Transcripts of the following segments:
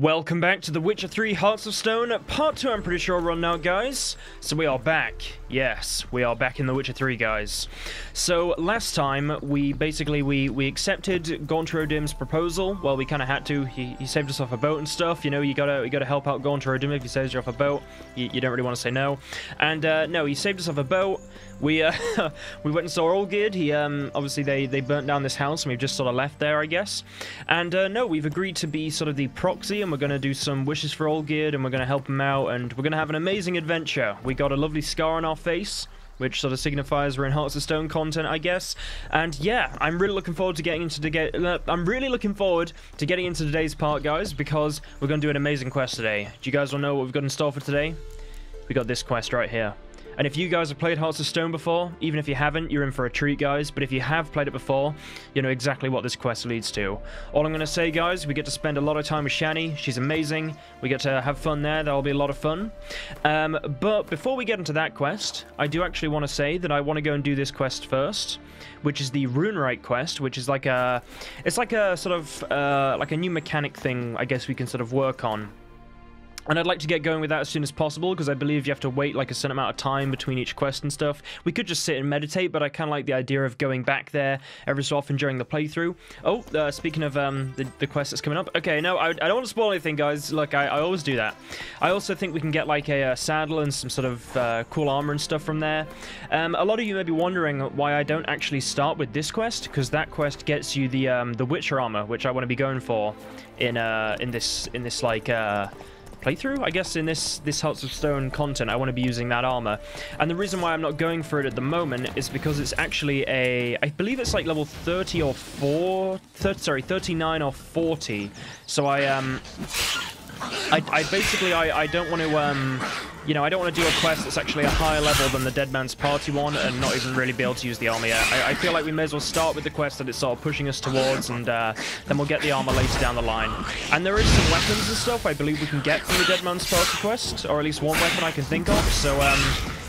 Welcome back to The Witcher 3 Hearts of Stone, part 2 I'm pretty sure we're on now, guys. So we are back. Yes, we are back in The Witcher 3, guys. So last time, we basically, we, we accepted Gaunt proposal. Well, we kind of had to. He, he saved us off a boat and stuff. You know, you gotta you gotta help out Gaunt if he saves you off a boat. You, you don't really want to say no. And uh, no, he saved us off a boat. We uh, we went and saw Olgierd. He um, obviously they they burnt down this house, and we've just sort of left there, I guess. And uh, no, we've agreed to be sort of the proxy, and we're going to do some wishes for Olgierd, and we're going to help him out, and we're going to have an amazing adventure. We got a lovely scar on our face which sort of signifies we're in Hearts of Stone content, I guess. And yeah, I'm really looking forward to getting into the get. Uh, I'm really looking forward to getting into today's part, guys, because we're going to do an amazing quest today. Do you guys to know what we've got in store for today? We got this quest right here. And if you guys have played Hearts of Stone before, even if you haven't, you're in for a treat, guys. But if you have played it before, you know exactly what this quest leads to. All I'm going to say, guys, we get to spend a lot of time with Shani. She's amazing. We get to have fun there. That'll be a lot of fun. Um, but before we get into that quest, I do actually want to say that I want to go and do this quest first which is the Runewright quest, which is like a, it's like a sort of, uh, like a new mechanic thing, I guess we can sort of work on. And I'd like to get going with that as soon as possible, because I believe you have to wait like a certain amount of time between each quest and stuff. We could just sit and meditate, but I kind of like the idea of going back there every so often during the playthrough. Oh, uh, speaking of um, the, the quest that's coming up. Okay, no, I, I don't want to spoil anything, guys. Look, I, I, always do that. I also think we can get like a, a saddle and some sort of uh, cool armor and stuff from there. Um, a lot of you may be wondering why I don't actually start with this quest, because that quest gets you the um, the Witcher armor, which I want to be going for in uh, in this in this like uh, playthrough. I guess in this, this Hearts of Stone content, I want to be using that armor. And the reason why I'm not going for it at the moment is because it's actually a... I believe it's like level 30 or 4... 30, sorry, 39 or 40. So I, um... I, I basically, I, I don't want to, um you know, I don't want to do a quest that's actually a higher level than the Dead Man's Party one and not even really be able to use the armor yet. I, I feel like we may as well start with the quest that it's sort of pushing us towards and uh, then we'll get the armor later down the line. And there is some weapons and stuff I believe we can get from the Dead Man's Party quest, or at least one weapon I can think of, so um,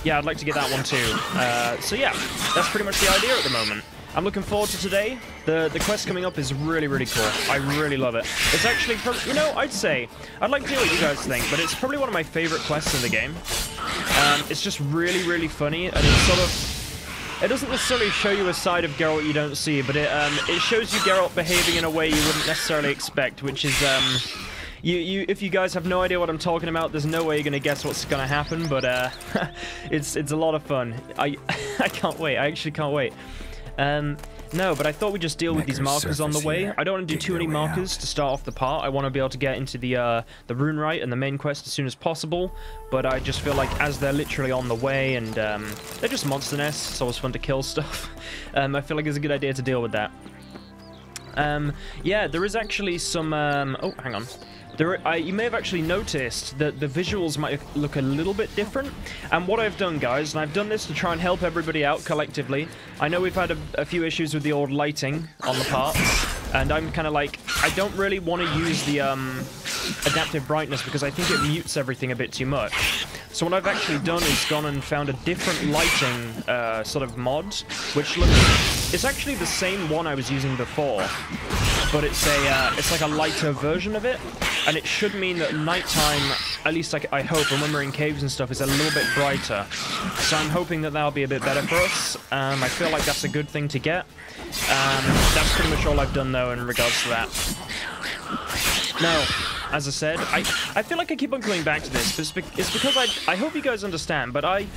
yeah, I'd like to get that one too. Uh, so yeah, that's pretty much the idea at the moment. I'm looking forward to today. The the quest coming up is really, really cool. I really love it. It's actually, you know, I'd say, I'd like to hear what you guys think, but it's probably one of my favorite quests in the game. Um, it's just really, really funny, and it's sort of, it doesn't necessarily show you a side of Geralt you don't see, but it um, it shows you Geralt behaving in a way you wouldn't necessarily expect, which is, um, you, you, if you guys have no idea what I'm talking about, there's no way you're gonna guess what's gonna happen. But uh, it's it's a lot of fun. I I can't wait. I actually can't wait. Um, no, but I thought we'd just deal with these markers on the way. I don't want to do too many markers out. to start off the part. I want to be able to get into the uh, the Runewright and the main quest as soon as possible. But I just feel like as they're literally on the way and um, they're just monster nests, it's always fun to kill stuff. um, I feel like it's a good idea to deal with that. Um, yeah, there is actually some... Um, oh, hang on. There, uh, you may have actually noticed that the visuals might look a little bit different. And what I've done, guys, and I've done this to try and help everybody out collectively. I know we've had a, a few issues with the old lighting on the parts, and I'm kind of like, I don't really want to use the um, adaptive brightness because I think it mutes everything a bit too much. So what I've actually done is gone and found a different lighting uh, sort of mod, which looks... It's actually the same one I was using before, but it's a uh, it's like a lighter version of it, and it should mean that nighttime, at least I, I hope, when we're in caves and stuff, is a little bit brighter. So I'm hoping that that'll be a bit better for us. Um, I feel like that's a good thing to get. Um, that's pretty much all I've done, though, in regards to that. Now, as I said, I, I feel like I keep on coming back to this. It's, be it's because I, I hope you guys understand, but I,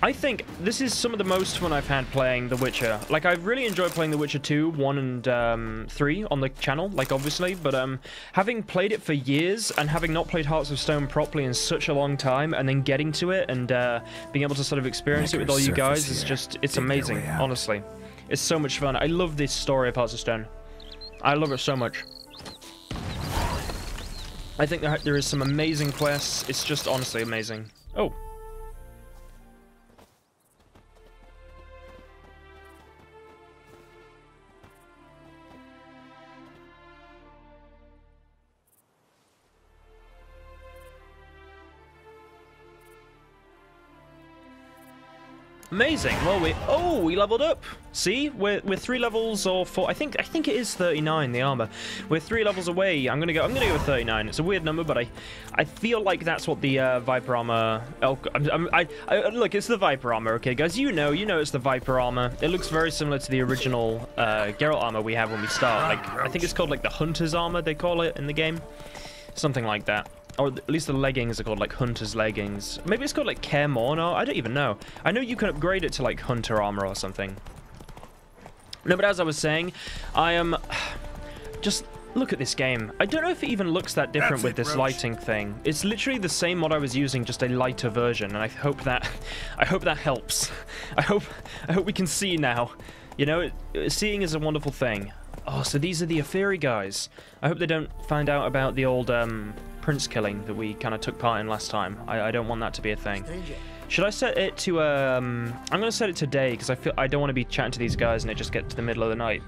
I think this is some of the most fun I've had playing The Witcher. Like, I really enjoyed playing The Witcher 2, 1, and um, 3 on the channel, like, obviously. But um, having played it for years and having not played Hearts of Stone properly in such a long time and then getting to it and uh, being able to sort of experience it with all you guys is just, it's amazing, honestly. It's so much fun. I love this story of Hearts of Stone. I love it so much. I think there, there is some amazing quests. It's just honestly amazing. Oh. Amazing. Well, we oh we leveled up. See, we're we're three levels or four. I think I think it is 39 the armor. We're three levels away. I'm gonna go. I'm gonna go with 39. It's a weird number, but I I feel like that's what the uh, Viper armor. I'm, I'm, I, I look. It's the Viper armor. Okay, guys. You know, you know, it's the Viper armor. It looks very similar to the original uh, Geralt armor we have when we start. Like I think it's called like the Hunter's armor. They call it in the game, something like that. Or at least the leggings are called like Hunter's leggings. Maybe it's called like Kaer Morhen. I don't even know. I know you can upgrade it to like Hunter armor or something. No, but as I was saying, I am... Just look at this game. I don't know if it even looks that different That's with it, this lighting thing. It's literally the same mod I was using, just a lighter version, and I hope that... I hope that helps. I hope, I hope we can see now. You know, seeing is a wonderful thing. Oh, so these are the Ofieri guys. I hope they don't find out about the old, um, prince killing that we kind of took part in last time. I, I, don't want that to be a thing. Should I set it to, um... I'm going to set it today, because I feel I don't want to be chatting to these guys and it just get to the middle of the night.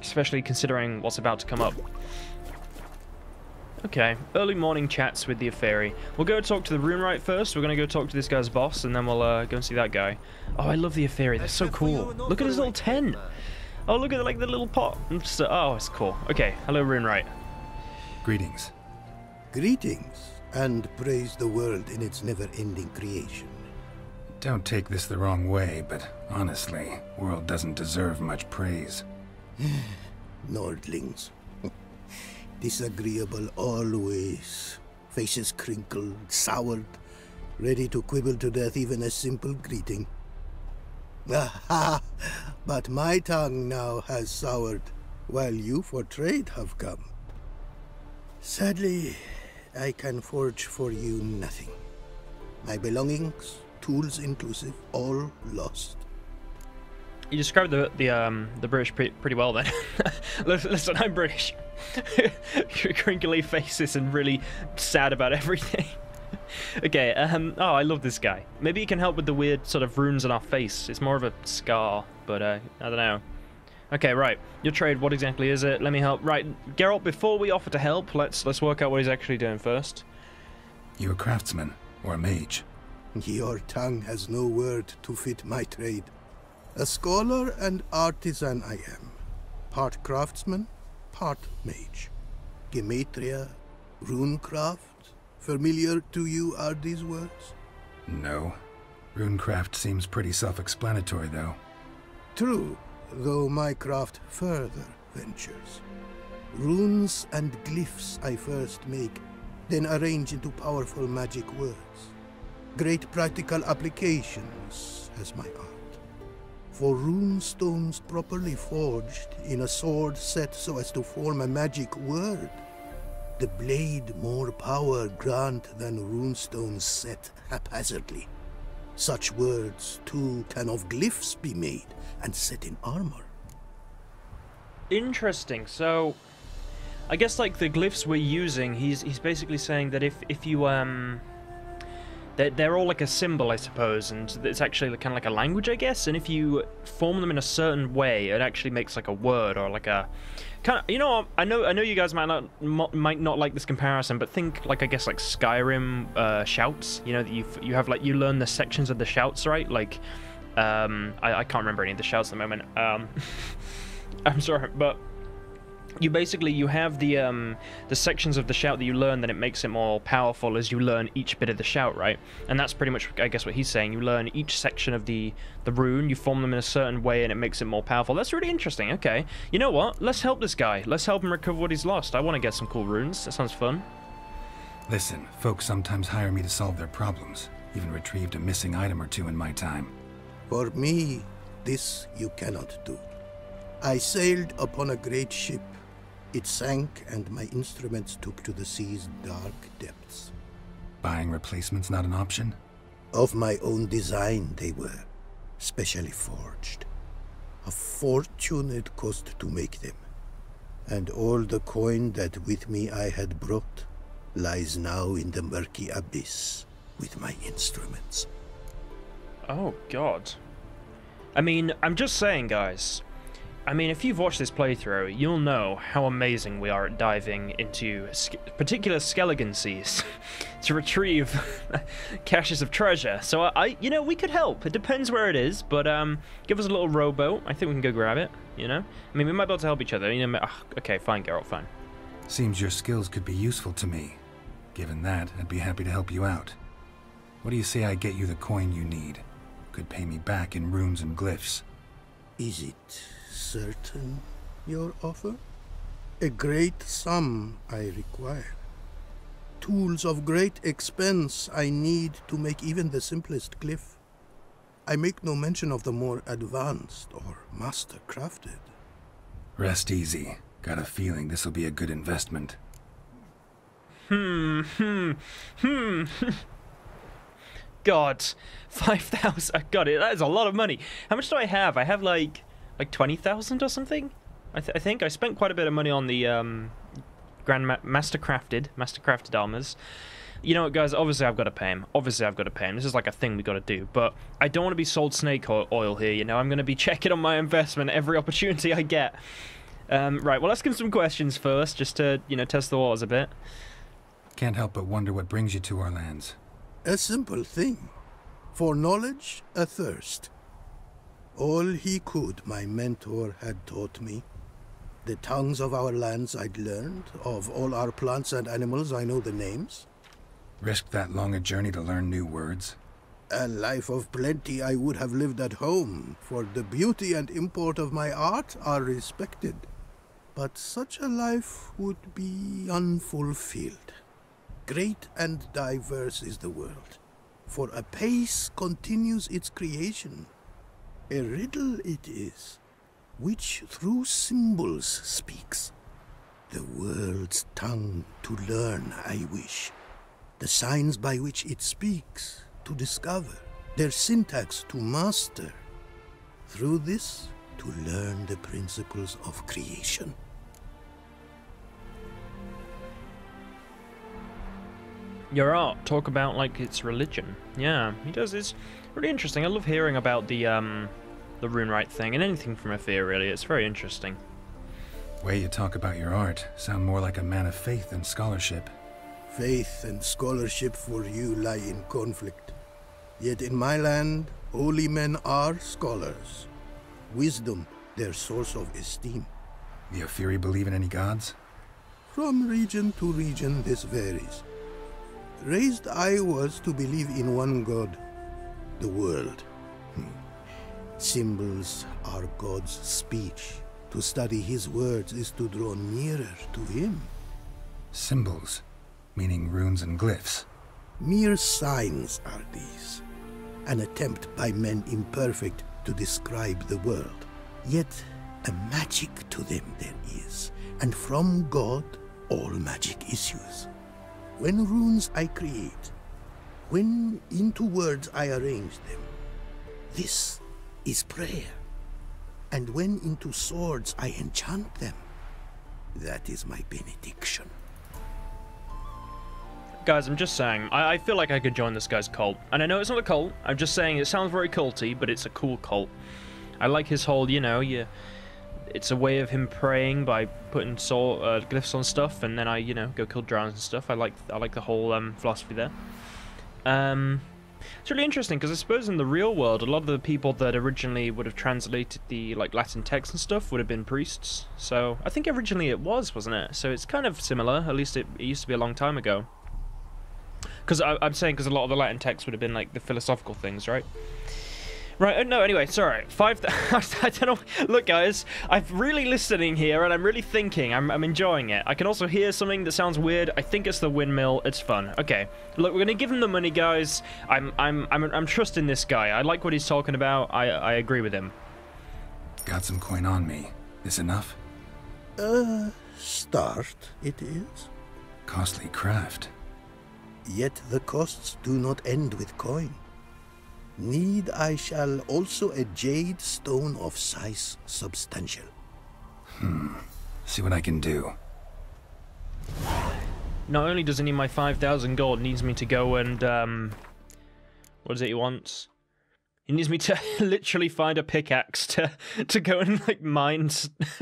Especially considering what's about to come up. Okay, early morning chats with the Ofieri. We'll go talk to the Runewright first. We're going to go talk to this guy's boss, and then we'll uh, go and see that guy. Oh, I love the Ofieri. They're so cool. Look at his little tent. Oh, look at like the little pot. Just, oh, it's cool. Okay, hello, Runewright. Greetings. Greetings, and praise the world in its never-ending creation. Don't take this the wrong way, but honestly, world doesn't deserve much praise. Nordlings. Disagreeable always. Faces crinkled, soured, ready to quibble to death even a simple greeting. Aha! But my tongue now has soured, while you for trade have come. Sadly, I can forge for you nothing. My belongings, tools inclusive, all lost. You described the the um the British pretty, pretty well then. Listen, I'm British. Crinkly faces and really sad about everything. okay, um, oh, I love this guy. Maybe he can help with the weird sort of runes on our face. It's more of a scar, but uh, I don't know. Okay, right. Your trade, what exactly is it? Let me help. Right, Geralt, before we offer to help, let's let's work out what he's actually doing first. You a craftsman or a mage? Your tongue has no word to fit my trade. A scholar and artisan I am. Part craftsman, part mage. Gematria, runecraft. Familiar to you are these words? No. Runecraft seems pretty self-explanatory, though. True, though my craft further ventures. Runes and glyphs I first make, then arrange into powerful magic words. Great practical applications has my art. For rune stones properly forged in a sword set so as to form a magic word, the blade more power grant than runestones set haphazardly. Such words, too, can of glyphs be made and set in armor. Interesting. So, I guess like the glyphs we're using, he's he's basically saying that if if you um, they're, they're all like a symbol, I suppose, and it's actually kind of like a language, I guess. And if you form them in a certain way, it actually makes like a word or like a kind of. You know, I know I know you guys might not might not like this comparison, but think like I guess like Skyrim uh, shouts. You know that you you have like you learn the sections of the shouts, right? Like um, I, I, can't remember any of the shouts at the moment. Um, I'm sorry, but you basically you have the um, the sections of the shout that you learn, then it makes it more powerful as you learn each bit of the shout, right? And that's pretty much, I guess, what he's saying. You learn each section of the the rune, you form them in a certain way, and it makes it more powerful. That's really interesting. Okay, you know what? Let's help this guy. Let's help him recover what he's lost. I want to get some cool runes. That sounds fun. Listen, folks sometimes hire me to solve their problems. Even retrieved a missing item or two in my time. For me, this you cannot do. I sailed upon a great ship. It sank, and my instruments took to the sea's dark depths. Buying replacements not an option? Of my own design, they were, specially forged. A fortune it cost to make them. And all the coin that with me I had brought lies now in the murky abyss with my instruments. Oh, God. I mean, I'm just saying, guys. I mean, if you've watched this playthrough, you'll know how amazing we are at diving into particular Skelligan seas to retrieve caches of treasure. So I, I, you know, we could help. It depends where it is, but um, give us a little rowboat. I think we can go grab it. You know, I mean, we might be able to help each other. You know, ugh, okay, fine, Geralt, fine. Seems your skills could be useful to me. Given that, I'd be happy to help you out. What do you say I get you the coin you need? Could pay me back in runes and glyphs. Is it certain, your offer? A great sum I require. Tools of great expense I need to make even the simplest glyph. I make no mention of the more advanced or master-crafted. Rest easy. Got a feeling this'll be a good investment. Hmm, hmm, hmm. God, 5,000. God, that is a lot of money. How much do I have? I have like like 20,000 or something? I, th I, think I spent quite a bit of money on the um, Grand Ma master crafted armors. You know what, guys? Obviously, I've got to pay him. Obviously, I've got to pay him. This is like a thing we got to do. But I don't want to be sold snake oil here. You know, I'm going to be checking on my investment every opportunity I get. Um, right. Well, let's give some questions first, just to you know test the waters a bit. Can't help but wonder what brings you to our lands. A simple thing. For knowledge, a thirst. All he could, my mentor had taught me. The tongues of our lands I'd learned. Of all our plants and animals, I know the names. Risked that long a journey to learn new words? A life of plenty I would have lived at home, for the beauty and import of my art are respected. But such a life would be unfulfilled. Great and diverse is the world, for a pace continues its creation, a riddle it is, which through symbols speaks. The world's tongue to learn I wish, the signs by which it speaks to discover, their syntax to master. Through this, to learn the principles of creation. Your art, talk about like its religion. Yeah, he does. It's really interesting. I love hearing about the um, the Runewright thing and anything from Ofir, really. It's very interesting. Way you talk about your art sound more like a man of faith than scholarship. Faith and scholarship for you lie in conflict. Yet in my land, holy men are scholars. Wisdom, their source of esteem. The Ofieri believe in any gods? From region to region, this varies. Raised I was to believe in one god, the world. Hmm. Symbols are God's speech. To study his words is to draw nearer to him. Symbols, meaning runes and glyphs. Mere signs are these. An attempt by men imperfect to describe the world. Yet a magic to them there is, and from God all magic issues. When runes I create, when into words I arrange them, this is prayer. And when into swords I enchant them, that is my benediction. Guys, I'm just saying, I, I, feel like I could join this guy's cult. And I know it's not a cult, I'm just saying it sounds very culty, but it's a cool cult. I like his whole, you know, you, it's a way of him praying by putting soul, uh, glyphs on stuff, and then I, you know, go kill drowns and stuff. I like, I like the whole um, philosophy there. Um, it's really interesting because I suppose in the real world, a lot of the people that originally would have translated the like Latin text and stuff would have been priests. So I think originally it was, wasn't it? So it's kind of similar. At least it, it used to be a long time ago. Because I'm saying because a lot of the Latin text would have been like the philosophical things, right? Right, uh, no, anyway, sorry. Five, I don't know. Look, guys, I'm really listening here, and I'm really thinking. I'm, I'm enjoying it. I can also hear something that sounds weird. I think it's the windmill. It's fun. Okay, look, we're gonna give him the money, guys. I'm, I'm, I'm, I'm trusting this guy. I like what he's talking about. I, I agree with him. Got some coin on me. This enough? Uh, start, it is. Costly craft. Yet the costs do not end with coin. Need I shall also a jade stone of size substantial. Hmm. See what I can do. Not only does he need my 5,000 gold, needs me to go and, um... What is it he wants? He needs me to literally find a pickaxe to to go and like mine.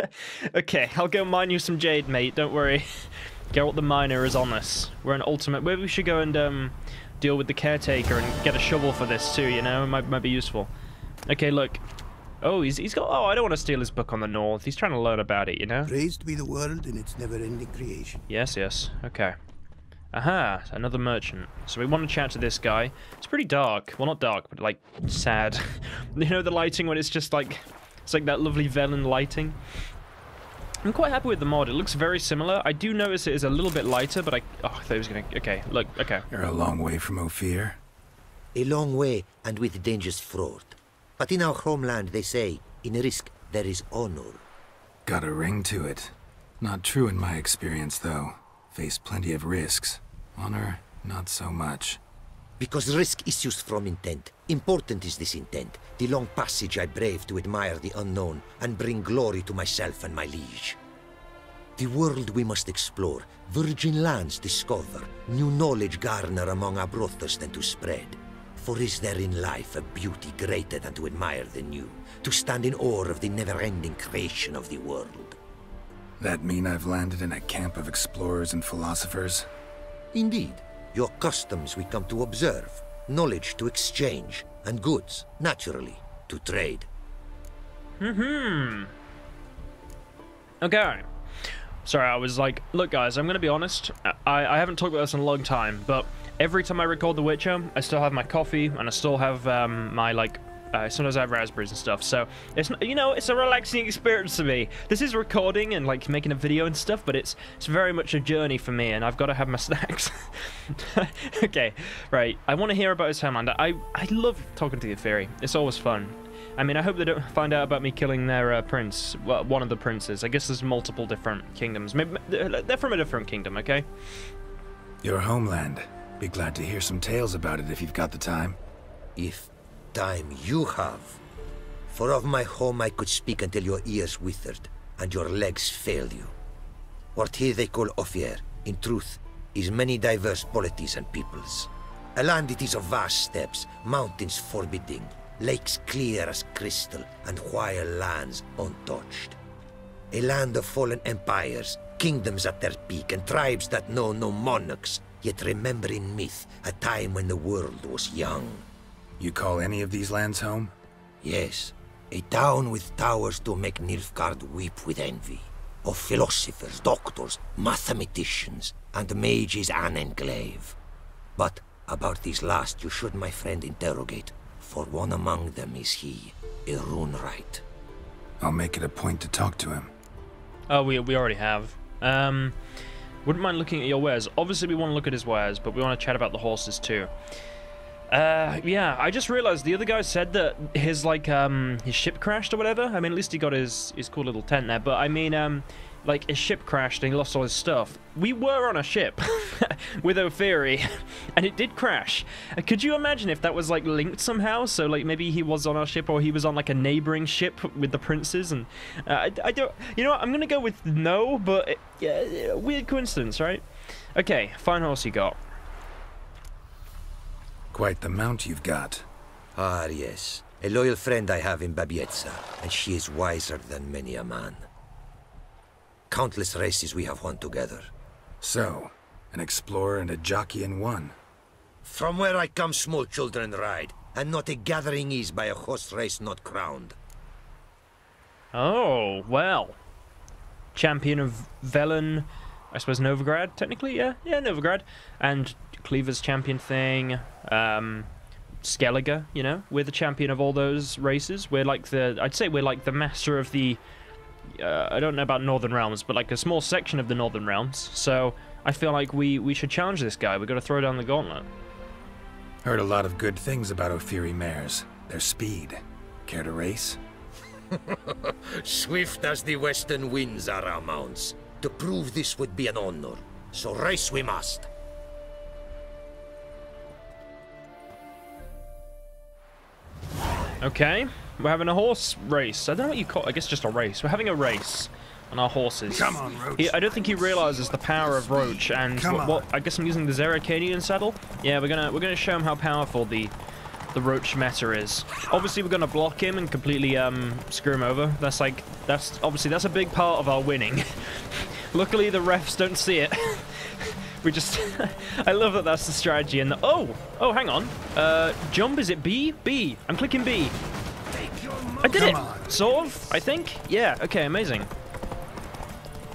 okay, I'll go mine you some jade, mate. Don't worry. Geralt the miner is on us. We're an ultimate. Maybe we should go and um, deal with the caretaker and get a shovel for this too. You know, it might might be useful. Okay, look. Oh, he's he's got. Oh, I don't want to steal his book on the north. He's trying to learn about it. You know. Praised be the world in its never-ending creation. Yes, yes. Okay. Aha, another merchant. So we want to chat to this guy. It's pretty dark. Well, not dark, but like sad. you know the lighting when it's just like it's like that lovely Velen lighting. I'm quite happy with the mod. It looks very similar. I do notice it is a little bit lighter, but I oh, I thought it was gonna. Okay, look. Okay. You're a long way from Ofir. A long way and with dangers fraught. But in our homeland, they say, in risk there is honor. Got a ring to it. Not true in my experience, though. Face plenty of risks. Honor, not so much. Because risk issues from intent. Important is this intent. The long passage I brave to admire the unknown and bring glory to myself and my liege. The world we must explore, virgin lands discover, new knowledge garner among our brothers than to spread. For is there in life a beauty greater than to admire the new, to stand in awe of the never-ending creation of the world? That mean I've landed in a camp of explorers and philosophers? Indeed, your customs we come to observe, knowledge to exchange, and goods, naturally, to trade. Mm-hmm. Okay. Sorry, I was like, look, guys, I'm gonna be honest. I, I haven't talked about this in a long time, but every time I record The Witcher, I still have my coffee and I still have um, my like. Uh, sometimes I have raspberries and stuff, so it's you know it's a relaxing experience to me. This is recording and like making a video and stuff, but it's it's very much a journey for me, and I've got to have my snacks. okay, right. I want to hear about his homeland. I I love talking to the Ofieri. It's always fun. I mean, I hope they don't find out about me killing their uh, prince. Well, one of the princes. I guess there's multiple different kingdoms. Maybe they're from a different kingdom, okay? Your homeland. Be glad to hear some tales about it if you've got the time. If time you have. For of my home I could speak until your ears withered, and your legs failed you. What here they call Ofir, in truth, is many diverse polities and peoples. A land it is of vast steppes, mountains forbidding, lakes clear as crystal, and wild lands untouched. A land of fallen empires, kingdoms at their peak, and tribes that know no monarchs, yet remember in myth a time when the world was young. You call any of these lands home? Yes, a town with towers to make Nilfgaard weep with envy. Of philosophers, doctors, mathematicians, and mages an enclave. But about these last you should, my friend, interrogate for one among them is he, a Runewright. I'll make it a point to talk to him. Oh, we, we already have. Um, wouldn't mind looking at your wares. Obviously, we want to look at his wares, but we want to chat about the horses too. Uh, yeah, I just realized the other guy said that his, like, um, his ship crashed or whatever. I mean, at least he got his, his cool little tent there, but I mean, um, like his ship crashed and he lost all his stuff. We were on a ship with Ofieri, and it did crash. Uh, could you imagine if that was like linked somehow? So like maybe he was on our ship or he was on like a neighboring ship with the princes, and uh, I, I, don't. You know what? I'm gonna go with no, but it, yeah, weird coincidence, right? Okay, fine horse you got. Quite the mount you've got. Ah, yes. A loyal friend I have in Babietza, and she is wiser than many a man. Countless races we have won together. So, an explorer and a jockey in one. From where I come, small children ride, and not a gathering is by a horse race not crowned. Oh, well. Champion of Velen, I suppose Novigrad, technically, yeah? Yeah, Novigrad. And Cleaver's champion thing, um, Skellige, you know? We're the champion of all those races. We're like the, I'd say we're like the master of the uh, I don't know about Northern Realms, but like a small section of the Northern Realms. So I feel like we, we should challenge this guy. We've got to throw down the gauntlet. Heard a lot of good things about Ofieri mares. Their speed. Care to race? Swift as the western winds are our mounts. To prove this would be an honor. So race we must. Okay, we're having a horse race. I don't know what you call. I guess just a race. We're having a race on our horses. Come on, Roach. He, I don't think he realizes the power of Roach, and what, what, I guess I'm using the Zerrikanian saddle. Yeah, we're gonna we're gonna show him how powerful the the roach meta is. Obviously, we're going to block him and completely um, screw him over. That's like, that's obviously, that's a big part of our winning. Luckily, the refs don't see it. we just, I love that that's the strategy. And the, oh, oh, hang on. Uh, jump, is it B? B. I'm clicking B. I did it. Sort of, I think. Yeah, okay, amazing.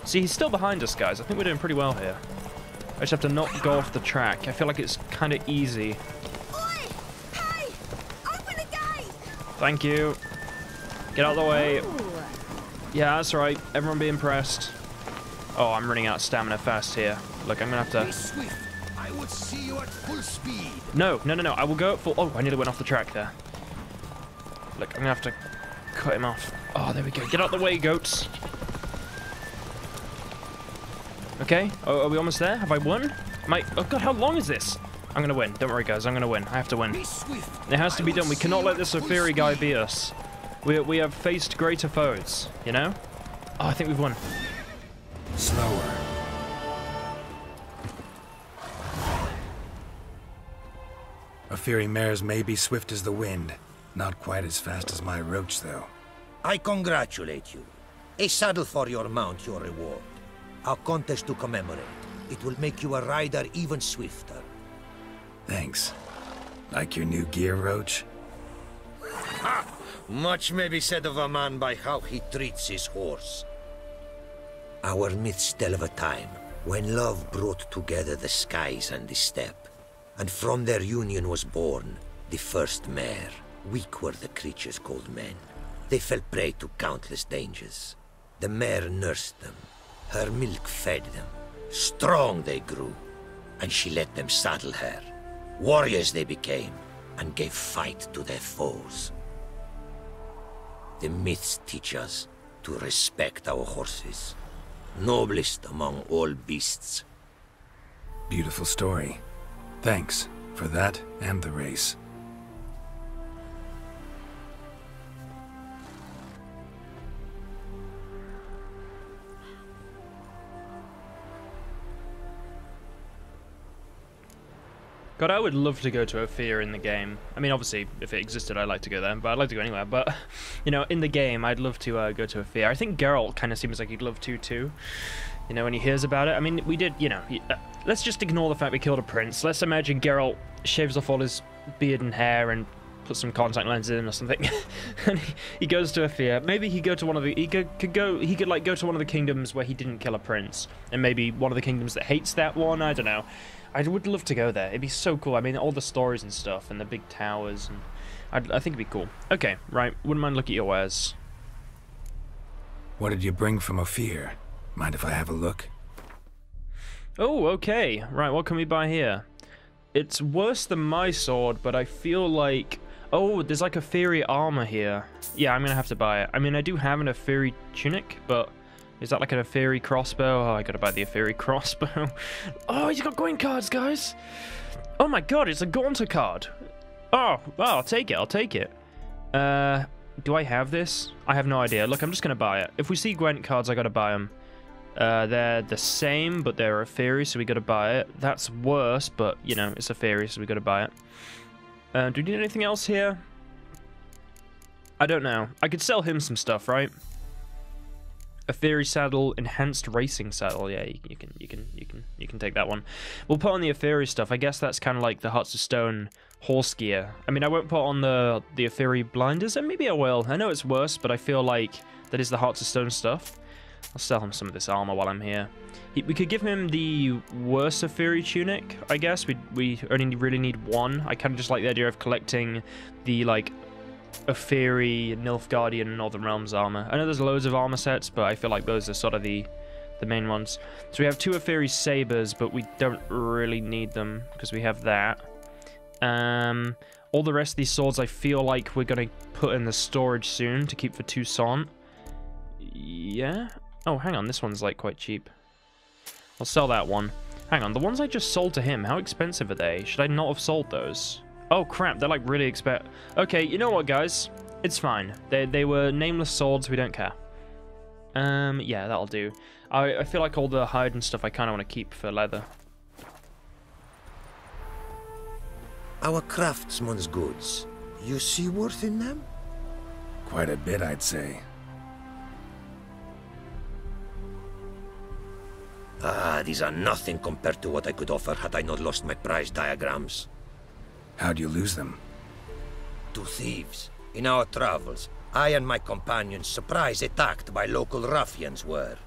See, he's still behind us, guys. I think we're doing pretty well here. I just have to not go off the track. I feel like it's kind of easy. Thank you. Get out of the way. Yeah, that's right. Everyone be impressed. Oh, I'm running out of stamina fast here. Look, I'm gonna have to... swift. I would see you at full speed. No, no, no, no. I will go full... Oh, I nearly went off the track there. Look, I'm gonna have to cut him off. Oh, there we go. Get out the way, goats. Okay. Oh, are we almost there? Have I won? I... Oh, God, how long is this? I'm gonna win. Don't worry, guys. I'm gonna win. I have to win. It has to be done. We cannot let this Ofieri guy beat us. We, we have faced greater foes, you know? Oh, I think we've won. Slower. Ofieri mares may be swift as the wind. Not quite as fast as my roach, though. I congratulate you. A saddle for your mount, your reward. A contest to commemorate. It will make you a rider even swifter. Thanks. Like your new gear, Roach? Ha! Much may be said of a man by how he treats his horse. Our myths tell of a time when love brought together the skies and the steppe, and from their union was born the first mare. Weak were the creatures called men. They fell prey to countless dangers. The mare nursed them. Her milk fed them. Strong they grew, and she let them saddle her. Warriors they became, and gave fight to their foes. The myths teach us to respect our horses, noblest among all beasts. Beautiful story. Thanks for that and the race. God, I would love to go to Ofir in the game. I mean, obviously, if it existed, I'd like to go there, but I'd like to go anywhere. But, you know, in the game, I'd love to uh, go to Ofir. I think Geralt kind of seems like he'd love to, too. You know, when he hears about it. I mean, we did, you know, uh, let's just ignore the fact we killed a prince. Let's imagine Geralt shaves off all his beard and hair and puts some contact lenses in or something. and he, he goes to Ofir. Maybe he go to one of the, he could, could go, he could, like, go to one of the kingdoms where he didn't kill a prince. And maybe one of the kingdoms that hates that one, I don't know. I would love to go there. It'd be so cool. I mean, all the stories and stuff, and the big towers, and I'd, I think it'd be cool. Okay, right. Wouldn't mind looking at your wares. What did you bring from Ofir? Mind if I have a look? Oh, okay. Right, what can we buy here? It's worse than my sword, but I feel like... Oh, there's like Ofieri armor here. Yeah, I'm gonna have to buy it. I mean, I do have an Ofieri tunic, but is that like an Ofieri crossbow? Oh, I gotta buy the Ofieri crossbow. oh, he's got Gwent cards, guys. Oh my god, it's a Gaunter card. Oh, well, I'll take it. I'll take it. Uh, do I have this? I have no idea. Look, I'm just gonna buy it. If we see Gwent cards, I gotta buy them. Uh, they're the same, but they're Ofieri, so we gotta buy it. That's worse, but, you know, it's Ofieri, so we gotta buy it. Uh, do we need anything else here? I don't know. I could sell him some stuff, right? Ofieri saddle, enhanced racing saddle. Yeah, you, you can, you can, you can, you can take that one. We'll put on the Ofieri stuff. I guess that's kind of like the Hearts of Stone horse gear. I mean, I won't put on the the Ofieri blinders, and maybe I will. I know it's worse, but I feel like that is the Hearts of Stone stuff. I'll sell him some of this armor while I'm here. He, we could give him the worse Ofieri tunic, I guess. We we only really need one. I kind of just like the idea of collecting the like Ofieri, Nilfgaardian, Northern Realms armor. I know there's loads of armor sets, but I feel like those are sort of the the main ones. So we have two Ofieri sabers, but we don't really need them because we have that. Um, all the rest of these swords, I feel like we're gonna put in the storage soon to keep for Toussaint. Yeah. Oh, hang on, this one's like quite cheap. I'll sell that one. Hang on, the ones I just sold to him, how expensive are they? Should I not have sold those? Oh crap, they're like really expensive. Okay, you know what, guys? It's fine. They they were nameless swords. We don't care. Um, yeah, that'll do. I I feel like all the hide and stuff I kind of want to keep for leather. Our craftsman's goods. You see worth in them? Quite a bit, I'd say. Ah, these are nothing compared to what I could offer had I not lost my prize diagrams. How'd you lose them? To thieves. In our travels, I and my companions surprise attacked by local ruffians were.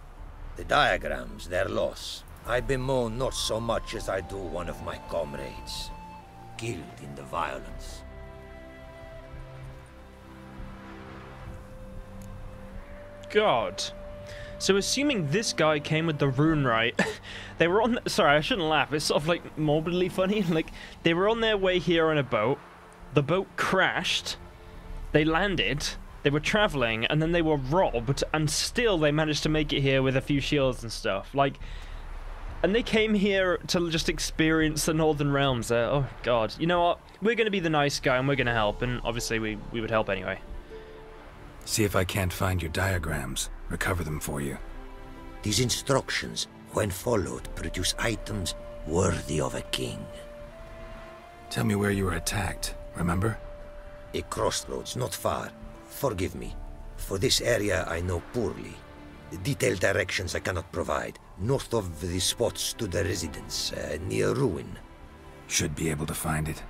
The diagrams, their loss. I bemoan not so much as I do one of my comrades. Killed in the violence. God. So assuming this guy came with the Runewright, they were on. Sorry, I shouldn't laugh. It's sort of like morbidly funny. Like they were on their way here on a boat. The boat crashed. They landed. They were traveling, and then they were robbed, and still they managed to make it here with a few shields and stuff. Like, and they came here to just experience the Northern Realms. Uh, oh God, you know what? We're gonna be the nice guy, and we're gonna help. And obviously, we we would help anyway. See if I can't find your diagrams. Recover them for you. These instructions, when followed, produce items worthy of a king. Tell me where you were attacked, remember? A crossroads, not far. Forgive me. For this area I know poorly. Detailed directions I cannot provide. North of the spot stood a residence, uh, near ruin. Should be able to find it.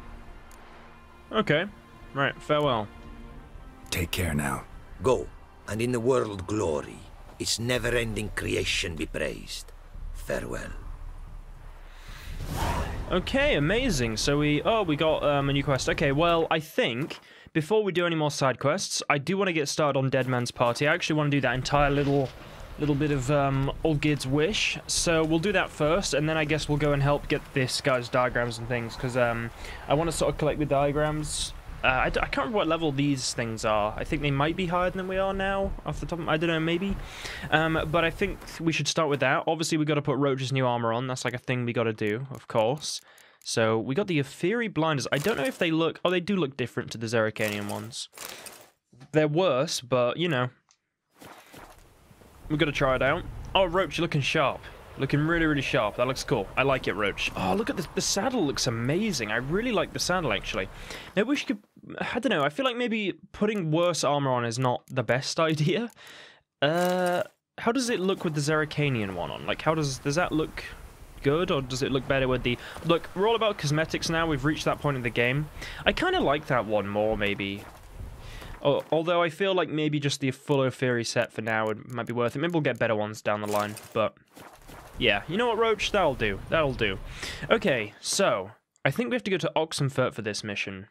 Okay. Right. Farewell. Take care now. Go, and in the world glory, its never-ending creation be praised. Farewell. Okay, amazing. So we oh we got um, a new quest. Okay, well I think before we do any more side quests, I do want to get started on Dead Man's Party. I actually want to do that entire little little bit of um, Olgierd's Wish. So we'll do that first, and then I guess we'll go and help get this guy's diagrams and things because um, I want to sort of collect the diagrams. Uh, I, can't remember what level these things are. I think they might be higher than we are now, off the top. Of, I don't know, maybe. Um, but I think we should start with that. Obviously, we got to put Roach's new armor on. That's like a thing we got to do, of course. So we got the Ofieri blinders. I don't know if they look. Oh, they do look different to the Zerrikanian ones. They're worse, but you know, we've got to try it out. Oh, Roach, you're looking sharp. Looking really, really sharp. That looks cool. I like it, Roach. Oh, look at this. The saddle looks amazing. I really like the saddle, actually. Maybe we should... I don't know. I feel like maybe putting worse armor on is not the best idea. Uh, how does it look with the Zerrikanian one on? Like, how does... Does that look good, or does it look better with the... Look, we're all about cosmetics now. We've reached that point in the game. I kind of like that one more, maybe. Oh, although I feel like maybe just the full Ofieri set for now would, might be worth it. Maybe we'll get better ones down the line, but... Yeah, you know what, Roach? That'll do. That'll do. Okay, so I think we have to go to Oxenfurt for this mission.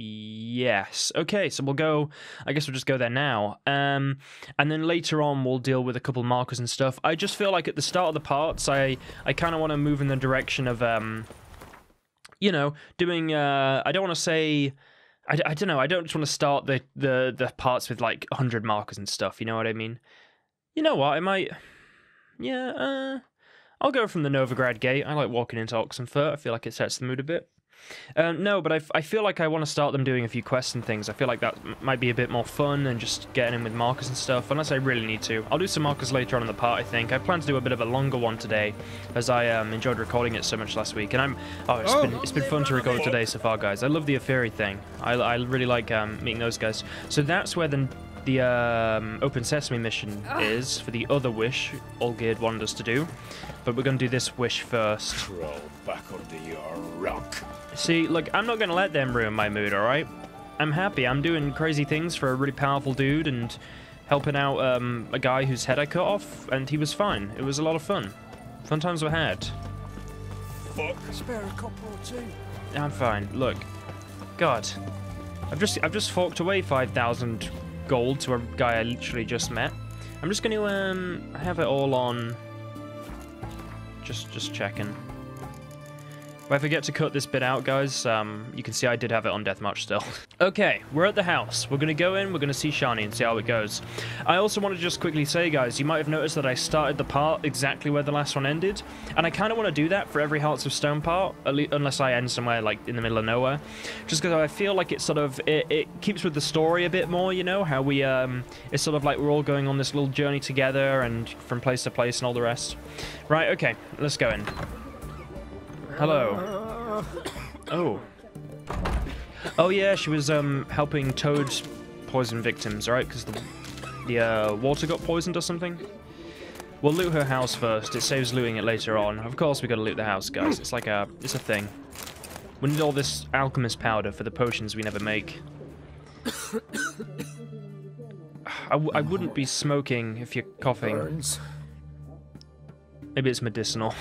Yes. Okay, so we'll go. I guess we'll just go there now. Um, and then later on we'll deal with a couple markers and stuff. I just feel like at the start of the parts, I I kind of want to move in the direction of um, you know, doing. Uh, I don't want to say. I, I don't know. I don't just want to start the the the parts with like hundred markers and stuff. You know what I mean? You know what? I might. Yeah. Uh, I'll go from the Novigrad Gate. I like walking into Oxenfurt. I feel like it sets the mood a bit. Um, no, but I, I feel like I want to start them doing a few quests and things. I feel like that m- might be a bit more fun than just getting in with markers and stuff, unless I really need to. I'll do some markers later on in the part, I think. I plan to do a bit of a longer one today, as I um, enjoyed recording it so much last week. And I'm oh, it's been it's been fun to record today so far, guys. I love the Ofieri thing. I, I really like um, meeting those guys. So that's where the the um, Open Sesame mission is for the other wish Olgierd wanted us to do. But we're going to do this wish first. Crawl back under your rock. See, look, I'm not going to let them ruin my mood, alright? I'm happy. I'm doing crazy things for a really powerful dude and helping out um, a guy whose head I cut off, and he was fine. It was a lot of fun. Fun times were had. Fuck. Spare a couple or two. I'm fine. Look, God, I've just I've just forked away five thousand gold to a guy I literally just met. I'm just going to um have it all on. Just just checking. If I forget to cut this bit out, guys, um, you can see I did have it on Death March still. okay, we're at the house. We're going to go in, we're going to see Shani and see how it goes. I also want to just quickly say, guys, you might have noticed that I started the part exactly where the last one ended, and I kind of want to do that for every Hearts of Stone part, unless I end somewhere, like, in the middle of nowhere. Just because I feel like it sort of, it, it keeps with the story a bit more, you know, how we, um, it's sort of like we're all going on this little journey together and from place to place and all the rest. Right, okay, let's go in. Hello. Oh. Oh yeah, she was um helping Toad poison victims, right? Because the the uh, water got poisoned or something. We'll loot her house first. It saves looting it later on. Of course, we gotta loot the house, guys. It's like a it's a thing. We need all this alchemist powder for the potions we never make. I, w- I wouldn't be smoking if you're coughing. Maybe it's medicinal.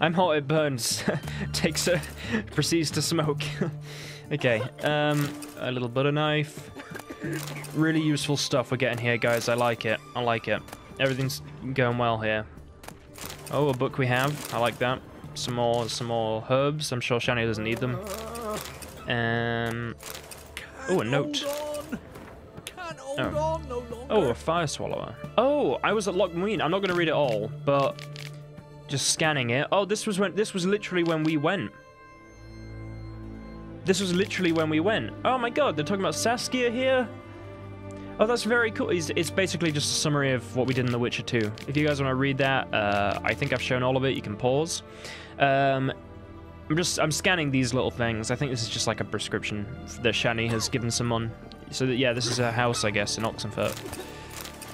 I'm hot, it burns. Takes a... proceeds to smoke. okay, um, a little butter knife. Really useful stuff we're getting here, guys. I like it. I like it. Everything's going well here. Oh, a book we have. I like that. Some more, some more herbs. I'm sure Shani doesn't need them. Um. Oh, a note. Oh. on no longer. Oh, a fire swallower. Oh, I was at Loch Marine. I'm not going to read it all, but just scanning it. Oh, this was when this was literally when we went. This was literally when we went. Oh my god, they're talking about Saskia here. Oh, that's very cool. It's, it's basically just a summary of what we did in The Witcher 2. If you guys want to read that, uh, I think I've shown all of it. You can pause. Um, I'm just I'm scanning these little things. I think this is just like a prescription that Shani has given someone. So that, yeah, this is her house, I guess, in Oxenfurt.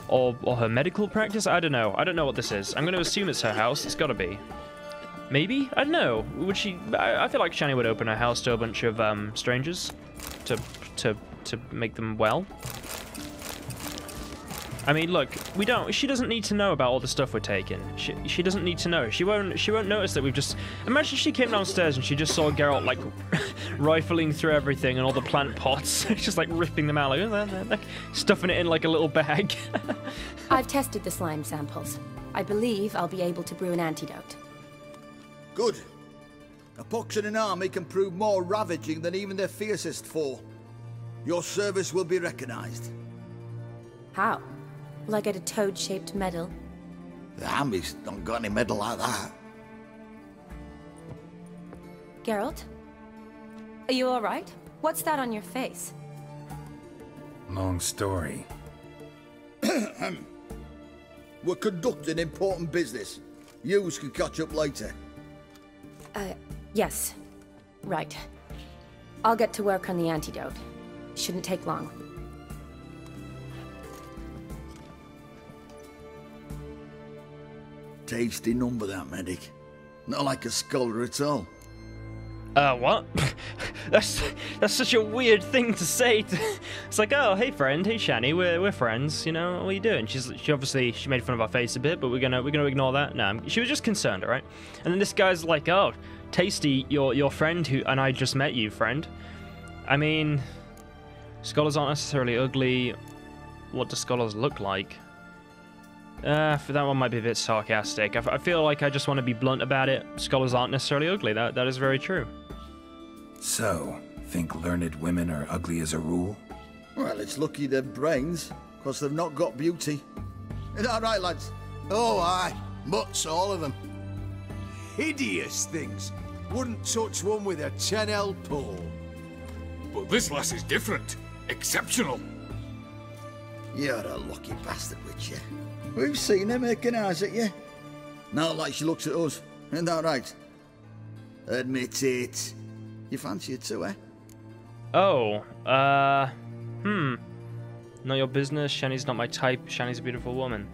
Or, or her medical practice? I don't know. I don't know what this is. I'm going to assume it's her house. It's got to be. Maybe? I don't know. Would she... I, I feel like Shani would open her house to a bunch of um, strangers to, to, to make them well. I mean, look, we don't. She doesn't need to know about all the stuff we're taking. She she doesn't need to know. She won't. She won't notice that we've just. Imagine she came downstairs and she just saw Geralt like rifling through everything and all the plant pots, just like ripping them out, like, "Oh, there, there," like stuffing it in like a little bag. I've tested the slime samples. I believe I'll be able to brew an antidote. Good. A pox in an army can prove more ravaging than even their fiercest foe. Your service will be recognized. How? Will I get a toad-shaped medal? The army's not got any medal like that. Geralt? Are you alright? What's that on your face? Long story. We're conducting important business. Yous can catch up later. Uh, yes. Right. I'll get to work on the antidote. Shouldn't take long. Tasty number, that medic. Not like a scholar at all. uh, what? that's that's such a weird thing to say. It's like, oh, hey friend, hey Shani, we're we're friends. You know, what are you doing? She's she obviously she made fun of our face a bit, but we're gonna we're gonna ignore that. No, she was just concerned, all right. And then this guy's like, oh, tasty, your your friend who and I just met you, friend. I mean, scholars aren't necessarily ugly. What do scholars look like? Uh, for that one might be a bit sarcastic. I, f- I feel like I just want to be blunt about it. Scholars aren't necessarily ugly. That that is very true. So, think learned women are ugly as a rule? Well, it's lucky they've brains, because they've not got beauty. Is that right, lads? Oh, aye. Mutts, all of them. Hideous things. Wouldn't touch one with a 10L pole. But this lass is different. Exceptional. You're a lucky bastard, Witcher. We've seen her making eyes at you. Not like she looks at us. Isn't that right? Admit it. You fancy her too, eh? Oh, uh, hmm. Not your business. Shani's not my type. Shani's a beautiful woman.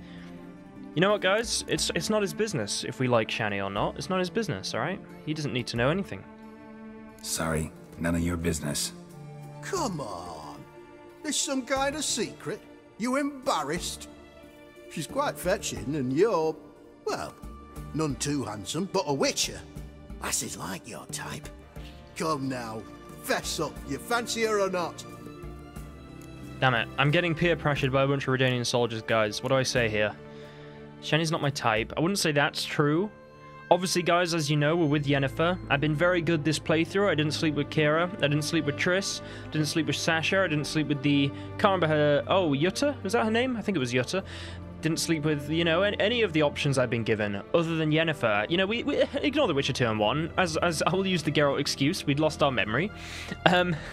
You know what, guys? It's it's not his business if we like Shani or not. It's not his business, all right? He doesn't need to know anything. Sorry, none of your business. Come on. There's some kind of secret. You embarrassed? She's quite fetching, and you're, well, none too handsome, but a witcher. Lasses like your type. Come now, fess up. You fancy her or not? Damn it! I'm getting peer pressured by a bunch of Redanian soldiers, guys. What do I say here? Shani's not my type. I wouldn't say that's true. Obviously, guys, as you know, we're with Yennefer. I've been very good this playthrough. I didn't sleep with Keira. I didn't sleep with Triss. Didn't sleep with Sasha. I didn't sleep with the... Can't remember her... Oh, Jutta? Was that her name? I think it was Jutta. Didn't sleep with, you know, any of the options I've been given, other than Yennefer. You know, we, we ignore the Witcher 2 and 1. As, as I will use the Geralt excuse, we'd lost our memory. Um...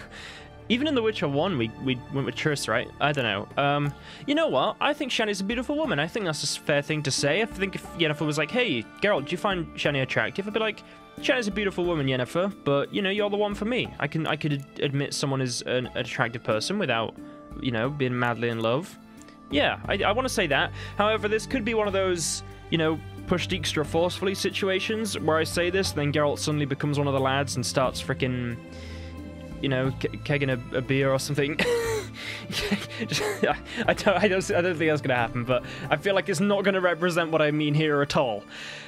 Even in The Witcher 1, we, we went with Triss, right? I don't know. Um, you know what? I think Shani's a beautiful woman. I think that's a fair thing to say. I think if Yennefer was like, hey, Geralt, do you find Shani attractive? I'd be like, Shanna's a beautiful woman, Yennefer, but you know you're the one for me. I can I could admit someone is an attractive person without, you know, being madly in love. Yeah, I, I want to say that. However, this could be one of those, you know, pushed extra forcefully situations where I say this, then Geralt suddenly becomes one of the lads and starts freaking, you know, ke- kegging a, a beer or something. I don't, I don't, I don't think that's gonna happen, but I feel like it's not gonna represent what I mean here at all.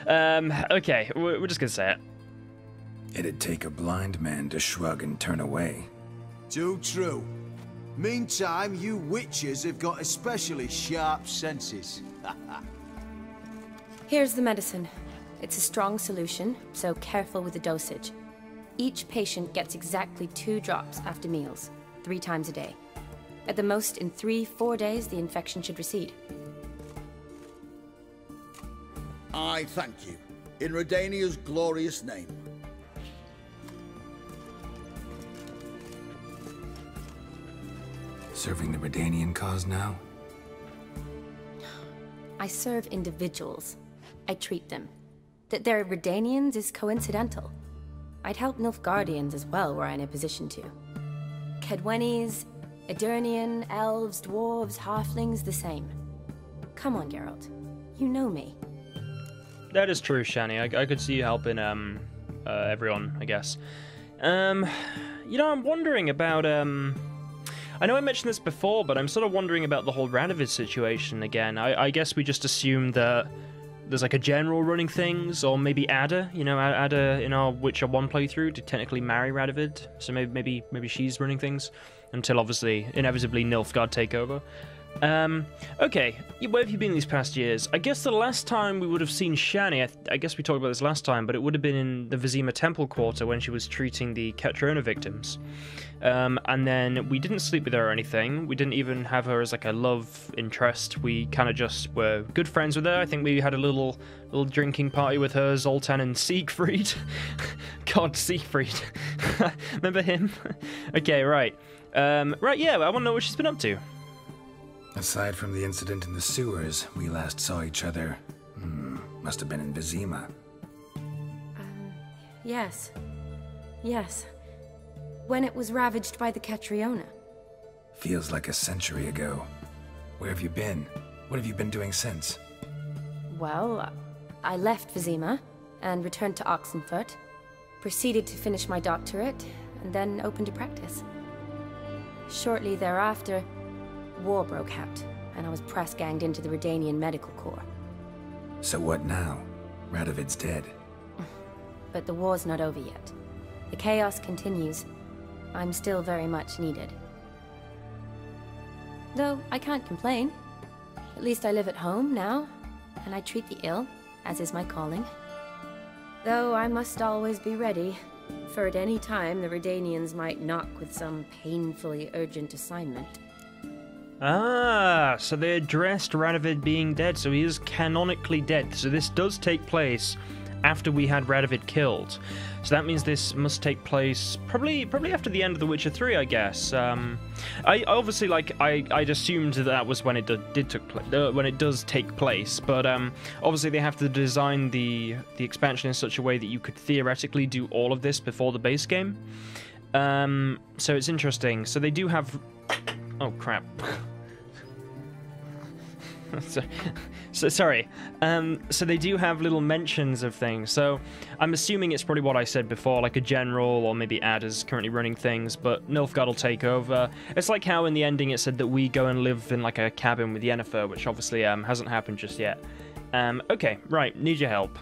Um, okay, we're, we're just gonna say it. It'd take a blind man to shrug and turn away. Too true. Meantime, you witches have got especially sharp senses. Here's the medicine. It's a strong solution, so careful with the dosage. Each patient gets exactly two drops after meals, three times a day. At the most, in three, four days, the infection should recede. I thank you. In Redania's glorious name. Serving the Redanian cause now? I serve individuals. I treat them. That they're Redanians is coincidental. I'd help Nilfgaardians as well were I in a position to. Kaedwenis, Aedirnian, elves, dwarves, halflings, the same. Come on, Geralt. You know me. That is true, Shani. I, I could see you helping um uh, everyone, I guess. Um, you know, I'm wondering about um. I know I mentioned this before, but I'm sort of wondering about the whole Radovid situation again. I, I guess we just assumed that there's like a general running things, or maybe Adda. You know, Adda in our Witcher One playthrough did technically marry Radovid, so maybe maybe maybe she's running things until obviously inevitably Nilfgaard take over. Um, okay, where have you been these past years? I guess the last time we would have seen Shani, I, I guess we talked about this last time, but it would have been in the Vizima Temple Quarter when she was treating the Catriona victims. Um, and then we didn't sleep with her or anything. We didn't even have her as like a love interest. We kind of just were good friends with her. I think we had a little little drinking party with her, Zoltan and Siegfried. God, Siegfried. Remember him? okay, right. Um, right, yeah, I want to know what she's been up to. Aside from the incident in the sewers, we last saw each other. Hmm, must have been in Vizima. Um, yes. Yes. When it was ravaged by the Catriona. Feels like a century ago. Where have you been? What have you been doing since? Well, I left Vizima and returned to Oxenfurt. Proceeded to finish my doctorate and then opened a practice. Shortly thereafter, war broke out, and I was press ganged into the Redanian Medical Corps. So what now? Radovid's dead. But the war's not over yet. The chaos continues. I'm still very much needed. Though I can't complain. At least I live at home now, and I treat the ill, as is my calling. Though I must always be ready, for at any time the Redanians might knock with some painfully urgent assignment. Ah, so they addressed Radovid being dead, so he is canonically dead. So this does take place after we had Radovid killed. So that means this must take place probably probably after the end of The Witcher 3, I guess. Um, I obviously like I I'd assumed that, that was when it did, took pla- uh, when it does take place, but um, obviously they have to design the the expansion in such a way that you could theoretically do all of this before the base game. Um, so it's interesting. So they do have. Oh crap. so, so sorry. Um, so they do have little mentions of things. So I'm assuming it's probably what I said before, like a general or maybe Ad is currently running things, but Nilfgaard will take over. It's like how in the ending it said that we go and live in like a cabin with Yennefer, which obviously um, hasn't happened just yet. Um, okay, right, need your help.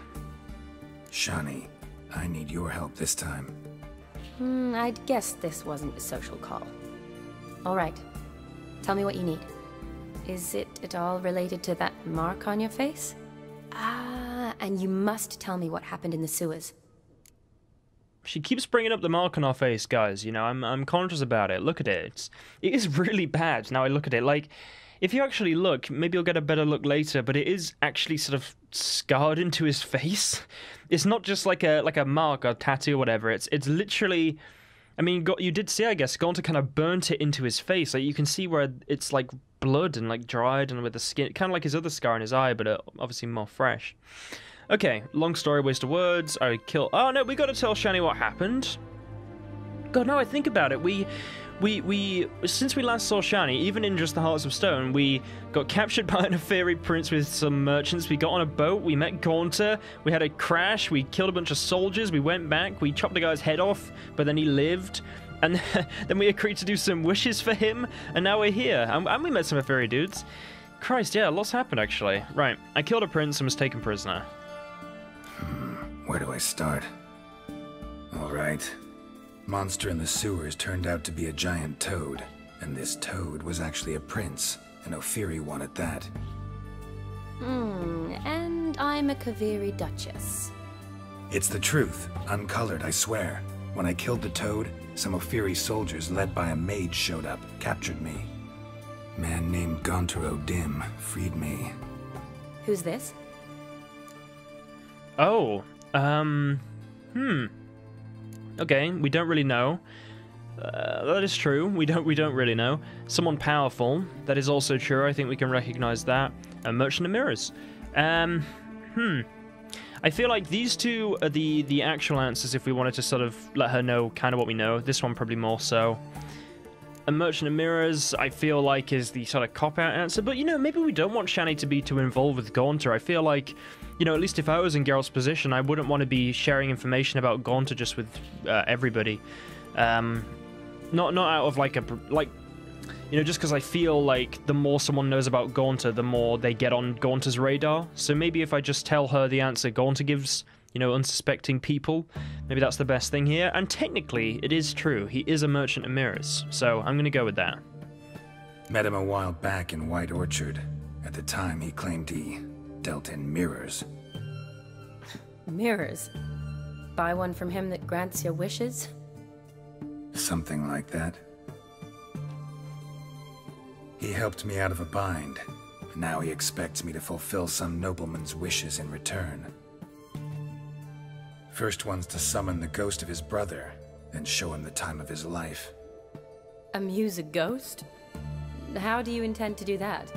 Shani, I need your help this time. Hmm, I'd guess this wasn't a social call. All right. Tell me what you need. Is it at all related to that mark on your face? Ah, and you must tell me what happened in the sewers. She keeps bringing up the mark on our face, guys. You know, I'm I'm conscious about it. Look at it. It's, it is really bad. Now I look at it. Like, if you actually look, maybe you'll get a better look later. But it is actually sort of scarred into his face. It's not just like a like a mark or tattoo or whatever. It's it's literally. I mean, got, you did see, I guess, Gaunter kind of burnt it into his face. Like you can see where it's like blood and like dried and with the skin, kind of like his other scar in his eye, but uh, obviously more fresh. Okay, long story, waste of words. I kill. Oh no, we got to tell Shani what happened. God, no, I think about it. We, we, we. Since we last saw Shani, even in just the Hearts of Stone, we got captured by an fairy prince with some merchants. We got on a boat. We met Gaunter. We had a crash. We killed a bunch of soldiers. We went back. We chopped the guy's head off, but then he lived. And then we agreed to do some wishes for him, and now we're here. And, and we met some fairy dudes. Christ, yeah, lots happened actually. Right, I killed a prince and was taken prisoner. Hmm, Where do I start? Alright. Monster in the sewers turned out to be a giant toad, and this toad was actually a prince, an Ofieri one at that. Hmm, and I'm a Kaviri Duchess. It's the truth, uncolored, I swear. When I killed the toad, some Ofieri soldiers led by a mage showed up, captured me. Man named Gaunter O'Dim freed me. Who's this? Oh, um, hmm. Okay, we don't really know. Uh, that is true. We don't. We don't really know. Someone powerful. That is also true. I think we can recognize that. A merchant of mirrors. Um, hmm. I feel like these two are the the actual answers. If we wanted to sort of let her know kind of what we know. This one probably more so. A Merchant of Mirrors, I feel like, is the sort of cop-out answer. But, you know, maybe we don't want Shani to be too involved with Gaunter. I feel like, you know, at least if I was in Geralt's position, I wouldn't want to be sharing information about Gaunter just with uh, everybody. Um, not not out of, like, a... like you know, just because I feel like the more someone knows about Gaunter, the more they get on Gaunter's radar. So maybe if I just tell her the answer Gaunter gives, you know, unsuspecting people. Maybe that's the best thing here. And technically, it is true. He is a merchant of mirrors. So I'm going to go with that. Met him a while back in White Orchard. At the time, he claimed he dealt in mirrors. Mirrors. Buy one from him that grants your wishes? Something like that. He helped me out of a bind. And now he expects me to fulfill some nobleman's wishes in return. First one's to summon the ghost of his brother, and show him the time of his life. Amuse a ghost? How do you intend to do that?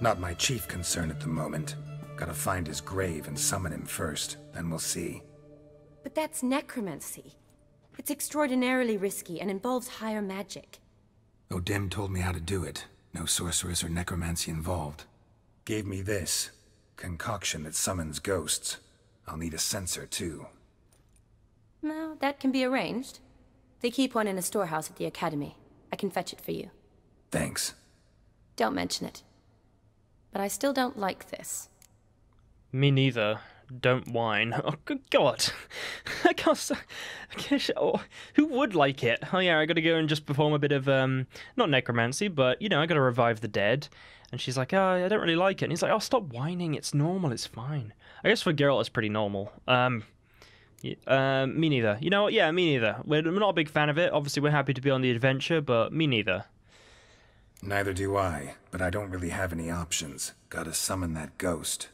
Not my chief concern at the moment. Gotta find his grave and summon him first, then we'll see. But that's necromancy. It's extraordinarily risky and involves higher magic. O'Dim told me how to do it. No sorcerers or necromancy involved. Gave me this. Concoction that summons ghosts. I'll need a censer, too. Well, that can be arranged. They keep one in a storehouse at the Academy. I can fetch it for you. Thanks. Don't mention it. But I still don't like this. Me neither. Don't whine. Oh, good God. I can't. I can't oh, who would like it? Oh, yeah, I gotta go and just perform a bit of, um, not necromancy, but, you know, I gotta revive the dead. And she's like, oh, I don't really like it. And he's like, oh, stop whining. It's normal. It's fine. I guess for Geralt, it's pretty normal. Um, yeah, uh, me neither. You know what? Yeah, me neither. We're, we're not a big fan of it. Obviously, we're happy to be on the adventure, but me neither. Neither do I, but I don't really have any options. Gotta summon that ghost.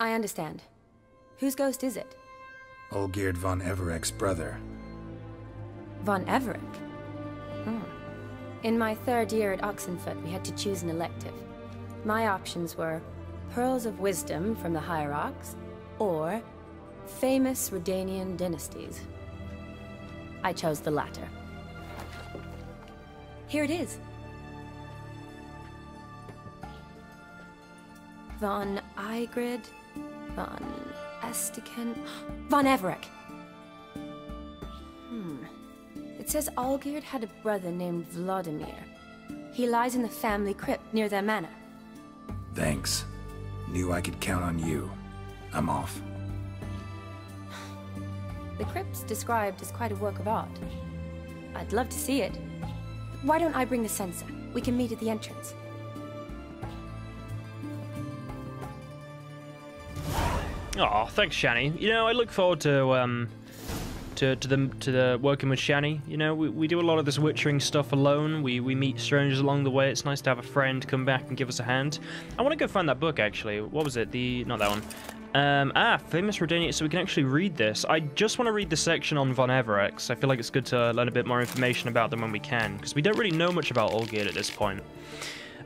I understand. Whose ghost is it? Olgierd von Everec's brother. Von Everec? Hmm. In my third year at Oxenfurt, we had to choose an elective. My options were Pearls of Wisdom from the Hierarchs, or Famous Redanian Dynasties. I chose the latter. Here it is. Von Igrid, Von Estiken, Von Everec. Hmm. It says Olgierd had a brother named Vladimir. He lies in the family crypt near their manor. Thanks. Knew I could count on you. I'm off. The crypt's described as quite a work of art. I'd love to see it. Why don't I bring the censer? We can meet at the entrance. Oh, thanks, Shani. You know, I look forward to um, to to the to the working with Shani. You know, we, we do a lot of this witchering stuff alone. We we meet strangers along the way. It's nice to have a friend come back and give us a hand. I want to go find that book actually. What was it? The not that one. Um, ah, famous Redania. So we can actually read this. I just want to read the section on Von Everecs. I feel like it's good to learn a bit more information about them when we can, because we don't really know much about Olgierd at this point.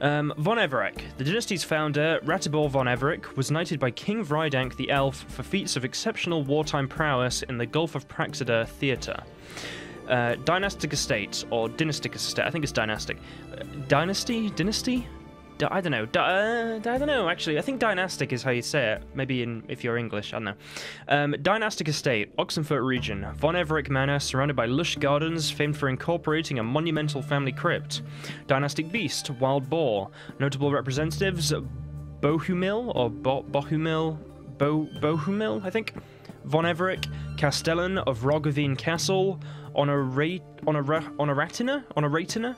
Um, von Everec. The dynasty's founder, Ratibor von Everec, was knighted by King Vrydank the Elf for feats of exceptional wartime prowess in the Gulf of Praxeda theatre. Uh, dynastic estate, or dynastic estate, I think it's dynastic. Uh, dynasty? Dynasty? I don't know. Uh, I don't know. Actually, I think dynastic is how you say it. Maybe in if you're English. I don't know. Um, dynastic estate, Oxenfurt region, Von Everec Manor, surrounded by lush gardens, famed for incorporating a monumental family crypt. Dynastic beast, wild boar. Notable representatives: Bohumil or Bo- Bohumil, Bo- Bohumil, I think. Von Everec, Castellan of Rogovine Castle, Honora, Honora, Honoratina, Honoratina,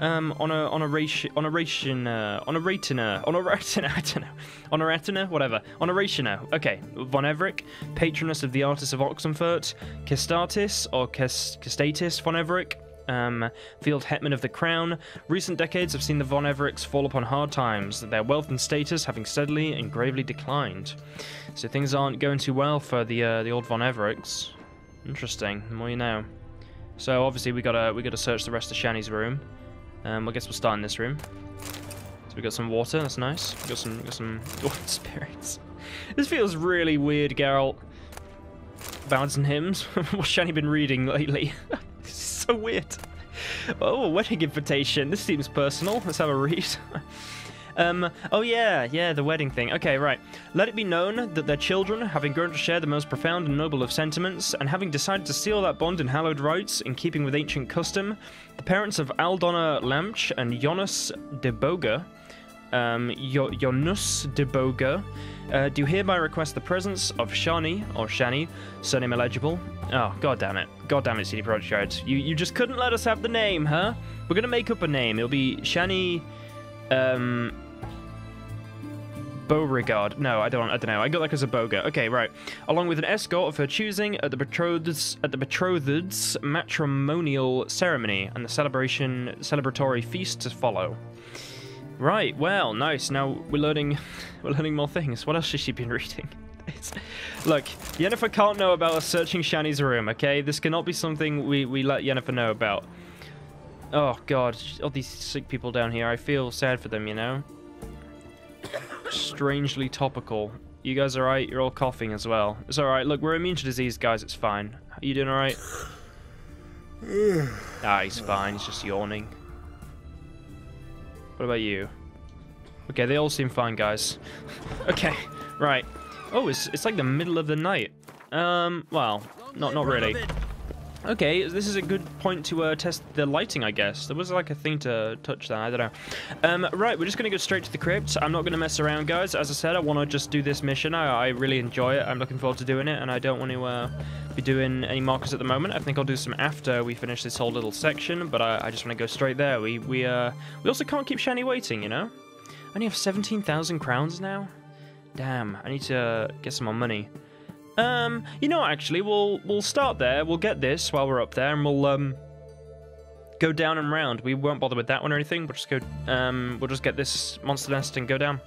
um, on a on a ration on a ration uh, on a ratina on a ratina I don't know on a retina whatever on a ratina okay von Everec patroness of the artists of Oxenfurt Kestatis or Kestatis von Everec um, field hetman of the crown. Recent decades have seen the von Everecs fall upon hard times, their wealth and status having steadily and gravely declined. So things aren't going too well for the uh, the old von Everecs. Interesting. The more you know. So obviously we gotta we gotta search the rest of Shani's room. Um, I guess we'll start in this room. So we got some water. That's nice. We got some we got some oh, spirits. This feels really weird, Geralt. And hymns. What's Shani been reading lately? this is so weird. Oh, a wedding invitation. This seems personal. Let's have a read. Um, oh yeah, yeah, the wedding thing. Okay, right. Let it be known that their children, having grown to share the most profound and noble of sentiments, and having decided to seal that bond in hallowed rites, in keeping with ancient custom, the parents of Aldona Lamch and Jonas de Boga, um, Jonus de Boga, uh, do hereby request the presence of Shani, or Shani, surname illegible. Oh, god damn it. God damn it, CD Projekt Red. You, you just couldn't let us have the name, huh? We're gonna make up a name. It'll be Shani, um, Beauregard. No, I don't. I don't know. I got that as a boga. Okay, right. Along with an escort of her choosing at the betrothed's at the betrothed's matrimonial ceremony and the celebration celebratory feast to follow. Right. Well, nice. Now we're learning. We're learning more things. What else has she been reading? It's, look, Yennefer can't know about us searching Shani's room. Okay, this cannot be something we we let Yennefer know about. Oh God, all these sick people down here. I feel sad for them. You know strangely topical. You guys alright? You're all coughing as well. It's alright. Look, we're immune to disease, guys. It's fine. Are you doing alright? ah, he's fine. He's just yawning. What about you? Okay, they all seem fine, guys. okay, right. Oh, it's it's like the middle of the night. Um, well, not not really. Okay, this is a good point to uh, test the lighting, I guess. There was like a thing to touch that, I don't know. Um, right, we're just going to go straight to the crypt. I'm not going to mess around, guys. As I said, I want to just do this mission. I, I, really enjoy it. I'm looking forward to doing it, and I don't want to uh, be doing any markers at the moment. I think I'll do some after we finish this whole little section, but I, I just want to go straight there. We we uh we also can't keep Shani waiting, you know? I only have 17,000 crowns now? Damn, I need to get some more money. Um, you know, actually, we'll we'll start there. We'll get this while we're up there, and we'll um go down and round. We won't bother with that one or anything. We'll just go. Um, we'll just get this monster nest and go down.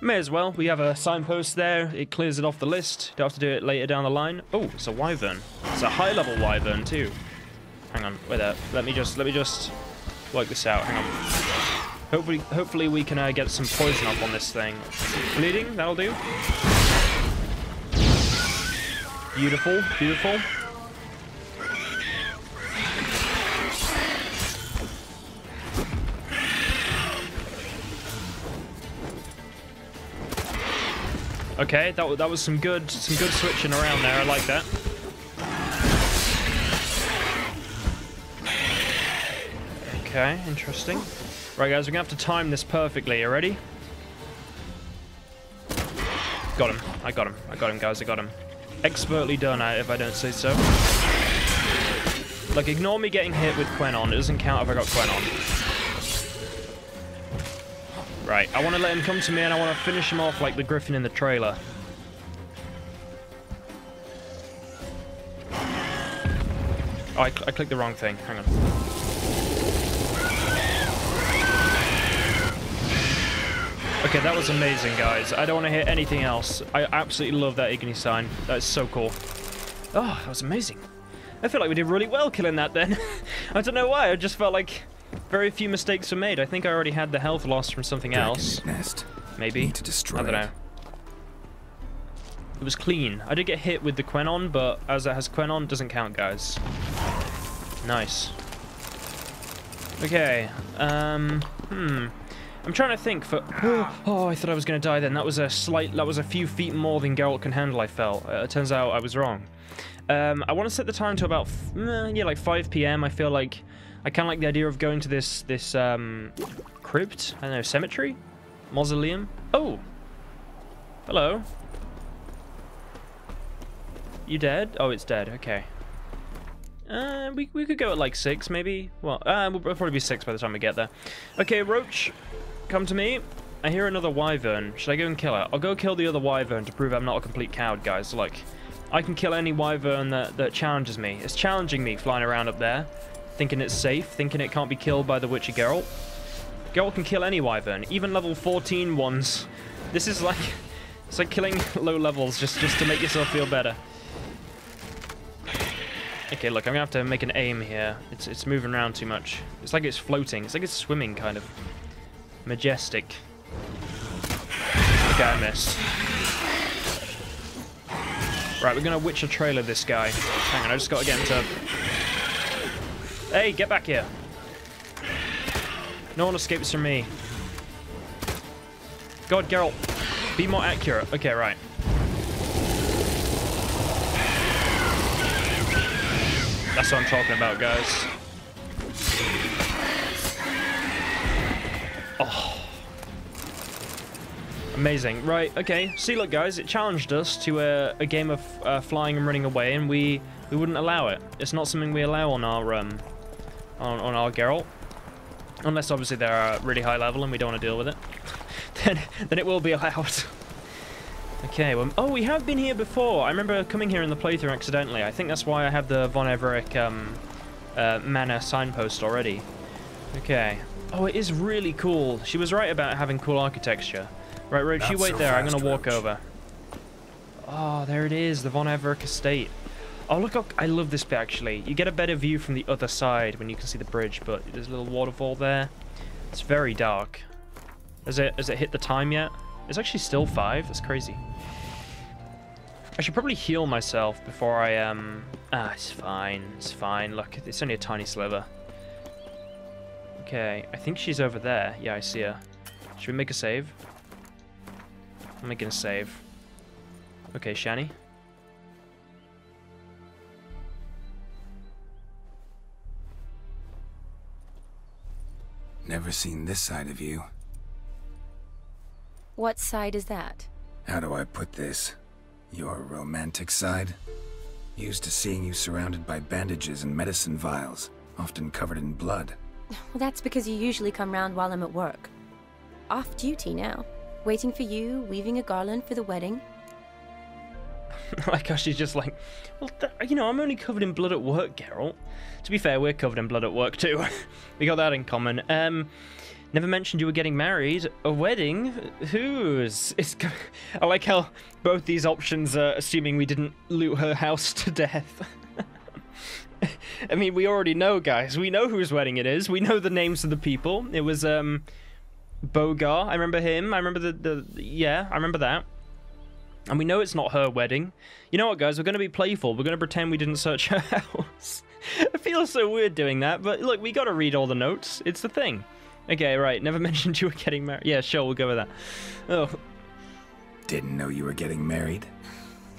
May as well. We have a signpost there. It clears it off the list. Don't have to do it later down the line. Oh, it's a wyvern. It's a high level wyvern too. Hang on, wait there. Let me just let me just work this out. Hang on. Hopefully, hopefully we can uh, get some poison up on this thing. Bleeding, that'll do. Beautiful, beautiful. Okay, that that was some good some good switching around there. I like that. Okay, interesting. Right, guys, we're gonna have to time this perfectly. You ready? Got him. I got him. I got him, guys. I got him. Expertly done, if I don't say so. Like, ignore me getting hit with Quen-On. It doesn't count if I got Quen-On. Right, I want to let him come to me and I want to finish him off like the griffin in the trailer. Oh, I, cl I clicked the wrong thing. Hang on. Okay, that was amazing, guys. I don't want to hear anything else. I absolutely love that Igni sign. That's so cool. Oh, that was amazing. I feel like we did really well killing that then. I don't know why. I just felt like very few mistakes were made. I think I already had the health loss from something else. Nest. Maybe. Need to destroy I don't know. it. It was clean. I did get hit with the Quenon, but as it has Quenon, doesn't count, guys. Nice. Okay. Um. Hmm. I'm trying to think for. Oh, I thought I was gonna die. Then that was a slight. That was a few feet more than Geralt can handle. I felt. Uh, it turns out I was wrong. Um. I want to set the time to about. Yeah, like 5 p.m. I feel like. I kind of like the idea of going to this this um crypt. I don't know cemetery, mausoleum. Oh. Hello. You dead? Oh, it's dead. Okay. Uh, we, we could go at like six, maybe. Well, uh, we'll probably be six by the time we get there. Okay, Roach, come to me. I hear another wyvern. Should I go and kill it? I'll go kill the other wyvern to prove I'm not a complete coward, guys. Look, I can kill any wyvern that, that challenges me. It's challenging me flying around up there, thinking it's safe, thinking it can't be killed by the Witcher Geralt. Geralt can kill any wyvern, even level 14 ones. This is like, it's like killing low levels just, just to make yourself feel better. Okay, look, I'm gonna have to make an aim here. It's it's moving around too much. It's like it's floating. It's like it's swimming, kind of. Majestic. Okay, I missed. Right, we're gonna Witcher trailer this guy. Hang on, I just gotta get him to... Hey, get back here. No one escapes from me. God, Geralt, be more accurate. Okay, right. That's what I'm talking about, guys. Oh. Amazing. Right, okay. See, look, guys, it challenged us to a, a game of uh, flying and running away, and we, we wouldn't allow it. It's not something we allow on our, um, on, on our Geralt. Unless, obviously, they're uh, really high level and we don't want to deal with it. then, then it will be allowed. Okay, well, oh, we have been here before. I remember coming here in the playthrough accidentally. I think that's why I have the Von Everec um, uh, manor signpost already. Okay. Oh, it is really cool. She was right about having cool architecture. Right, Roach, Not you wait so there. I'm gonna walk over. Oh, there it is, the Von Everec estate. Oh, look, how, I love this bit, actually. You get a better view from the other side when you can see the bridge, but there's a little waterfall there. It's very dark. Has it, has it hit the time yet? It's actually still five. That's crazy. I should probably heal myself before I, um... Ah, it's fine. It's fine. Look, it's only a tiny sliver. Okay, I think she's over there. Yeah, I see her. Should we make a save? I'm making a save. Okay, Shani. Never seen this side of you. What side is that? How do I put this? Your romantic side? Used to seeing you surrounded by bandages and medicine vials, often covered in blood. Well, that's because you usually come round while I'm at work. Off duty now. Waiting for you, weaving a garland for the wedding. like how she's just like, well, you know, I'm only covered in blood at work, Geralt. To be fair, we're covered in blood at work too. we got that in common. Um, never mentioned you were getting married. A wedding? Whose? It's. I like how both these options are assuming we didn't loot her house to death. I mean, we already know, guys. We know whose wedding it is. We know the names of the people. It was um, Bogar. I remember him. I remember the, the yeah. I remember that. And we know it's not her wedding. You know what, guys? We're going to be playful. We're going to pretend we didn't search her house. it feels so weird doing that, but look, we got to read all the notes. It's the thing. Okay, right. Never mentioned you were getting married. Yeah, sure, we'll go with that. Oh, Didn't know you were getting married?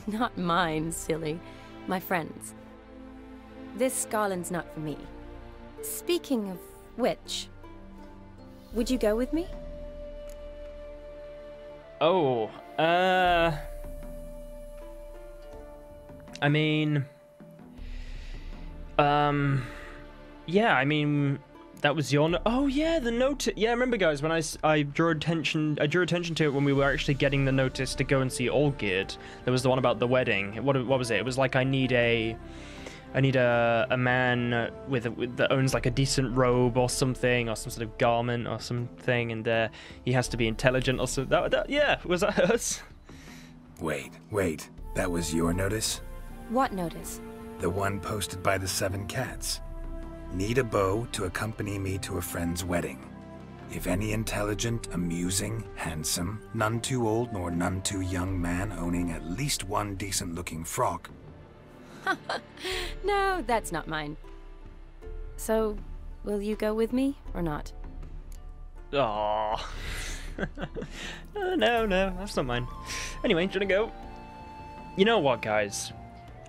Not mine, silly. My friends. This garland's not for me. Speaking of which, would you go with me? oh, uh. I mean. Um. Yeah, I mean. That was your. No- oh yeah, the notice. Yeah, remember guys when I, I drew attention I drew attention to it when we were actually getting the notice to go and see Olgierd. There was the one about the wedding. What what was it? It was like I need a I need a a man with, a, with that owns like a decent robe or something or some sort of garment or something, and uh, he has to be intelligent or something. That, that, yeah, was that hers? Wait, wait. That was your notice? What notice? The one posted by the Seven Cats? Need a beau to accompany me to a friend's wedding. If any intelligent, amusing, handsome, none too old nor none too young man owning at least one decent looking frock. no, that's not mine. So, will you go with me or not? Uh, no, no, that's not mine. Anyway, wanna go? You know what, guys?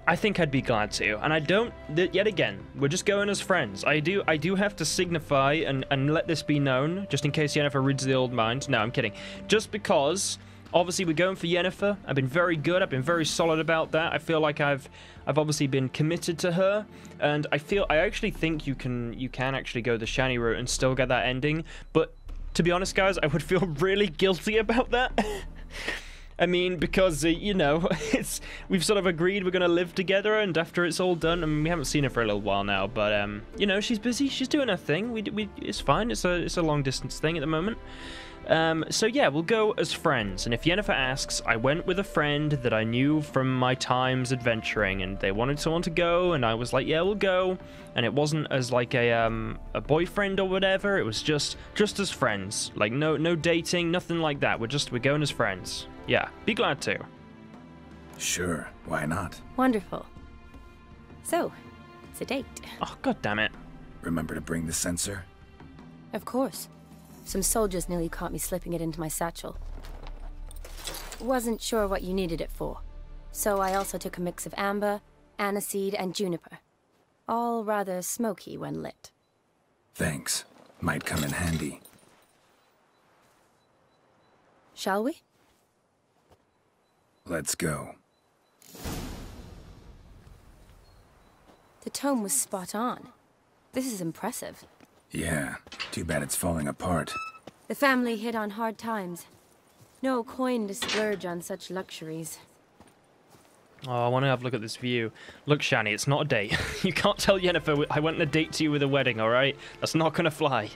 I think I'd be glad to, and I don't. Yet again, we're just going as friends. I do, I do have to signify and and let this be known, just in case Yennefer reads the old mind. No, I'm kidding. Just because, obviously, we're going for Yennefer. I've been very good. I've been very solid about that. I feel like I've, I've obviously been committed to her, and I feel, I actually think you can, you can actually go the Shani route and still get that ending. But to be honest, guys, I would feel really guilty about that. I mean, because uh, you know, it's we've sort of agreed we're gonna live together, and after it's all done, I mean, we haven't seen her for a little while now, but um, you know, she's busy, she's doing her thing. We, we, it's fine. It's a, it's a long distance thing at the moment. Um, so yeah, we'll go as friends. And if Yennefer asks, I went with a friend that I knew from my times adventuring, and they wanted someone to go, and I was like, yeah, we'll go. And it wasn't as like a um a boyfriend or whatever. It was just just as friends. Like no no dating, nothing like that. We're just we're going as friends. Yeah, be glad to. Sure, why not? Wonderful. So, it's a date. Oh god damn it. Remember to bring the censer? Of course. Some soldiers nearly caught me slipping it into my satchel. Wasn't sure what you needed it for. So I also took a mix of amber, aniseed, and juniper. All rather smoky when lit. Thanks. Might come in handy. Shall we? Let's go. The tome was spot on. This is impressive. Yeah, too bad it's falling apart. The family hit on hard times. No coin to splurge on such luxuries. Oh, I want to have a look at this view. Look, Shani, it's not a date. you can't tell Yennefer I went on a date to you with a wedding, alright? That's not gonna fly.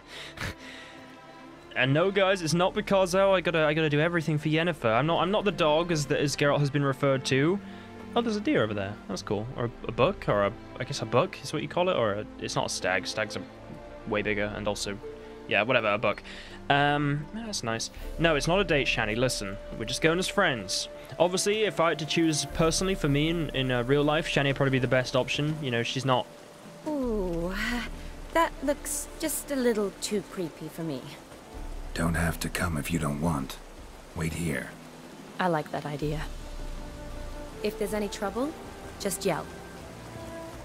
and no, guys, it's not because, oh, I gotta I gotta do everything for Yennefer. I'm not I'm not the dog, as, the, as Geralt has been referred to. Oh, there's a deer over there. That's cool. Or a, a buck, or a, I guess a buck is what you call it, or a, it's not a stag. Stags are way bigger, and also, yeah, whatever, a buck. Um, that's nice. No, it's not a date, Shani. Listen, we're just going as friends. Obviously, if I had to choose personally for me in, in uh, real life, Shani would probably be the best option. You know, she's not. Ooh, that looks just a little too creepy for me. Don't have to come if you don't want. Wait here. I like that idea. If there's any trouble, just yell.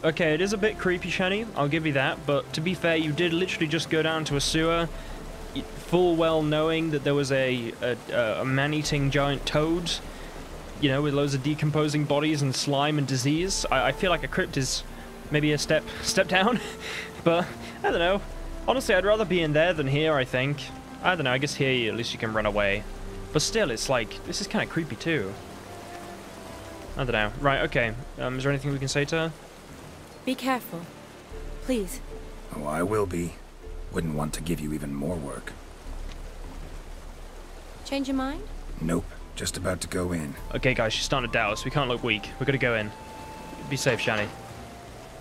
Okay, it is a bit creepy, Shani. I'll give you that. But to be fair, you did literally just go down to a sewer, full well knowing that there was a a, a man-eating giant toad, you know, with loads of decomposing bodies and slime and disease. I, I feel like a crypt is maybe a step step down, but I don't know. Honestly, I'd rather be in there than here. I think. I don't know. I guess here at least you can run away. But still, it's like this is kind of creepy too. I don't know. Right. Okay. Um, is there anything we can say to her? Be careful. Please. Oh, I will be. Wouldn't want to give you even more work. Change your mind? Nope. Just about to go in. Okay, guys, she's starting to doubt us. We can't look weak. We're gonna go in. Be safe, Shani.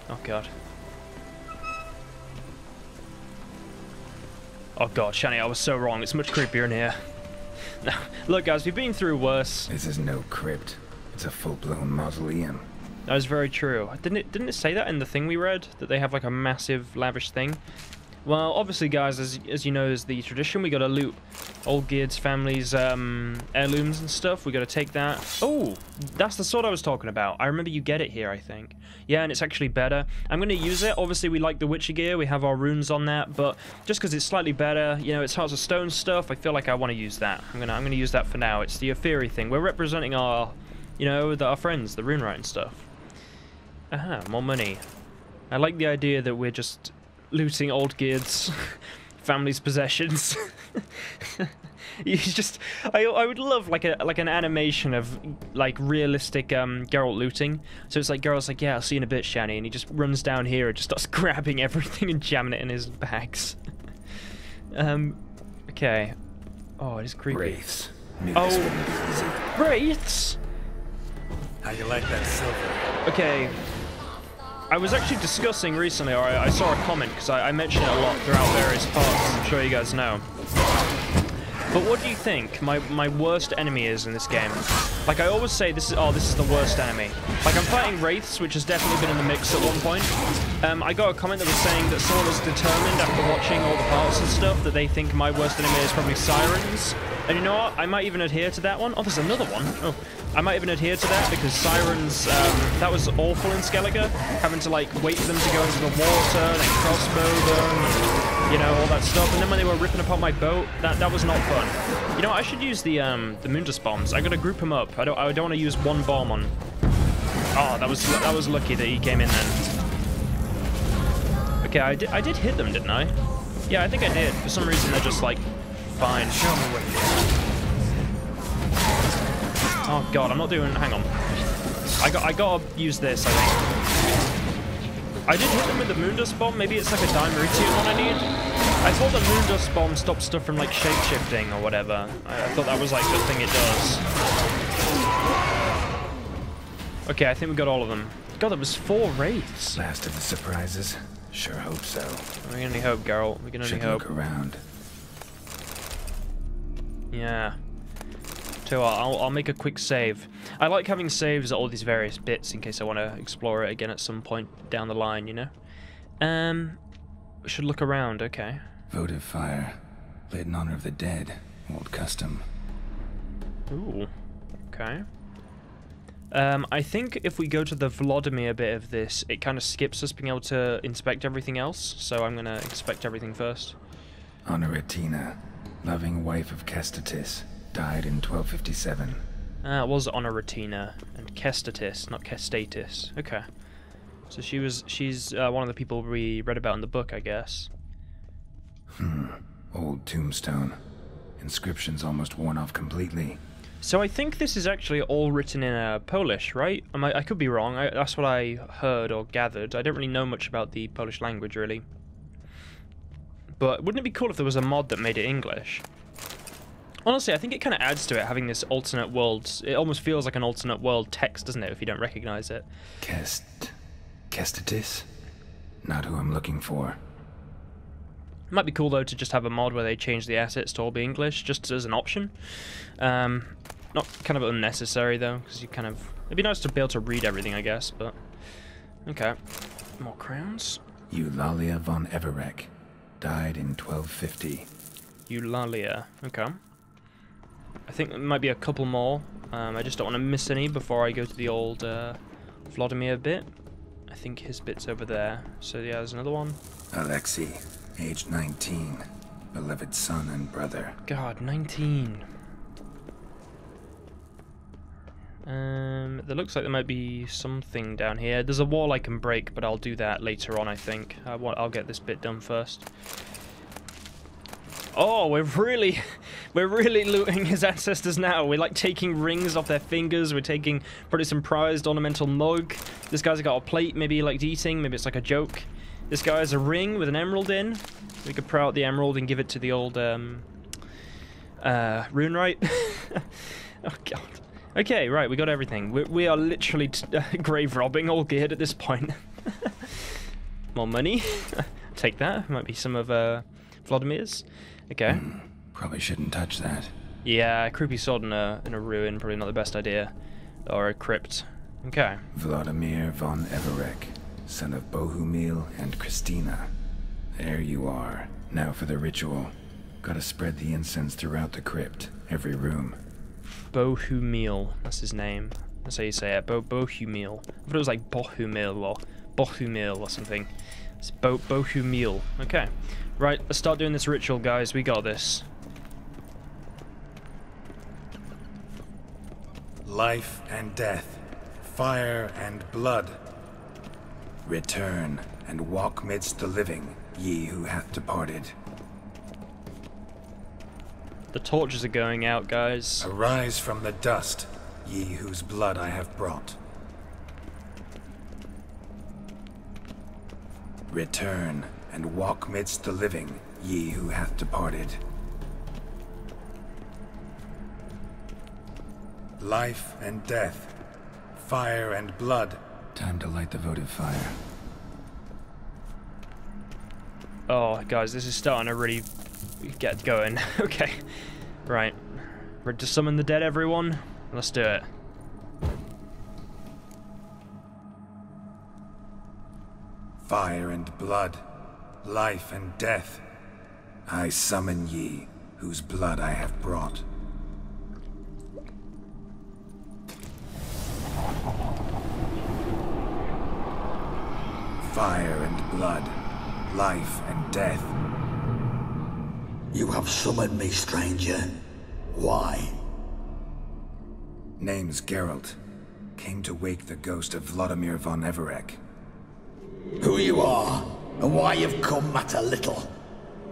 Oh, God. Oh, God, Shani, I was so wrong. It's much creepier in here. Now, look, guys, we've been through worse. This is no crypt. It's a full-blown mausoleum. That is very true. Didn't it? Didn't it say that in the thing we read that they have like a massive, lavish thing? Well, obviously, guys, as as you know, is the tradition. We got to loot old Olgierd's family's um, heirlooms and stuff. We got to take that. Oh, that's the sword I was talking about. I remember you get it here, I think. Yeah, and it's actually better. I'm going to use it. Obviously, we like the Witcher gear. We have our runes on that, but just because it's slightly better, you know, it's Hearts of Stone stuff. I feel like I want to use that. I'm gonna I'm gonna use that for now. It's the Ofieri thing. We're representing our, you know, the, our friends, the rune writing stuff. Aha, more money. I like the idea that we're just looting old Olgierd's family's possessions. He's just I I would love like a like an animation of like realistic um Geralt looting. So it's like Geralt's like, yeah, I'll see you in a bit, Shani, and he just runs down here and just starts grabbing everything and jamming it in his bags. um okay. Oh, it is creepy. Wraiths. Oh. this wouldn't be easy. Wraiths! How you like that silver? Okay. I was actually discussing recently, or I, I saw a comment, because I, I mentioned it a lot throughout various parts, I'm sure you guys know. But what do you think my, my worst enemy is in this game? Like, I always say this is, oh, this is the worst enemy. Like, I'm fighting Wraiths, which has definitely been in the mix at one point. Um, I got a comment that was saying that someone was determined after watching all the parts and stuff that they think my worst enemy is probably Sirens. And you know what? I might even adhere to that one. Oh, there's another one. Oh, I might even adhere to that because Sirens, um, that was awful in Skellige. Having to, like, wait for them to go into the water, then crossbow them, you know, all that stuff. And then when they were ripping apart my boat, that, that was not fun. You know, what? I should use the um, the Moon Dust bombs. I gotta group them up. I don't I don't want to use one bomb on. Oh, that was that was lucky that he came in then. Okay, I did I did hit them, didn't I? Yeah, I think I did. For some reason, they're just like fine. Show me what Oh god, I'm not doing. Hang on. I got I gotta use this. I think. I did hit them with the Moon Dust bomb. Maybe it's like a Dimeritium one I need. I thought the Moon Dust bomb stops stuff from like shape-shifting or whatever. I, I, thought that was like the thing it does. Okay, I think we got all of them. God, there was four wraiths. Last of the surprises. Sure hope so. We can only hope, Geralt. We can only Should hope. look around. Yeah. So I'll, I'll make a quick save. I like having saves at all these various bits in case I want to explore it again at some point down the line, you know? Um, we should look around, okay. Votive fire. Lit in honor of the dead. Old custom. Ooh. Okay. Um, I think if we go to the Vladimir bit of this, it kind of skips us being able to inspect everything else, so I'm going to inspect everything first. Honor Honoratina, loving wife of Kestatis, died in 1257. Ah, it was Honoratina, and Kestatis, not Kestatis. Okay. So she was, she's uh, one of the people we read about in the book, I guess. Hmm. Old tombstone. Inscriptions almost worn off completely. So I think this is actually all written in uh, Polish, right? I, I could be wrong. I, that's what I heard or gathered. I don't really know much about the Polish language, really. But wouldn't it be cool if there was a mod that made it English? Honestly, I think it kind of adds to it having this alternate world. It almost feels like an alternate world text, doesn't it, if you don't recognize it? Kest... Kestatis? Not who I'm looking for. It Might be cool though to just have a mod where they change the assets to all be English, just as an option. Um, not kind of unnecessary though, because you kind of it'd be nice to be able to read everything, I guess. But okay, more crowns. Eulalia von Everec, died in 1250. Eulalia, okay. I think there might be a couple more. Um, I just don't want to miss any before I go to the old uh, Vladimir bit. I think his bit's over there. So yeah, there's another one. Alexei, age 19, beloved son and brother. God, 19. Um, there looks like there might be something down here. There's a wall I can break, but I'll do that later on, I think. I want, I'll get this bit done first. Oh, we're really, we're really looting his ancestors now. We're like taking rings off their fingers. We're taking probably some prized ornamental mug. This guy's got a plate, maybe he like eating. Maybe it's like a joke. This guy has a ring with an emerald in. We could pry out the emerald and give it to the old um, uh, Runewright. oh god. Okay, right, we got everything. We, we are literally uh, grave robbing Olgierd at this point. More money. Take that. Might be some of uh, Vladimir's. Okay. Mm, probably shouldn't touch that. Yeah, creepy sword in a in a ruin. Probably not the best idea. Or a crypt. Okay. Vladimir von Everec, son of Bohumil and Christina. There you are. Now for the ritual. Gotta spread the incense throughout the crypt, every room. Bohumil, that's his name. That's how you say it. Bo Bohumil. I thought it was like Bohumil or Bohumil or something. It's Bo Bohumil. Okay. Right, let's start doing this ritual, guys. We got this. Life and death, fire and blood. Return and walk midst the living, ye who hath departed. The torches are going out, guys. Arise from the dust, ye whose blood I have brought. Return and walk midst the living, ye who hath departed. Life and death, fire and blood. Time to light the votive fire. Oh, guys, this is starting to really get going. okay. Right. Ready to summon the dead, everyone? Let's do it. Fire and blood, life and death. I summon ye, whose blood I have brought. Fire and blood, life and death. You have summoned me, stranger. Why? Name's Geralt. Came to wake the ghost of Vladimir von Everec. Who you are, and why you've come matter little.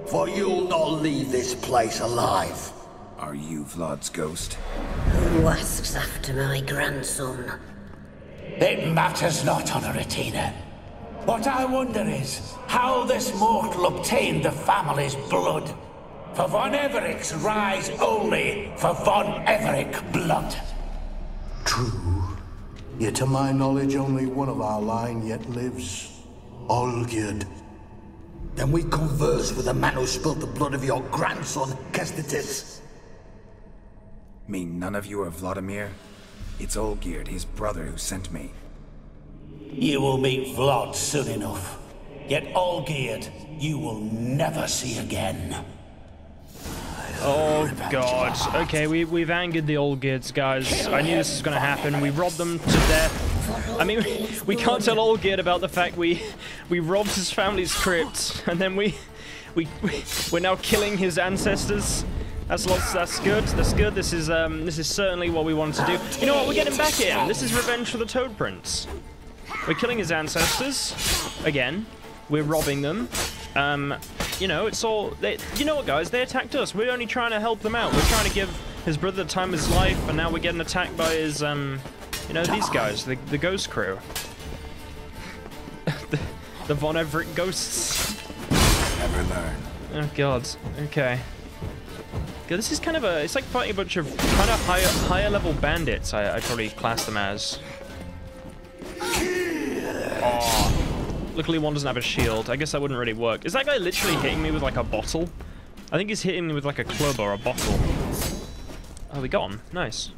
For you'll not leave this place alive. Are you Vlad's ghost? Who asks after my grandson? It matters not, Honoratina. What I wonder is how this mortal obtained the family's blood. For Von Everec's rise only for Von Everec blood. True. Yet to my knowledge, only one of our line yet lives. Olgierd. Then we converse with the man who spilled the blood of your grandson, Kestatis. Mean none of you are Vladimir? It's Olgierd, his brother, who sent me. You will meet Vlad soon enough. Yet Olgierd, you will never see again. Oh god. Okay, we, we've angered the Olgierds, guys. I knew this was going to happen. We robbed them to death. I mean, we can't tell old Olgierd about the fact we we robbed his family's crypt, and then we, we, we we're now killing his ancestors. That's lots. That's good. That's good. This is um. This is certainly what we wanted to do. You know what? We're getting back in. This is revenge for the Toad Prince. We're killing his ancestors again. We're robbing them. Um, you know, it's all. They, you know what, guys? They attacked us. We're only trying to help them out. We're trying to give his brother the time of his life, and now we're getting attacked by his um. You know, these guys, the the ghost crew. the, the Von Everec ghosts. Never learn. Oh god. Okay. Yeah, this is kind of a. It's like fighting a bunch of kind of higher higher level bandits. I I probably class them as. Oh. Luckily, one doesn't have a shield. I guess that wouldn't really work. Is that guy literally hitting me with like a bottle? I think he's hitting me with like a club or a bottle. Oh, we got him. Nice.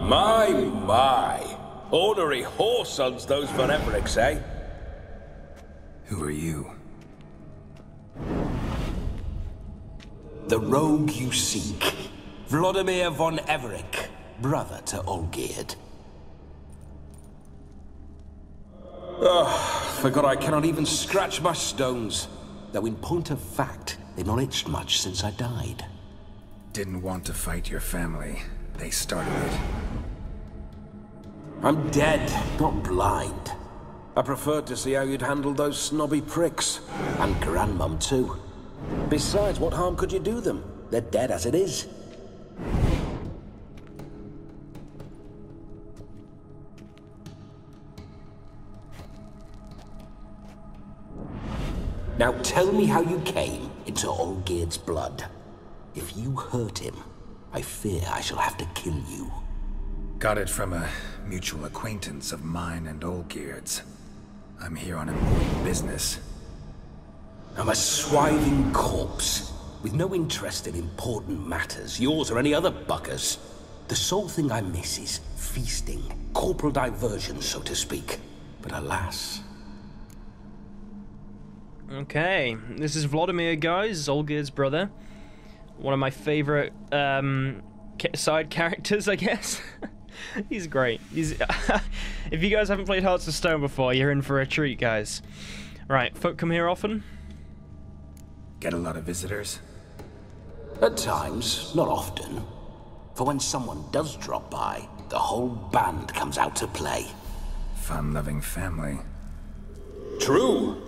My, my. Ornery whoresons those Von Everecs, eh? Who are you? The rogue you seek. Vladimir von Everec, brother to Olgierd. Oh, ah, forgot I cannot even scratch my stones. Though in point of fact, they've not itched much since I died. Didn't want to fight your family. They started it. I'm dead, not blind. I preferred to see how you'd handle those snobby pricks. And Grandmum, too. Besides, what harm could you do them? They're dead as it is. Now tell me how you came into Olgierd's blood. If you hurt him, I fear I shall have to kill you. Got it from a mutual acquaintance of mine and Olgierd's. I'm here on important business. I'm a swiving corpse, with no interest in important matters, yours or any other buggers. The sole thing I miss is feasting, corporal diversion, so to speak. But alas, Okay, this is Vladimir, guys, Olgierd's brother. One of my favorite um, ca- side characters, I guess. He's great. He's if you guys haven't played Hearts of Stone before, you're in for a treat, guys. Right, folk come here often. Get a lot of visitors? At times, not often. For when someone does drop by, the whole band comes out to play. Fun-loving family. True.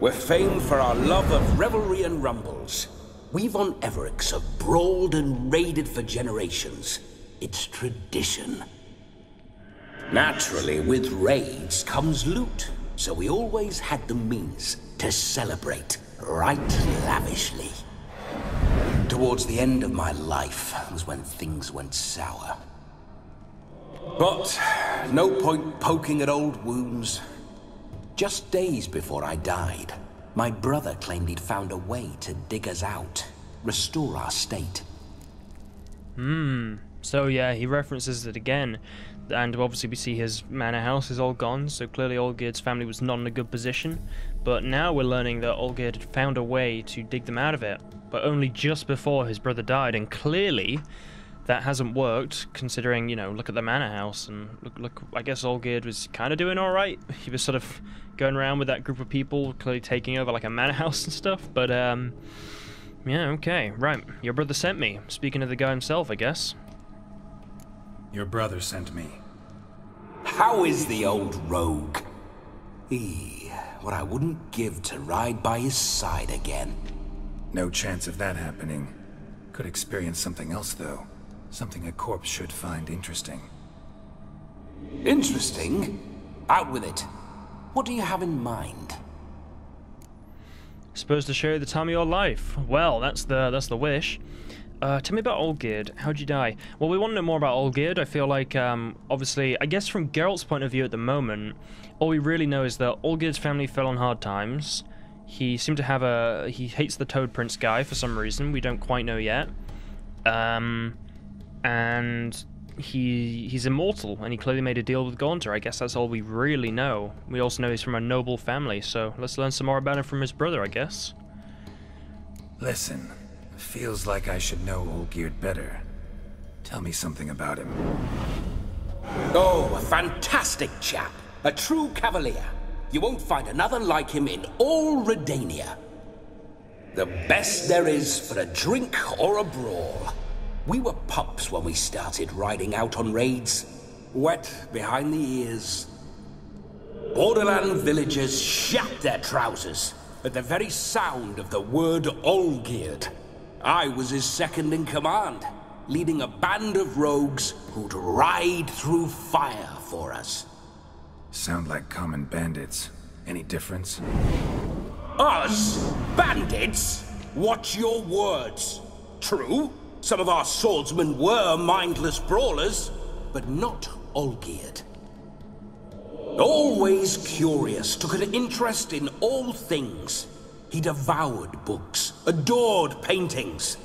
We're famed for our love of revelry and rumbles. We Von Everecs have brawled and raided for generations. It's tradition. Naturally, with raids comes loot, so we always had the means to celebrate right lavishly. Towards the end of my life was when things went sour. But no point poking at old wounds. Just days before I died, my brother claimed he'd found a way to dig us out, restore our state. Hmm. So yeah, he references it again, and obviously we see his manor house is all gone. So clearly, Olgierd's family was not in a good position. But now we're learning that Olgierd had found a way to dig them out of it, but only just before his brother died, and clearly. That hasn't worked, considering, you know, look at the manor house, and look, look I guess Olgierd was kind of doing alright. He was sort of going around with that group of people, clearly taking over like a manor house and stuff, but, um, yeah, okay, right. Your brother sent me. Speaking of the guy himself, I guess. Your brother sent me. How is the old rogue? He, what I wouldn't give to ride by his side again. No chance of that happening. Could experience something else, though. Something a corpse should find interesting. Interesting? Out with it. What do you have in mind? Supposed to show you the time of your life. Well, that's the that's the wish. Uh, tell me about Olgierd. How'd you die? Well, we want to know more about Olgierd. I feel like, um, obviously, I guess from Geralt's point of view at the moment, all we really know is that Olgierd's family fell on hard times. He seemed to have a... He hates the Toad Prince guy for some reason. We don't quite know yet. Um, and he he's immortal, and he clearly made a deal with Gaunter. I guess that's all we really know. We also know he's from a noble family, so let's learn some more about him from his brother, I guess. Listen, feels like I should know Olgierd better. Tell me something about him. Oh, a fantastic chap. A true cavalier. You won't find another like him in all Redania. The best there is for a drink or a brawl. We were pups when we started riding out on raids. Wet behind the ears. Borderland villagers shat their trousers at the very sound of the word Olgierd. I was his second in command, leading a band of rogues who'd ride through fire for us. Sound like common bandits. Any difference? Us? Bandits? Watch your words. True, some of our swordsmen were mindless brawlers, but not Olgierd. Always curious, took an interest in all things. He devoured books, adored paintings,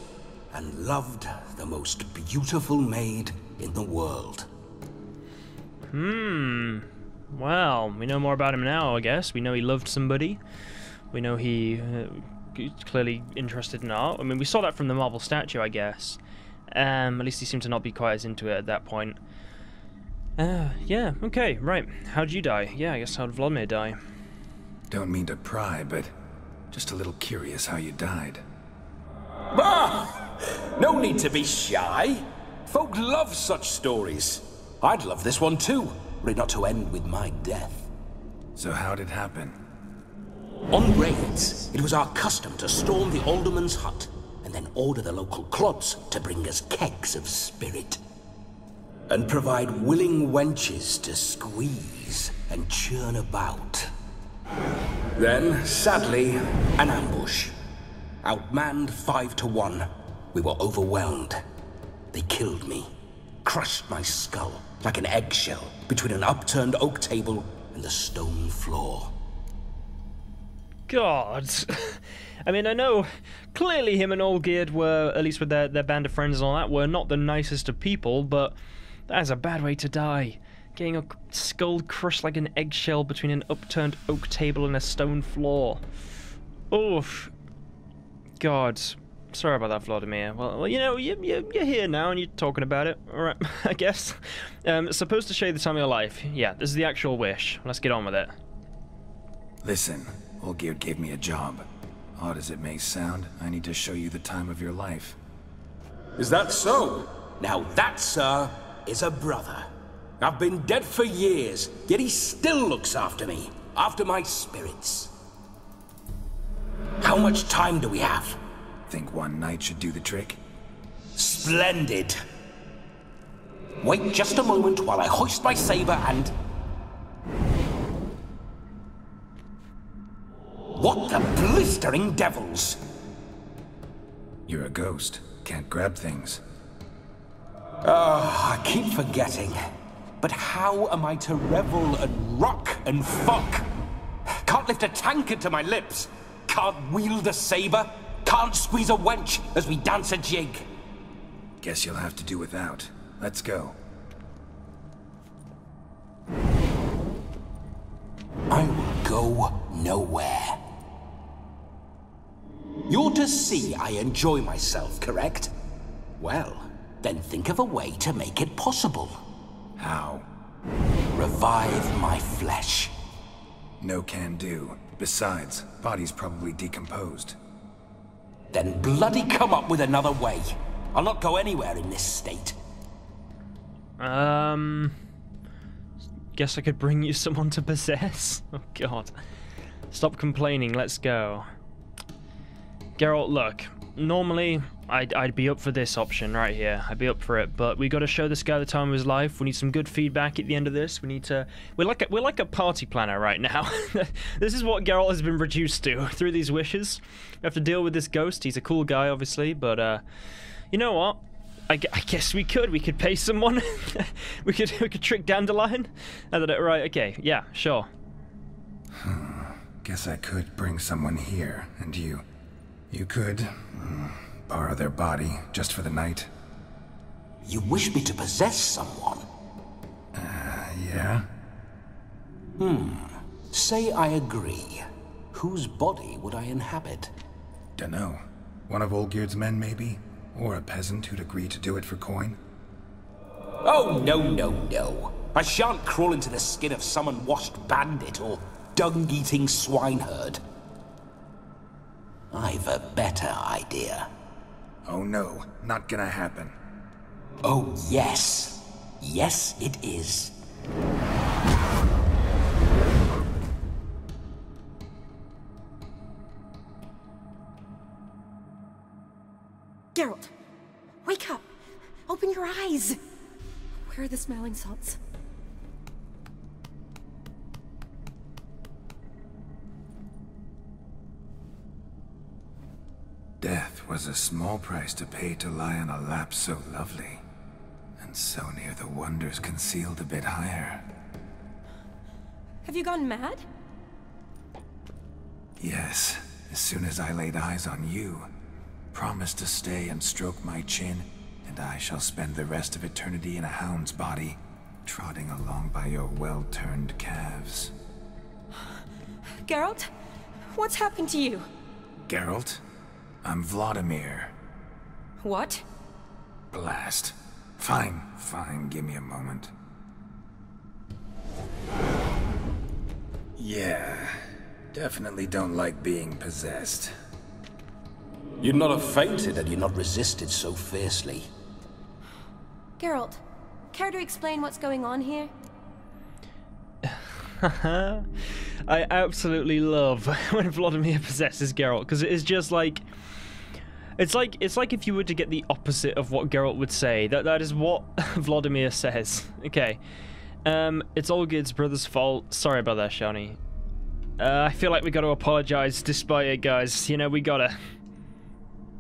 and loved the most beautiful maid in the world. Hmm. Well, we know more about him now, I guess. We know he loved somebody. We know he uh, clearly interested in art. I mean, we saw that from the marble statue, I guess. Um, at least he seemed to not be quite as into it at that point. Uh, yeah, okay, right. How'd you die? Yeah, I guess how'd Vladimir die? Don't mean to pry, but just a little curious how you died. Bah! No need to be shy. Folk love such stories. I'd love this one too, were it not to end with my death. So how did it happen? On raids, it was our custom to storm the alderman's hut and then order the local clods to bring us kegs of spirit. And provide willing wenches to squeeze and churn about. Then, sadly, an ambush. Outmanned five to one, we were overwhelmed. They killed me, crushed my skull like an eggshell between an upturned oak table and the stone floor. God. I mean, I know clearly him and Olgierd were, at least with their, their band of friends and all that, were not the nicest of people, but that's a bad way to die. Getting a skull crushed like an eggshell between an upturned oak table and a stone floor. Oof. God. Sorry about that, Vladimir. Well, well you know, you, you, you're here now and you're talking about it. Alright, I guess. Um, it's supposed to show you the time of your life. Yeah, this is the actual wish. Let's get on with it. Listen, Olgierd gave me a job. Odd as it may sound, I need to show you the time of your life. Is that so? Now that, sir, is a brother. I've been dead for years, yet he still looks after me, after my spirits. How much time do we have? Think one night should do the trick? Splendid. Wait just a moment while I hoist my saber and... What the blistering devils? You're a ghost. Can't grab things. Oh, I keep forgetting. But how am I to revel and rock and fuck? Can't lift a tankard to my lips. Can't wield a saber. Can't squeeze a wench as we dance a jig. Guess you'll have to do without. Let's go. I will go nowhere. You're to see I enjoy myself, correct? Well, then think of a way to make it possible. How? Revive my flesh. No can do. Besides, body's probably decomposed. Then bloody come up with another way. I'll not go anywhere in this state. Um. Guess I could bring you someone to possess? Oh god. Stop complaining, let's go. Geralt, look. Normally, I'd, I'd be up for this option right here. I'd be up for it, but we got to show this guy the time of his life. We need some good feedback at the end of this. We need to. We're like a, we're like a party planner right now. this is what Geralt has been reduced to through these wishes. We have to deal with this ghost. He's a cool guy, obviously, but uh, you know what? I, I guess we could. We could pay someone. we could we could trick Dandelion. I don't know. Right? Okay. Yeah. Sure. Guess I could bring someone here, and you. You could mm, borrow their body just for the night. You wish me to possess someone? Uh, yeah? Hmm. Say I agree. Whose body would I inhabit? Dunno. One of Olgierd's men, maybe? Or a peasant who'd agree to do it for coin? Oh, no, no, no. I shan't crawl into the skin of some unwashed bandit or dung-eating swineherd. I've a better idea. Oh no, not gonna happen. Oh, yes. Yes, it is. Geralt, wake up. Open your eyes. Where are the smelling salts? Death was a small price to pay to lie on a lap so lovely, and so near the wonders concealed a bit higher. Have you gone mad? Yes, as soon as I laid eyes on you, promise to stay and stroke my chin, and I shall spend the rest of eternity in a hound's body, trotting along by your well-turned calves. Geralt, what's happened to you? Geralt, I'm Vladimir. What? Blast. Fine, fine, give me a moment. Yeah, definitely don't like being possessed. You'd not have fainted had you not resisted so fiercely. Geralt, care to explain what's going on here? I absolutely love when Vladimir possesses Geralt because it is just like it's like it's like if you were to get the opposite of what Geralt would say. That that is what Vladimir says. Okay. Um, it's Olgierd's brother's fault. Sorry about that, Shani. Uh, I feel like we got to apologize despite it, guys. You know, we gotta.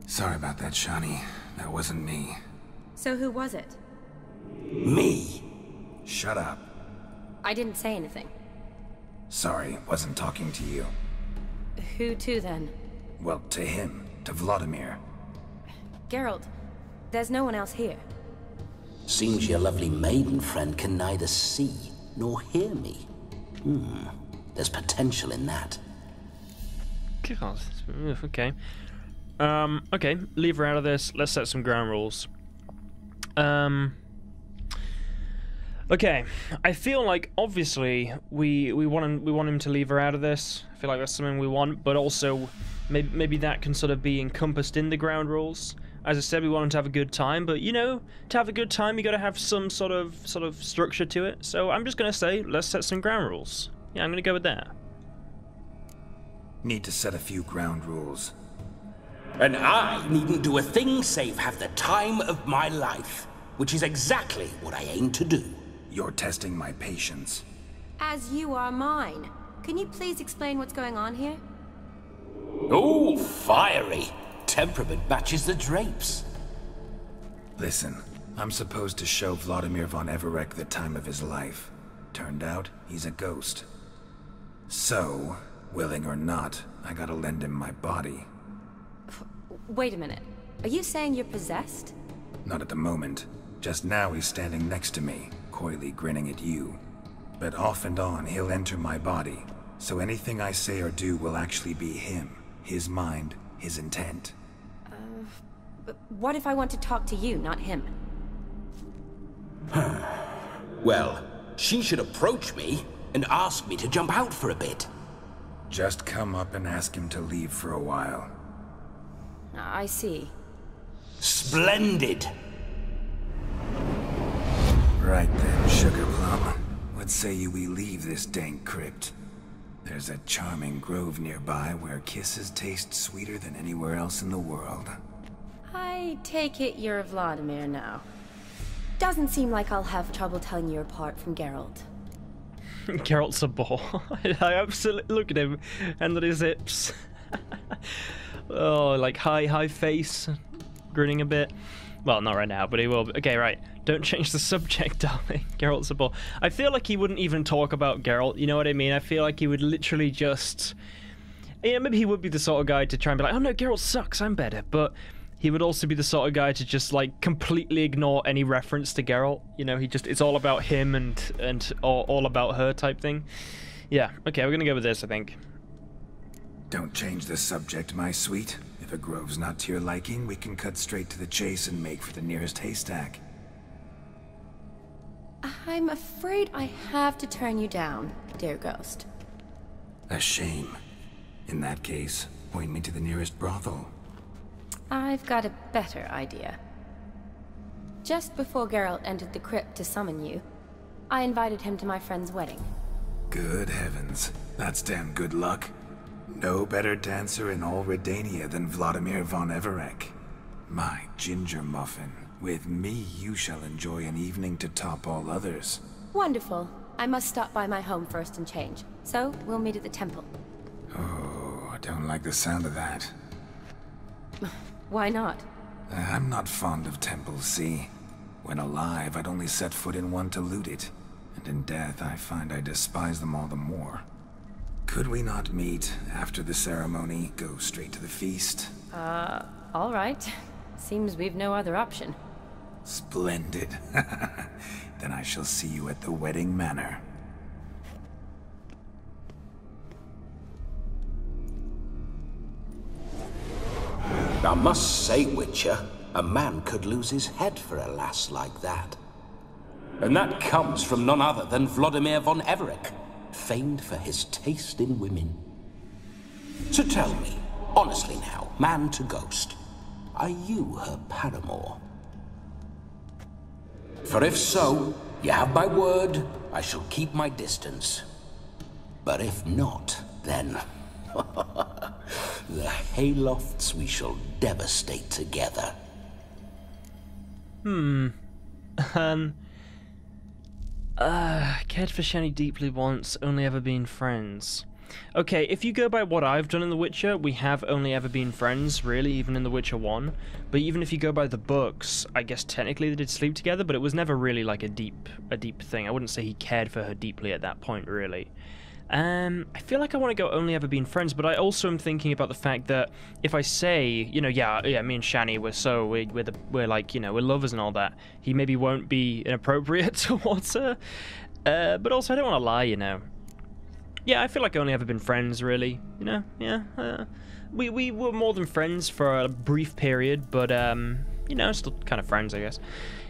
Sorry about that, Shani. That wasn't me. So who was it? Me. Shut up. I didn't say anything. Sorry, wasn't talking to you. Who to then? Well, to him. To Vladimir. Geralt, there's no one else here. Seems your lovely maiden friend can neither see nor hear me. Hmm. There's potential in that. God. Okay. Um. Okay. Leave her out of this. Let's set some ground rules. Um. Okay, I feel like obviously we we want him, we want him to leave her out of this. I feel like that's something we want, but also maybe maybe that can sort of be encompassed in the ground rules. As I said, we want him to have a good time, but you know, to have a good time, you got to have some sort of sort of structure to it. So I'm just gonna say, let's set some ground rules. Yeah, I'm gonna go with that. Need to set a few ground rules. And I needn't do a thing save have the time of my life, which is exactly what I aim to do. You're testing my patience. As you are mine. Can you please explain what's going on here? Oh, fiery. Temperament matches the drapes. Listen, I'm supposed to show Vladimir von Everec the time of his life. Turned out, he's a ghost. So, willing or not, I gotta lend him my body. Wait a minute. Are you saying you're possessed? Not at the moment. Just now he's standing next to me, coyly grinning at you. But off and on, he'll enter my body. So anything I say or do will actually be him. His mind, his intent. Uh, but what if I want to talk to you, not him? well, she should approach me and ask me to jump out for a bit. Just come up and ask him to leave for a while. I see. Splendid! Right then, Sugar Plum. What say you we leave this dank crypt? There's a charming grove nearby where kisses taste sweeter than anywhere else in the world. I take it you're Vladimir now. Doesn't seem like I'll have trouble telling you apart from Geralt. Geralt's a bore. I absolutely look at him and at his hips. oh, like high, high face, grinning a bit. Well, not right now, but he will. Okay, right. Don't change the subject, darling. Geralt's a bore. I feel like he wouldn't even talk about Geralt. You know what I mean? I feel like he would literally just. Yeah, maybe he would be the sort of guy to try and be like, "Oh no, Geralt sucks. I'm better," but he would also be the sort of guy to just like completely ignore any reference to Geralt. You know, he just it's all about him and and all, all about her type thing. Yeah, okay, we're gonna go with this, I think. Don't change the subject, my sweet. If a grove's not to your liking, we can cut straight to the chase and make for the nearest haystack. I'm afraid I have to turn you down, dear ghost. A shame. In that case, point me to the nearest brothel. I've got a better idea. Just before Geralt entered the crypt to summon you, I invited him to my friend's wedding. Good heavens. That's damn good luck. No better dancer in all Redania than Vladimir von Everec. My ginger muffin. With me, you shall enjoy an evening to top all others. Wonderful. I must stop by my home first and change. So, we'll meet at the temple. Oh, I don't like the sound of that. Why not? I'm not fond of temples, see? When alive, I'd only set foot in one to loot it. And in death, I find I despise them all the more. Could we not meet after the ceremony, go straight to the feast? Uh, all right. Seems we've no other option. Splendid. then I shall see you at the wedding manor. I must say, Witcher, a man could lose his head for a lass like that. And that comes from none other than Vladimir von Everec, famed for his taste in women. So tell me, honestly now, man to ghost, are you her paramour? For if so, you have my word, I shall keep my distance. But if not, then... the haylofts we shall devastate together. Hmm. Um... Uh, cared for Shani deeply once, only ever been friends. Okay, if you go by what I've done in The Witcher, we have only ever been friends, really, even in The Witcher 1. But even if you go by the books, I guess technically they did sleep together, but it was never really like a deep a deep thing. I wouldn't say he cared for her deeply at that point, really. Um, I feel like I want to go only ever been friends, but I also am thinking about the fact that if I say, you know, yeah, yeah, me and Shani we're so we, we're the, we're like, you know, we're lovers and all that, he maybe won't be inappropriate towards her. Uh, but also I don't want to lie, you know. Yeah, I feel like I only ever been friends, really. You know, yeah. Uh, we we were more than friends for a brief period, but um, you know, still kind of friends, I guess.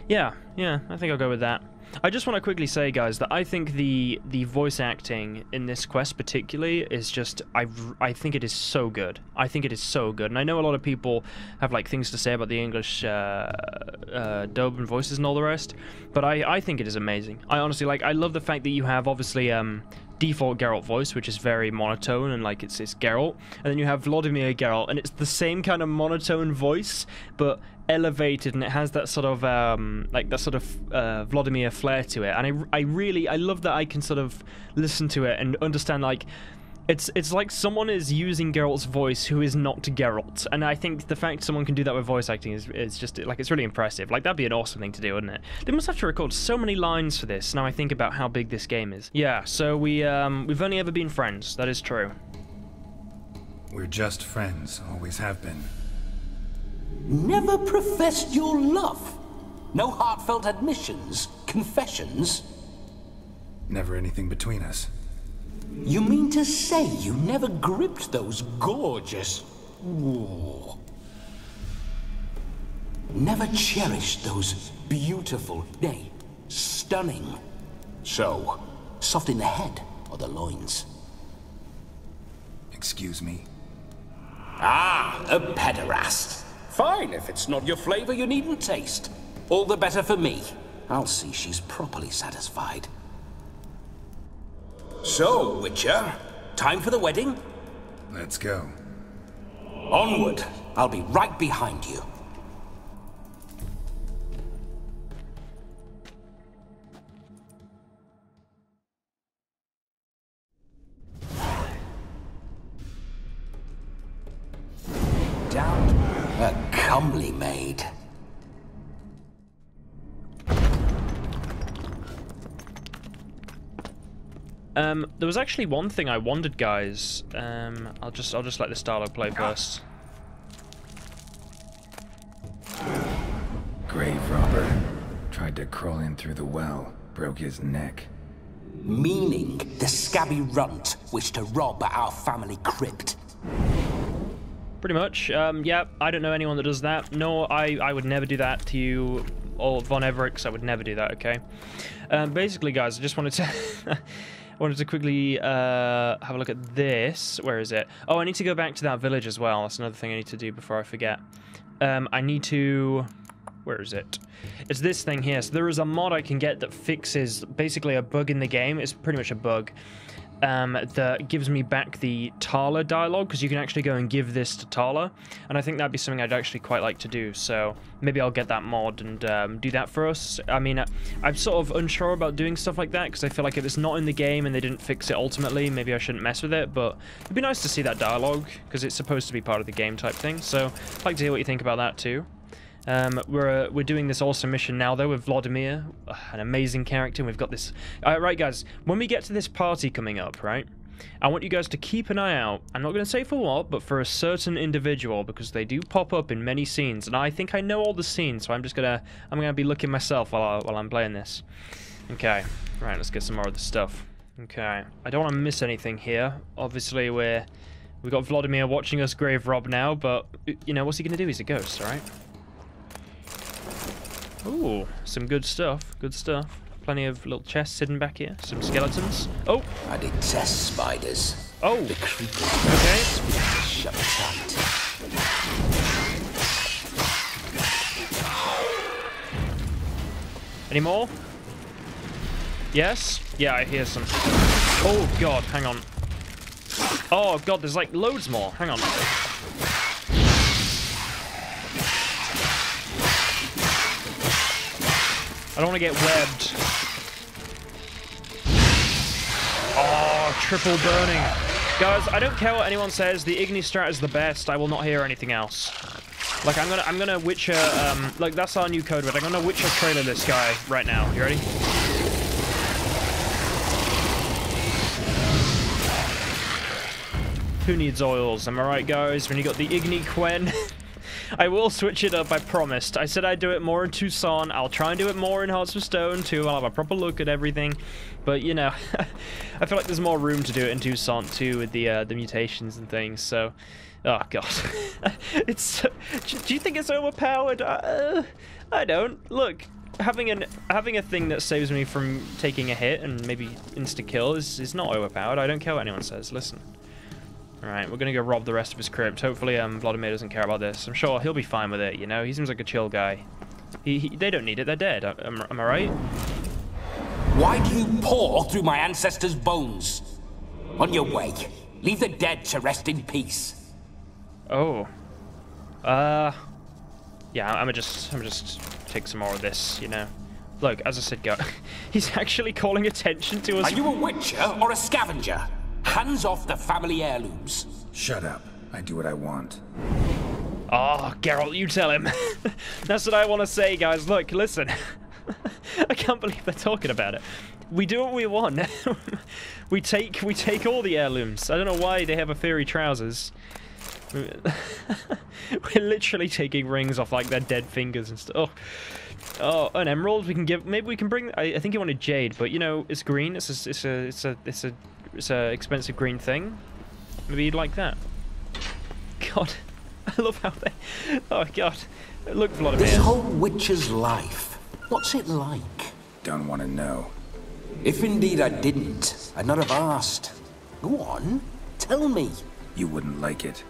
Yeah, yeah. I think I'll go with that. I just want to quickly say, guys, that I think the the voice acting in this quest particularly is just I I think it is so good. I think it is so good, and I know a lot of people have like things to say about the English uh, uh, dub and voices and all the rest, but I I think it is amazing. I honestly like. I love the fact that you have obviously um default Geralt voice, which is very monotone and like it's it's Geralt, and then you have Vladimir Geralt, and it's the same kind of monotone voice, but elevated, and it has that sort of um, like that sort of uh, Vladimir flair to it. And I I really I love that I can sort of listen to it and understand like It's it's like someone is using Geralt's voice who is not Geralt, and I think the fact someone can do that with voice acting is, is just like it's really impressive. Like that'd be an awesome thing to do, wouldn't it? They must have to record so many lines for this. Now I think about how big this game is. Yeah, so we um we've only ever been friends. That is true. We're just friends, always have been. Never professed your love. No heartfelt admissions, confessions. Never anything between us. You mean to say you never gripped those gorgeous... Ooh. Never cherished those beautiful, nay, stunning... So, soft in the head or the loins? Excuse me? Ah, a pederast. Fine, if it's not your flavor, you needn't taste. All the better for me. I'll see she's properly satisfied. So, Witcher, time for the wedding? Let's go. Onward. I'll be right behind you. Down. A comely maid. Um, there was actually one thing I wondered, guys. Um, I'll just I'll just let this dialogue play first. Grave robber. Tried to crawl in through the well. Broke his neck. Meaning the scabby runt wished to rob our family crypt. Pretty much. Um, yeah, I don't know anyone that does that. No, I, I would never do that to you or Von Everecs. I would never do that, okay? Um, basically, guys, I just wanted to... I wanted to quickly uh, have a look at this. Where is it? Oh, I need to go back to that village as well. That's another thing I need to do before I forget. Um, I need to... Where is it? It's this thing here. So there is a mod I can get that fixes basically a bug in the game. It's pretty much a bug. Um, that gives me back the Tala dialogue because you can actually go and give this to Tala, and I think that'd be something I'd actually quite like to do. So maybe I'll get that mod and um, do that for us. I mean, I, I'm sort of unsure about doing stuff like that because I feel like if it's not in the game and they didn't fix it ultimately, maybe I shouldn't mess with it. But it'd be nice to see that dialogue because it's supposed to be part of the game type thing. So I'd like to hear what you think about that too. Um, we're uh, we're doing this awesome mission now though with Vladimir, an amazing character. We've got this. Uh, right, guys. When we get to this party coming up, right? I want you guys to keep an eye out. I'm not going to say for what, but for a certain individual because they do pop up in many scenes, and I think I know all the scenes, so I'm just gonna I'm gonna be looking myself while I, while I'm playing this. Okay, right. Let's get some more of the stuff. Okay, I don't want to miss anything here. Obviously, we're we've got Vladimir watching us grave rob now, but you know what's he gonna do? He's a ghost, all right? Ooh, some good stuff. Good stuff. Plenty of little chests hidden back here. Some skeletons. Oh! I detest spiders. Oh! The creepers. Okay. Shut tight. Any more? Yes? Yeah, I hear some. Oh god, hang on. Oh god, there's like loads more. Hang on. I don't want to get webbed. Oh, triple burning. Guys, I don't care what anyone says, the Igni strat is the best. I will not hear anything else. Like I'm gonna I'm gonna Witcher um like that's our new code word. I'm gonna Witcher trailer this guy right now. You ready? Who needs oils? Am I right guys? When you got the Igni Quen I will switch it up, I promised. I said I'd do it more in Toussaint. I'll try and do it more in Hearts of Stone, too. I'll have a proper look at everything. But, you know, I feel like there's more room to do it in Toussaint, too, with the, uh, the mutations and things, so... Oh, God. it's... Do you think it's overpowered? Uh, I don't. Look, having an having a thing that saves me from taking a hit and maybe insta-kill is, is not overpowered. I don't care what anyone says. Listen. Alright, we're gonna go rob the rest of his crypt. Hopefully, um, Vladimir doesn't care about this. I'm sure he'll be fine with it, you know? He seems like a chill guy. He, he they don't need it, they're dead. Am, am I right? Why do you pour through my ancestors' bones? On your way, leave the dead to rest in peace. Oh. Uh... Yeah, I'm gonna just, I'm gonna just take some more of this, you know? Look, as I said, go. He's actually calling attention to us. Are you a witcher or a scavenger? Hands off the family heirlooms. Shut up. I do what I want. Oh, Geralt, you tell him. That's what I want to say, guys. Look, listen. I can't believe they're talking about it. We do what we want. we take we take all the heirlooms. I don't know why they have a fairy trousers. We're literally taking rings off like their dead fingers and stuff. Oh. oh, an emerald. We can give. Maybe we can bring. I, I think he wanted jade, but you know, it's green. It's a, it's a, it's a, it's a, it's a expensive green thing. Maybe you'd like that. God, I love how they. Oh God, look, Vladimir. This whole witch's life. What's it like? Don't want to know. If indeed I didn't, I'd not have asked. Go on, tell me. You wouldn't like it.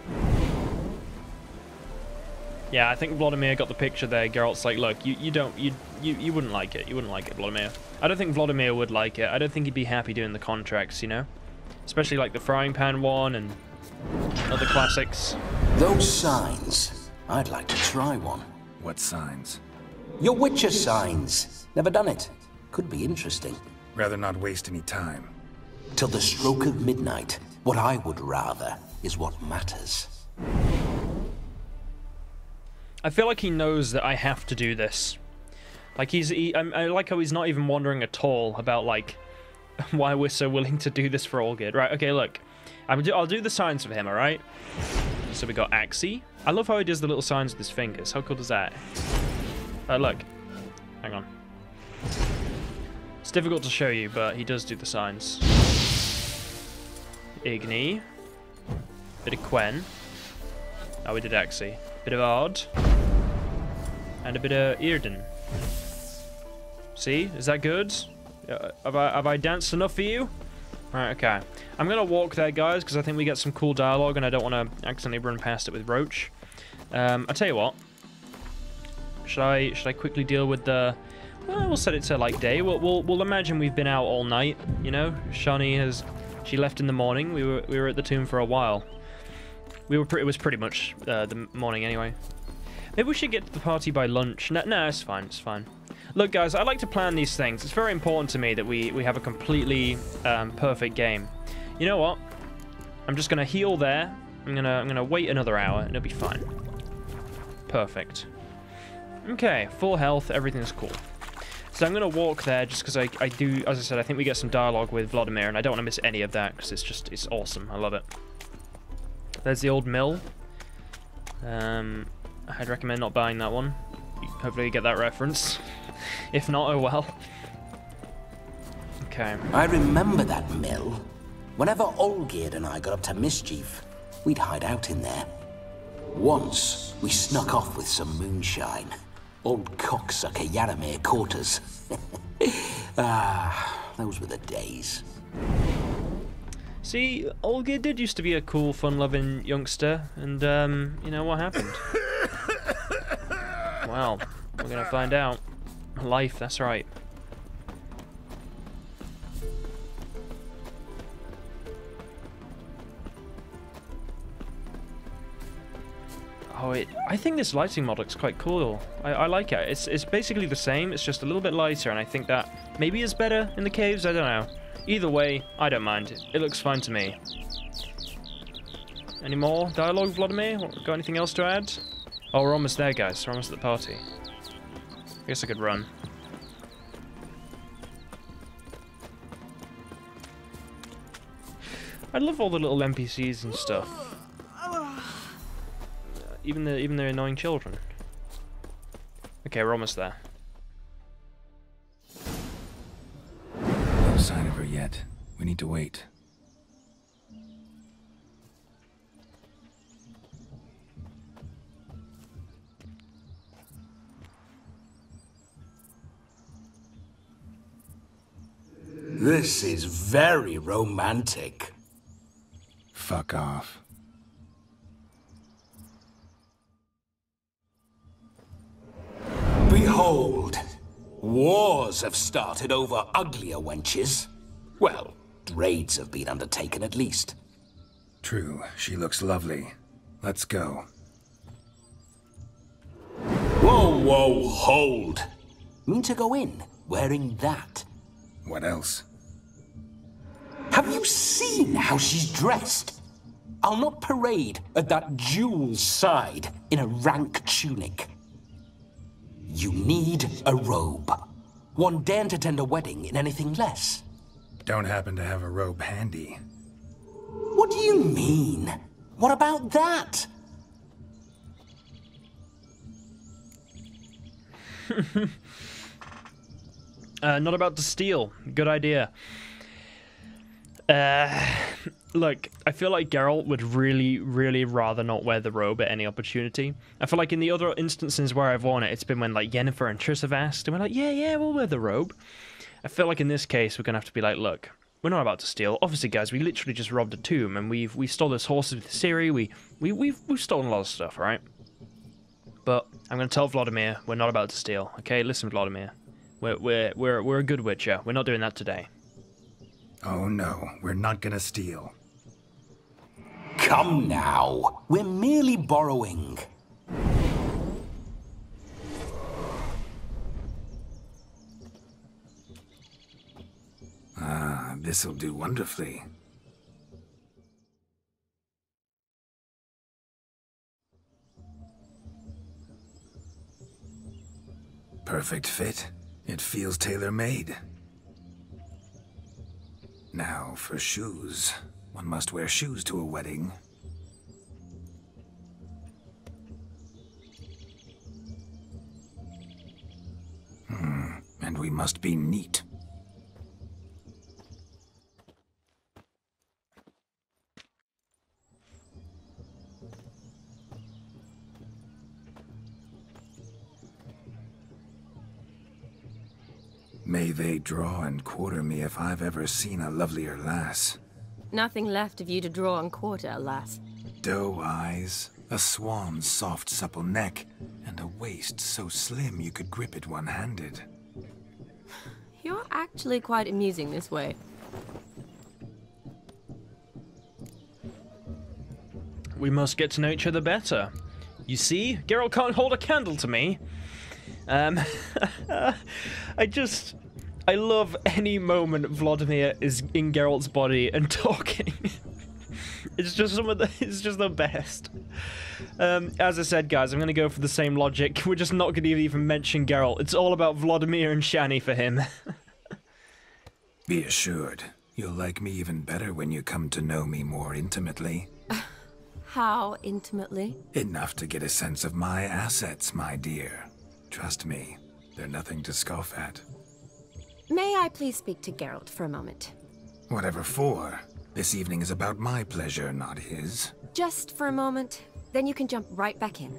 Yeah, I think Vladimir got the picture there. Geralt's like, look, you, you don't, you, you, you wouldn't like it. You wouldn't like it, Vladimir. I don't think Vladimir would like it. I don't think he'd be happy doing the contracts, you know? Especially like the frying pan one and other classics. Those signs. I'd like to try one. What signs? Your Witcher signs. Never done it. Could be interesting. Rather not waste any time. Till the stroke of midnight. What I would rather is what matters. I feel like he knows that I have to do this. Like he's, he, I, I like how he's not even wondering at all about like why we're so willing to do this for Olgierd. Right? Okay, look, I'm do, I'll do the signs for him. All right. So we got Axii. I love how he does the little signs with his fingers. How cool is that? Uh, look, hang on. It's difficult to show you, but he does do the signs. Igni. Bit of Quen. Oh, we did Axii. Bit of Aard. And a bit of Yrden. See? Is that good? Uh, have, I, have I danced enough for you? Right, okay. I'm going to walk there, guys, because I think we get some cool dialogue, and I don't want to accidentally run past it with Roach. Um, I'll tell you what. Should I should I quickly deal with the... Well, we'll set it to, like, day. We'll, we'll, we'll imagine we've been out all night, you know? Shani has... She left in the morning. We were we were at the tomb for a while. We were it was pretty much uh, the morning anyway. Maybe we should get to the party by lunch. No, no, it's fine. It's fine. Look, guys, I like to plan these things. It's very important to me that we we have a completely um, perfect game. You know what? I'm just gonna heal there. I'm gonna I'm gonna wait another hour and it'll be fine. Perfect. Okay, full health. Everything's cool. So I'm going to walk there just because I, I do, as I said, I think we get some dialogue with Vladimir, and I don't want to miss any of that because it's just, it's awesome. I love it. There's the old mill. Um, I'd recommend not buying that one. Hopefully you get that reference. if not, oh well. Okay. I remember that mill. Whenever Olgierd and I got up to mischief, we'd hide out in there. Once, we snuck off with some moonshine. Old cocksucker Yaramir caught us. ah, those were the days. See, Olgierd used to be a cool, fun-loving youngster, and, um, you know what happened? well, we're gonna find out. Life, that's right. Oh, it, I think this lighting mod looks quite cool. I, I, like it. It's, it's basically the same, it's just a little bit lighter, and I think that maybe is better in the caves, I don't know. Either way, I don't mind. It looks fine to me. Any more dialogue, Vladimir? Got anything else to add? Oh, we're almost there, guys. We're almost at the party. I guess I could run. I love all the little NPCs and stuff even the even their annoying children. Okay, we're almost there. Sign of her yet. We need to wait. This is very romantic. Fuck off. Behold, wars have started over uglier wenches. Well, raids have been undertaken at least. True, she looks lovely. Let's go. Whoa, whoa, hold! Mean to go in, wearing that? What else? Have you seen how she's dressed? I'll not parade at that jewel's side in a rank tunic. You need a robe. One daren't attend a wedding in anything less. Don't happen to have a robe handy. What do you mean? What about that? uh, not about to steal. Good idea. Uh, look, I feel like Geralt would really, really rather not wear the robe at any opportunity. I feel like in the other instances where I've worn it, it's been when like Yennefer and Triss have asked, and we're like, yeah, yeah, we'll wear the robe. I feel like in this case, we're gonna have to be like, look, we're not about to steal. Obviously, guys, we literally just robbed a tomb, and we've we stole this horse with Ciri. We we we've we've stolen a lot of stuff, right? But I'm gonna tell Vladimir we're not about to steal. Okay, listen, Vladimir, we're we're we're we're a good Witcher. We're not doing that today. Oh no, we're not gonna steal. Come now, we're merely borrowing. Ah, this'll do wonderfully. Perfect fit. It feels tailor-made. Now, for shoes. One must wear shoes to a wedding. Hmm, and we must be neat. May they draw and quarter me if I've ever seen a lovelier lass. Nothing left of you to draw and quarter, alas. Doe eyes, a swan's soft supple neck, and a waist so slim you could grip it one-handed. You're actually quite amusing this way. We must get to know each other better. You see, Geralt can't hold a candle to me. Um, I just, I love any moment Vladimir is in Geralt's body and talking. it's just some of the, it's just the best. Um, as I said, guys, I'm gonna go for the same logic. We're just not gonna even mention Geralt. It's all about Vladimir and Shani for him. Be assured, you'll like me even better when you come to know me more intimately. How intimately? Enough to get a sense of my assets, my dear. Trust me, they're nothing to scoff at. May I please speak to Geralt for a moment? Whatever for. This evening is about my pleasure, not his. Just for a moment, then you can jump right back in.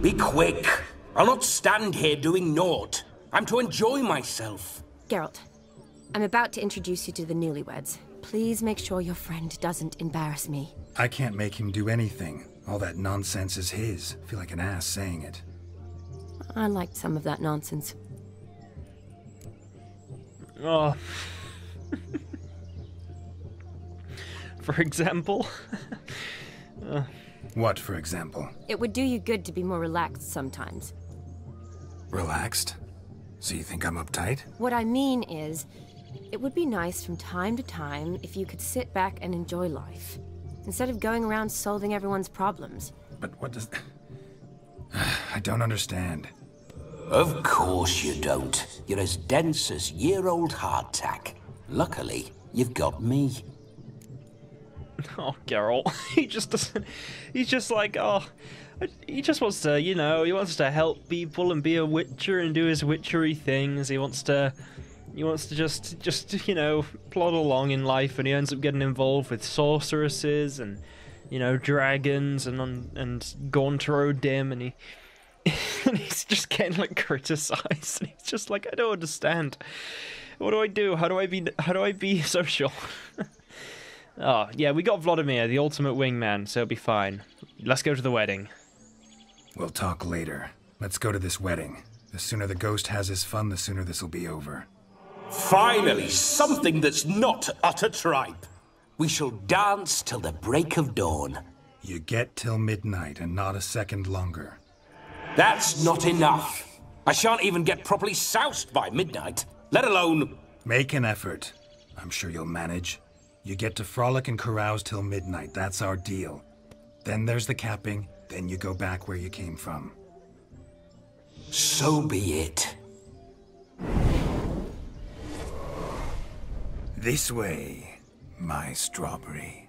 Be quick! I'll not stand here doing naught. I'm to enjoy myself. Geralt, I'm about to introduce you to the newlyweds. Please make sure your friend doesn't embarrass me. I can't make him do anything. All that nonsense is his. I feel like an ass saying it. I liked some of that nonsense. Oh. for example? uh. What, for example? It would do you good to be more relaxed sometimes. Relaxed? So you think I'm uptight? What I mean is, it would be nice from time to time if you could sit back and enjoy life, instead of going around solving everyone's problems. But what does... I don't understand. Of course you don't. You're as dense as year-old hardtack. Luckily, you've got me. Oh, Geralt. he just doesn't... He's just like, oh... He just wants to, you know, he wants to help people and be a witcher and do his witchery things. He wants to... He wants to just, just you know, plod along in life, and he ends up getting involved with sorceresses and, you know, dragons and and Gaunter O'Dim, and he and he's just getting like criticized, and he's just like, I don't understand. What do I do? How do I be? How do I be social? oh yeah, we got Vladimir, the ultimate wingman, so it'll be fine. Let's go to the wedding. We'll talk later. Let's go to this wedding. The sooner the ghost has his fun, the sooner this'll be over. Finally, something that's not utter tripe. We shall dance till the break of dawn. You get till midnight and not a second longer. That's not enough. I shan't even get properly soused by midnight. let alone... Make an effort. I'm sure you'll manage. You get to frolic and carouse till midnight, that's our deal. Then there's the capping, then you go back where you came from. So be it. This way, my strawberry.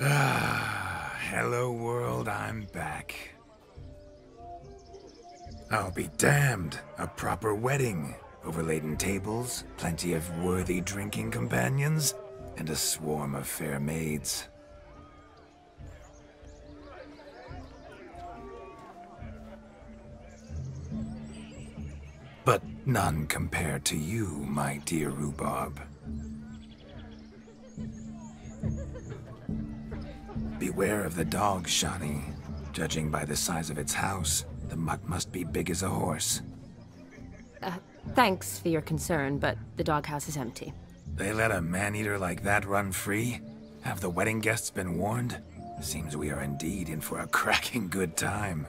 Ah, hello world, I'm back. I'll be damned. A proper wedding. Overladen tables, plenty of worthy drinking companions, and a swarm of fair maids. But none compared to you, my dear rhubarb. Beware of the dog, Shani. Judging by the size of its house, the mutt must be big as a horse. Uh, thanks for your concern, but the doghouse is empty. They let a man-eater like that run free? Have the wedding guests been warned? Seems we are indeed in for a cracking good time.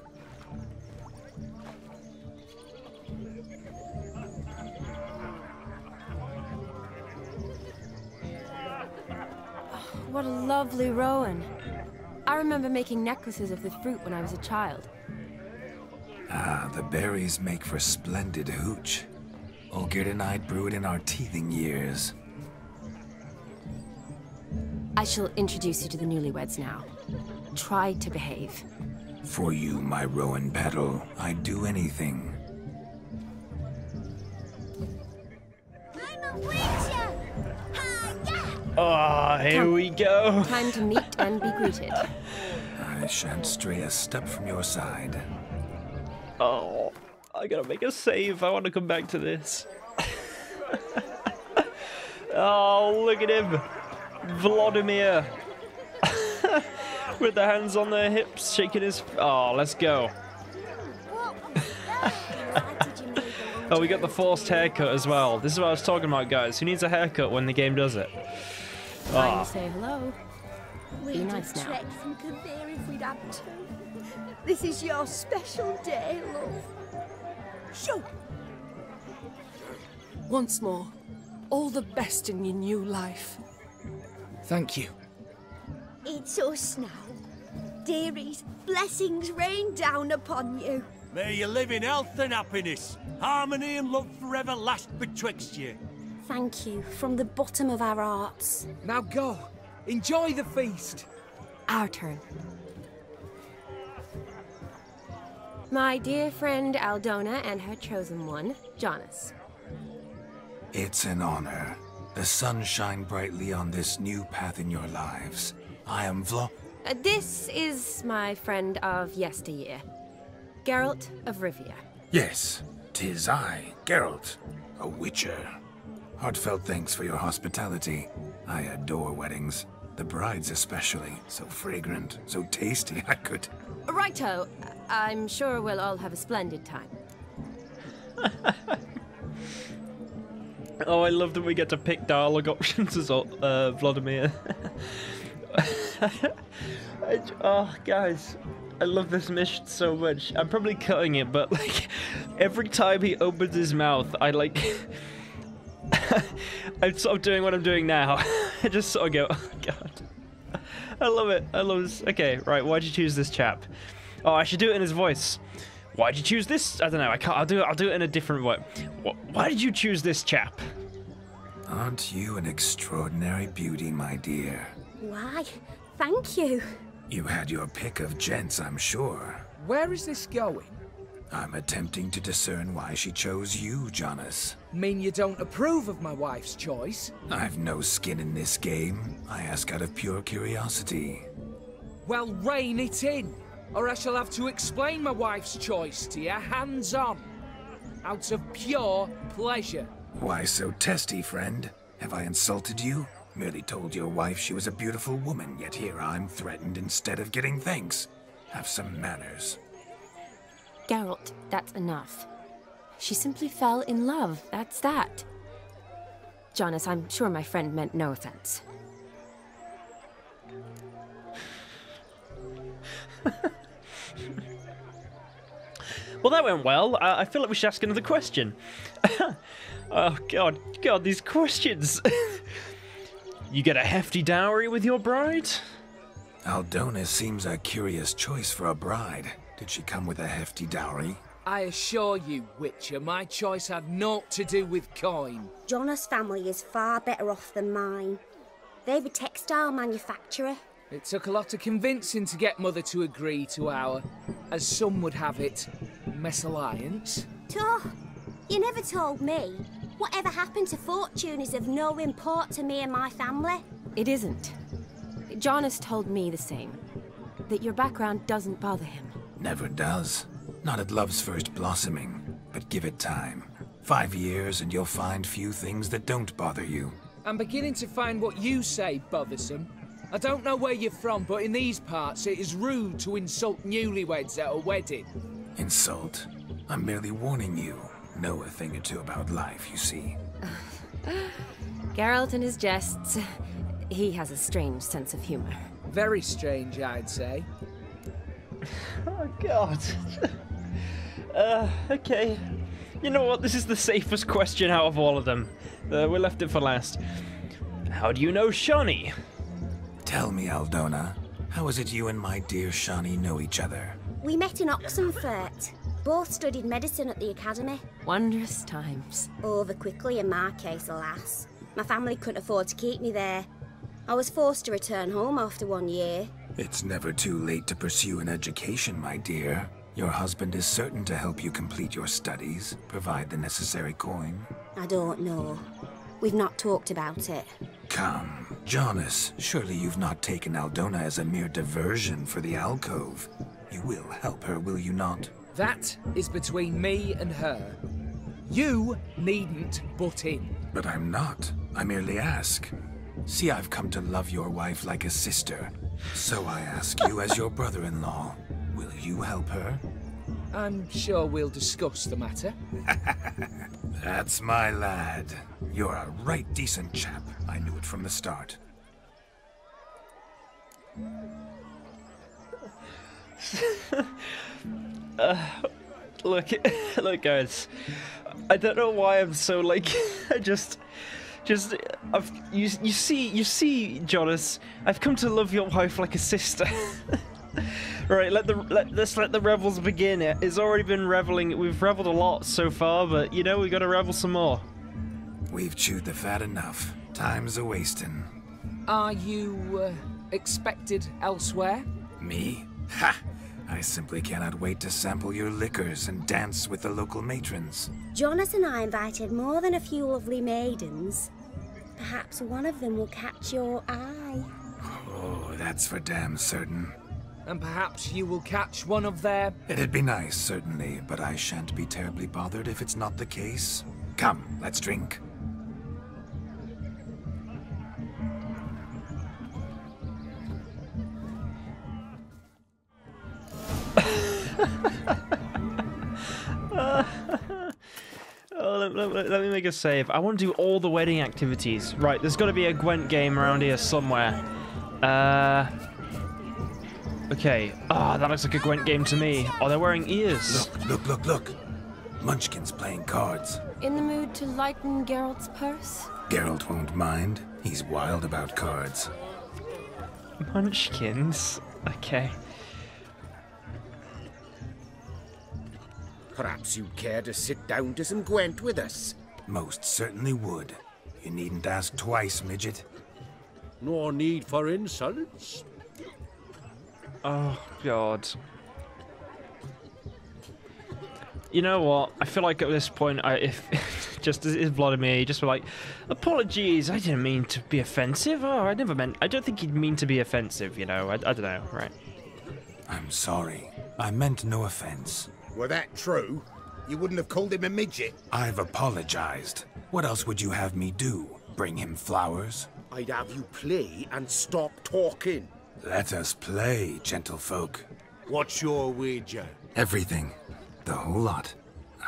What a lovely rowan. I remember making necklaces of the fruit when I was a child. Ah, the berries make for splendid hooch. Olgierd and I brewed in our teething years. I shall introduce you to the newlyweds now. Try to behave. For you, my rowan petal, I'd do anything. I'm a witcher! Ah, here Come. we go. Time to meet and be greeted. I shan't stray a step from your side. Oh, I gotta make a save. I want to come back to this. oh, look at him. Vladimir. With the hands on their hips, shaking his. Oh, let's go. oh, we got the forced haircut as well. This is what I was talking about, guys. Who needs a haircut when the game does it? Time Ah. to say hello. Be We'd nice now. trekked from Kovir if we'd had to. This is your special day, love. Show. Once more, all the best in your new life. Thank you. It's us now. Dearies, blessings rain down upon you. May you live in health and happiness. Harmony and love forever last betwixt you. Thank you from the bottom of our hearts. Now go. Enjoy the feast. Our turn. My dear friend Aldona and her chosen one, Jonas. It's an honor. The sun shine brightly on this new path in your lives. I am Vlo... Uh, this is my friend of yesteryear, Geralt of Rivia. Yes, tis I, Geralt, a witcher. Heartfelt thanks for your hospitality. I adore weddings. The brides especially. So fragrant, so tasty, I could... Righto, I'm sure we'll all have a splendid time. Oh, I love that we get to pick dialogue options as well, uh, Vladimir. I j- oh, guys, I love this mission so much. I'm probably cutting it, but like every time he opens his mouth, I like. I'm sort of doing what I'm doing now. I just sort of go, oh god. I love it. I love this. Okay, right. Why'd you choose this chap? Oh, I should do it in his voice. Why'd you choose this? I don't know. I can't. I'll do it. I'll do it in a different way. Why did you choose this chap? Aren't you an extraordinary beauty, my dear? Why? Thank you. You had your pick of gents, I'm sure. Where is this going? I'm attempting to discern why she chose you, Jonas. Mean you don't approve of my wife's choice? I've no skin in this game. I ask out of pure curiosity. Well, rein it in, or I shall have to explain my wife's choice to you hands on. Out of pure pleasure. Why so testy, friend? Have I insulted you? Merely told your wife she was a beautiful woman, yet here I'm threatened instead of getting thanks. Have some manners. Geralt, that's enough. She simply fell in love, that's that. Jonas, I'm sure my friend meant no offense. well, that went well. I, I feel like we should ask another question. oh, God. God, these questions. you get a hefty dowry with your bride? Aldona seems a curious choice for a bride. Did she come with a hefty dowry? I assure you, Witcher, my choice had naught to do with coin. Jonas' family is far better off than mine. They're a textile manufacturer. It took a lot of convincing to get Mother to agree to our, as some would have it, mesalliance. Toh, you never told me. Whatever happened to fortune is of no import to me and my family. It isn't. Jonas told me the same. That your background doesn't bother him. Never does. Not at love's first blossoming. But give it time. Five years and you'll find few things that don't bother you. I'm beginning to find what you say bothersome. I don't know where you're from, but in these parts it is rude to insult newlyweds at a wedding. Insult? I'm merely warning you. Know a thing or two about life, you see. Geralt and his jests. He has a strange sense of humor. Very strange, I'd say. oh, God. uh, okay. You know what? This is the safest question out of all of them. Uh, we left it for last. How do you know Shani? Tell me, Aldona. How is it you and my dear Shani know each other? We met in Oxenfurt. Both studied medicine at the academy. Wondrous times. Over quickly in my case, alas. My family couldn't afford to keep me there. I was forced to return home after one year. It's never too late to pursue an education, my dear. Your husband is certain to help you complete your studies, provide the necessary coin. I don't know. We've not talked about it. Come, Jonas, surely you've not taken Aldona as a mere diversion for the alcove. You will help her, will you not? That is between me and her. You needn't butt in. But I'm not. I merely ask. See, I've come to love your wife like a sister. So I ask you as your brother-in-law, will you help her? I'm sure we'll discuss the matter. That's my lad. You're a right decent chap. I knew it from the start. uh, look, look, guys. I don't know why I'm so like, I just, just, I've, you, you see, you see, Jonas. I've come to love your wife like a sister. right, let the let let's let the revels begin. It's already been reveling. We've reveled a lot so far, but you know we got to revel some more. We've chewed the fat enough. Time's a wasting. Are you uh, expected elsewhere? Me? Ha! I simply cannot wait to sample your liquors and dance with the local matrons. Jonas and I invited more than a few lovely maidens. Perhaps one of them will catch your eye. Oh, that's for damn certain. And perhaps you will catch one of their... It'd be nice, certainly, but I shan't be terribly bothered if it's not the case. Come, let's drink. Oh, let, let, let, me make a save. I want to do all the wedding activities. Right, there's got to be a Gwent game around here somewhere. Uh... Okay. Ah, oh, that looks like a Gwent game to me. Oh, they're wearing ears. Look, look, look, look. Munchkin's playing cards. In the mood to lighten Geralt's purse? Geralt won't mind. He's wild about cards. Munchkins? Okay. Perhaps you'd care to sit down to some Gwent with us? Most certainly would. You needn't ask twice, midget. Nor need for insults. Oh, God. You know what? I feel like at this point, I, if just as Vladimir, just be like, apologies, I didn't mean to be offensive. Oh, I never meant. I don't think he'd mean to be offensive. You know, I, I don't know. Right. I'm sorry. I meant no offense. Were that true, you wouldn't have called him a midget. I've apologized. What else would you have me do? Bring him flowers? I'd have you play and stop talking. Let us play, gentlefolk. What's your wager? Everything. The whole lot.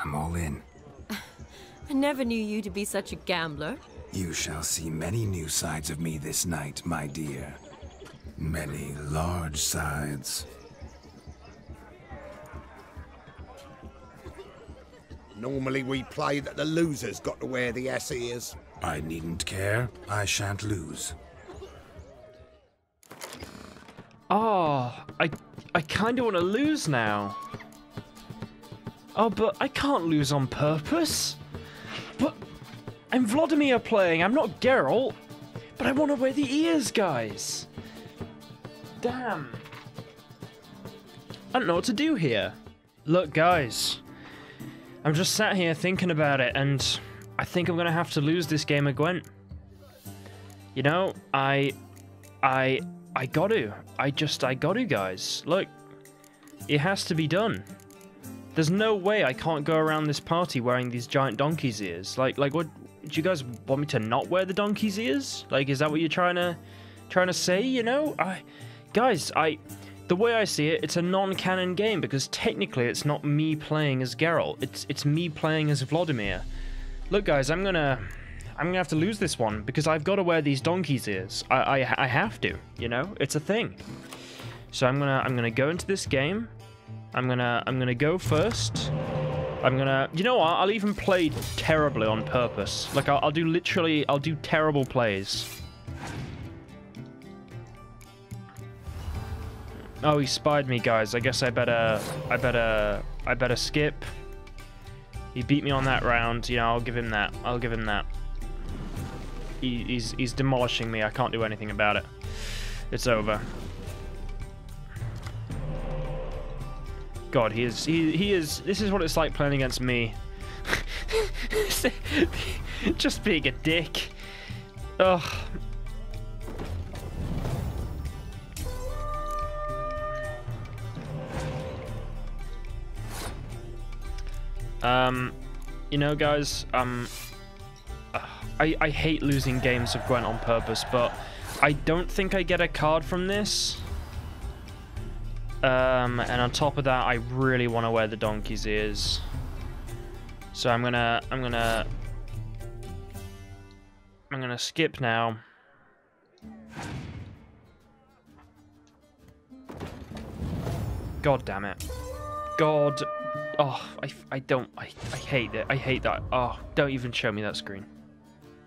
I'm all in. I never knew you to be such a gambler. You shall see many new sides of me this night, my dear. Many large sides. Normally we play that the losers got to wear the ass ears. I needn't care. I shan't lose. Oh, I I kind of want to lose now. Oh, but I can't lose on purpose. But I'm Vladimir playing. I'm not Geralt. But I want to wear the ears, guys. Damn. I don't know what to do here. Look, guys. I'm just sat here thinking about it, and I think I'm gonna have to lose this game of Gwent. You know, I, I, I got to. I just, I got to, guys. Look, it has to be done. There's no way I can't go around this party wearing these giant donkey's ears. Like, like, what? Do you guys want me to not wear the donkey's ears? Like, is that what you're trying to, trying to say? You know, I, guys, I, the way I see it, it's a non-canon game because technically it's not me playing as Geralt. It's it's me playing as Vladimir. Look, guys, I'm gonna, I'm gonna have to lose this one because I've got to wear these donkey's ears. I, I, I have to. You know, it's a thing. So I'm gonna, I'm gonna go into this game. I'm gonna, I'm gonna go first. I'm gonna, you know what? I'll even play terribly on purpose. Like I'll, I'll do literally, I'll do terrible plays. Oh, he spied me, guys. I guess I better, I better, I better skip. He beat me on that round. You know, I'll give him that. I'll give him that. He, he's, he's demolishing me. I can't do anything about it. It's over. God, he is, he, he is, this is what it's like playing against me. Just being a dick. Ugh. Um, you know, guys, um, I, I hate losing games of Gwent on purpose, but I don't think I get a card from this. Um, and on top of that, I really want to wear the donkey's ears. So I'm gonna, I'm gonna, I'm gonna skip now. God damn it. God Oh, I, I don't, I, I hate it. I hate that. Oh, don't even show me that screen.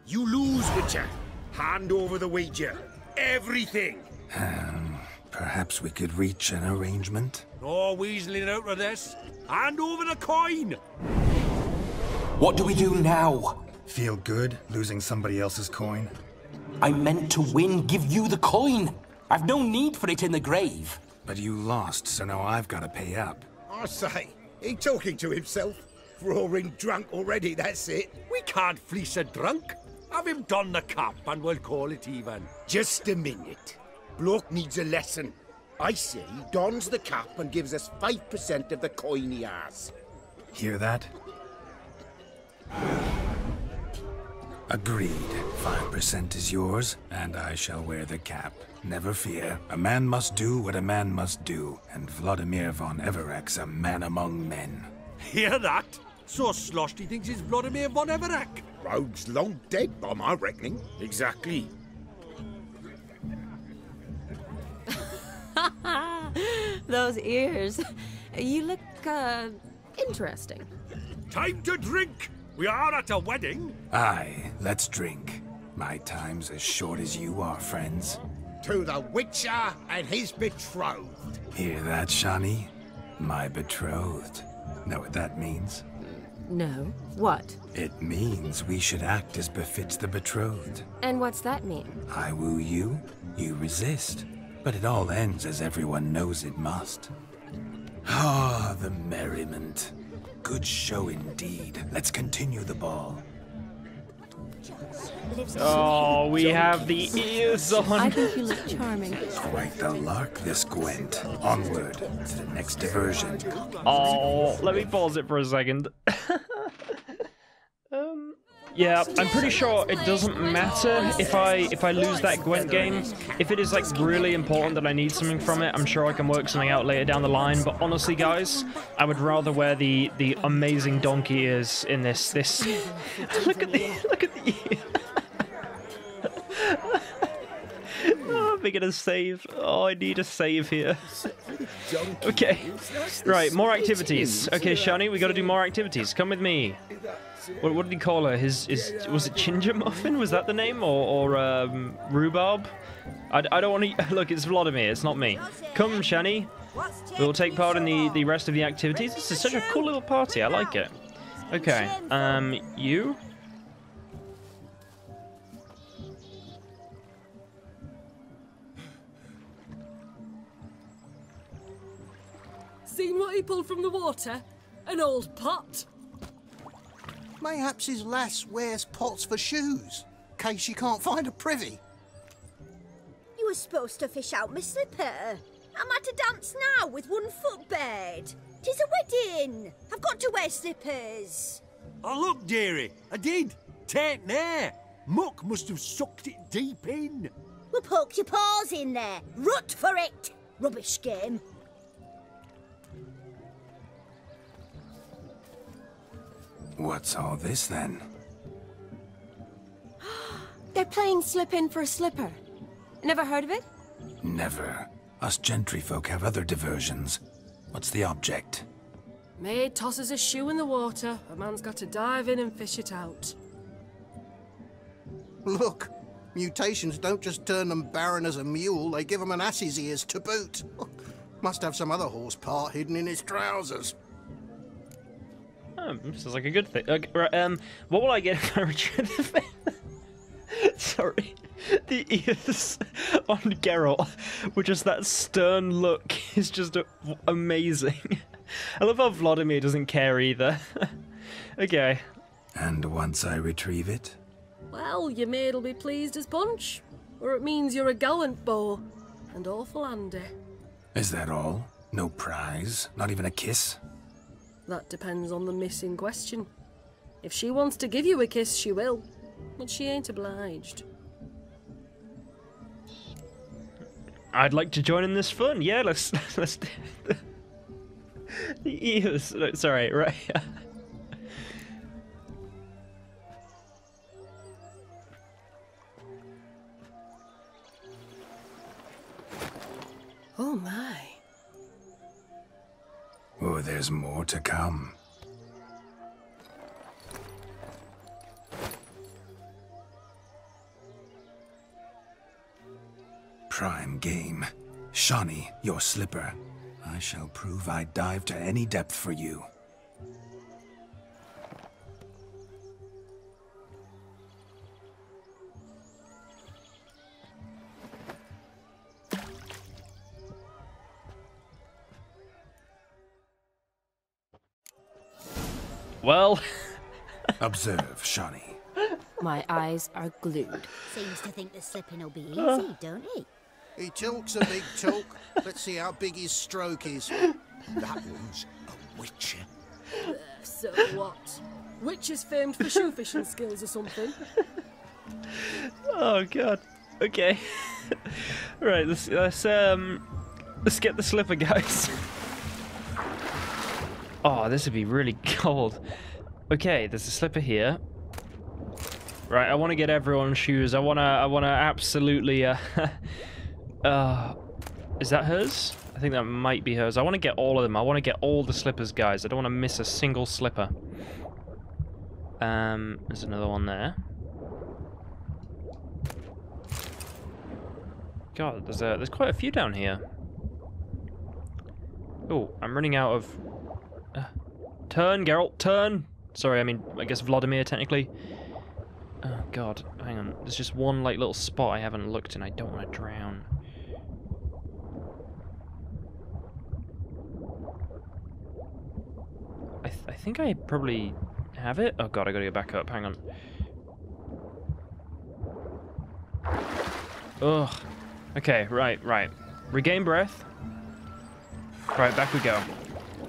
You lose, Witcher. Hand over the wager. Everything. Um, perhaps we could reach an arrangement? No weaseling out of this. Hand over the coin. What do we do now? Feel good losing somebody else's coin? I meant to win, give you the coin. I've no need for it in the grave. But you lost, so now I've got to pay up. I say, he talking to himself? Roaring drunk already, that's it. We can't fleece a drunk. Have him don the cap and we'll call it even. Just a minute. Bloke needs a lesson. I say he dons the cap and gives us 5% of the coin he has. Hear that? Agreed. 5% is yours, and I shall wear the cap. Never fear. A man must do what a man must do, and Vladimir von Everec's a man among men. Hear that? So sloshed he thinks he's Vladimir von Everec. Rogue's long dead, by my reckoning. Exactly. Those ears. You look, uh, interesting. Time to drink! We are at a wedding. Aye, let's drink. My time's as short as you are, friends. To the Witcher and his betrothed. Hear that, Shani? My betrothed. Know what that means? No. What? It means we should act as befits the betrothed. And what's that mean? I woo you, you resist. But it all ends as everyone knows it must. Ah, the merriment. Good show indeed. Let's continue the ball. Oh, we have the ears on. I think you look charming. Quite the lark, this Gwent. Onward to the next diversion. Oh, let me pause it for a second. um, yeah, I'm pretty sure it doesn't matter if I if I lose that Gwent game. If it is like really important that I need something from it, I'm sure I can work something out later down the line. But honestly, guys, I would rather wear the the amazing donkey ears in this. This look at the look at the ear. Oh, we gonna save? Oh, I need a save here. okay. Right, more activities. Okay, Shani, we gotta do more activities. Come with me. What, what did he call her? His, his was it Ginger Muffin? Was that the name, or, or um, Rhubarb? I, I don't want to look. It's Vladimir. It's not me. Come, Shani. We'll take part in the the rest of the activities. This is such a cool little party. I like it. Okay. Um, you. Seen what he pulled from the water? An old pot. Mayhaps his lass wears pots for shoes, case she can't find a privy. You were supposed to fish out my slipper. I'm at a dance now with one foot bared. Tis a wedding. I've got to wear slippers. Oh, look, dearie, I did. Take there. Muck must have sucked it deep in. Well, poke your paws in there. Rut for it. Rubbish game. What's all this then? They're playing slip in for a slipper. Never heard of it? Never. Us gentry folk have other diversions. What's the object? Maid tosses a shoe in the water. A man's got to dive in and fish it out. Look, mutations don't just turn them barren as a mule, they give them an ass's ears to boot. Must have some other horse part hidden in his trousers. Oh, sounds like a good thing. Okay, right, um, what will I get if I return the fa- Sorry. The ears on Geralt with just that stern look is just a- amazing. I love how Vladimir doesn't care either. okay. And once I retrieve it? Well, your maid'll be pleased as punch. Or it means you're a gallant beau. And awful handy. Is that all? No prize? Not even a kiss? That depends on the miss in question. If she wants to give you a kiss, she will. But she ain't obliged. I'd like to join in this fun. Yeah, let's let's ears. Sorry, right. there's more to come. Prime game. Shani, your slipper. I shall prove I dive to any depth for you. Well. Observe, Shani. My eyes are glued. Seems to think the slipping will be easy, don't he? He talks a big talk. Let's see how big his stroke is. That one's a witcher. So what? Witch is famed for shoe fishing skills or something. Oh god. Okay. right, let's let's um let's get the slipper, guys. Oh, this would be really cold. Okay, there's a slipper here. Right, I want to get everyone's shoes. I wanna I wanna absolutely uh uh is that hers? I think that might be hers. I want to get all of them. I want to get all the slippers, guys. I don't want to miss a single slipper. Um, there's another one there. God, there's a, there's quite a few down here. Oh, I'm running out of. Uh, turn, Geralt, turn. Sorry, I mean, I guess Vladimir technically. Oh God, hang on. There's just one like little spot I haven't looked in. I don't want to drown. I, th I think I probably have it. Oh God, I gotta go back up. Hang on. Ugh. Okay, right, right. Regain breath. Right, back we go.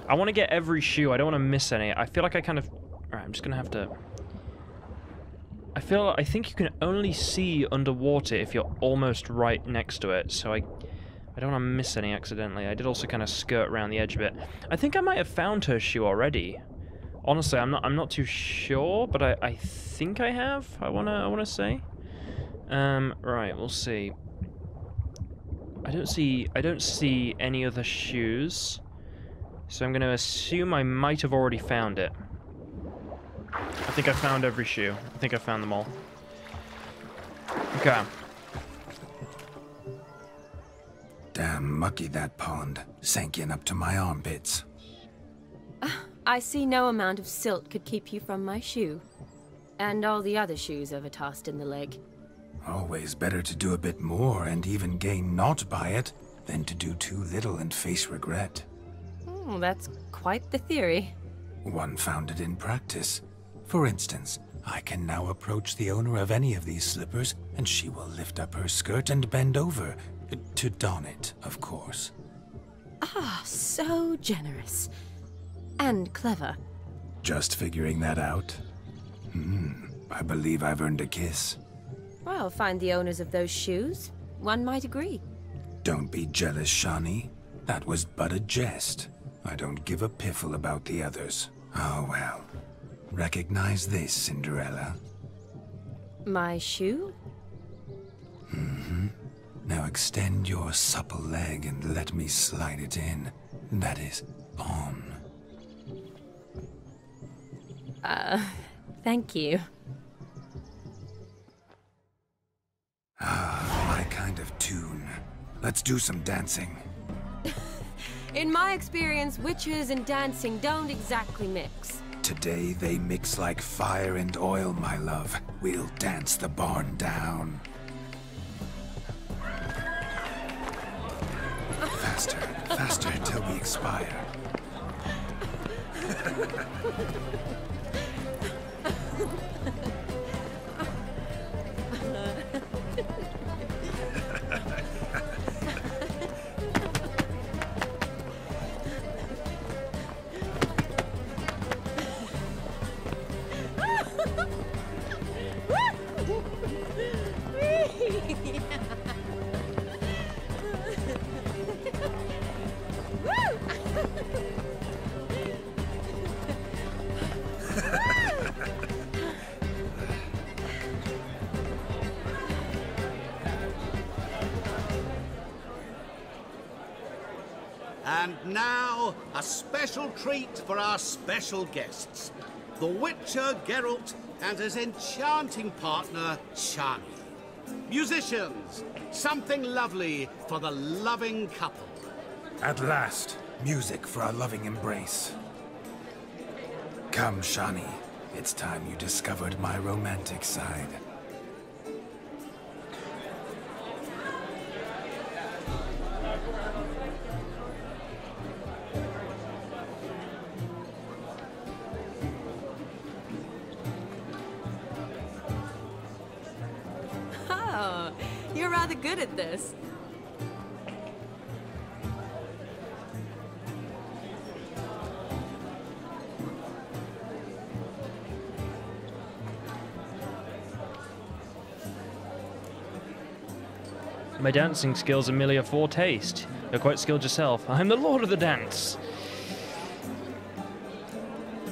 I want to get every shoe. I don't want to miss any. I feel like I kind of... Alright, I'm just going to have to... I feel... I think you can only see underwater if you're almost right next to it, so I... I don't want to miss any accidentally. I did also kind of skirt around the edge a bit. I think I might have found her shoe already. Honestly, I'm not. I'm not too sure, but I, I think I have. I wanna. I wanna say. Um. Right. We'll see. I don't see I don't see any other shoes. So I'm going to assume I might have already found it. I think I found every shoe. I think I found them all. Okay. Damn mucky that pond. Sank in up to my armpits. I see no amount of silt could keep you from my shoe. And all the other shoes ever tossed in the lake. Always better to do a bit more and even gain naught by it than to do too little and face regret. Oh, that's quite the theory. One founded in practice. For instance, I can now approach the owner of any of these slippers, and she will lift up her skirt and bend over. To don it, of course. Ah, so generous. And clever. Just figuring that out? Hmm, I believe I've earned a kiss. Well, find the owners of those shoes. One might agree. Don't be jealous, Shani. That was but a jest. I don't give a piffle about the others. Oh well. Recognize this, Cinderella? My shoe? Mm-hmm. Now extend your supple leg and let me slide it in. That is, on. Uh, thank you. Ah, my kind of tune. Let's do some dancing. In my experience, witches and dancing don't exactly mix. Today they mix like fire and oil, my love. We'll dance the barn down. Faster, faster till we expire. for our special guests. The Witcher Geralt and his enchanting partner, Shani. Musicians, something lovely for the loving couple. At last, music for our loving embrace. Come, Shani. It's time you discovered my romantic side. Rather good at this. My dancing skills are merely a foretaste. You're quite skilled yourself. I'm the lord of the dance.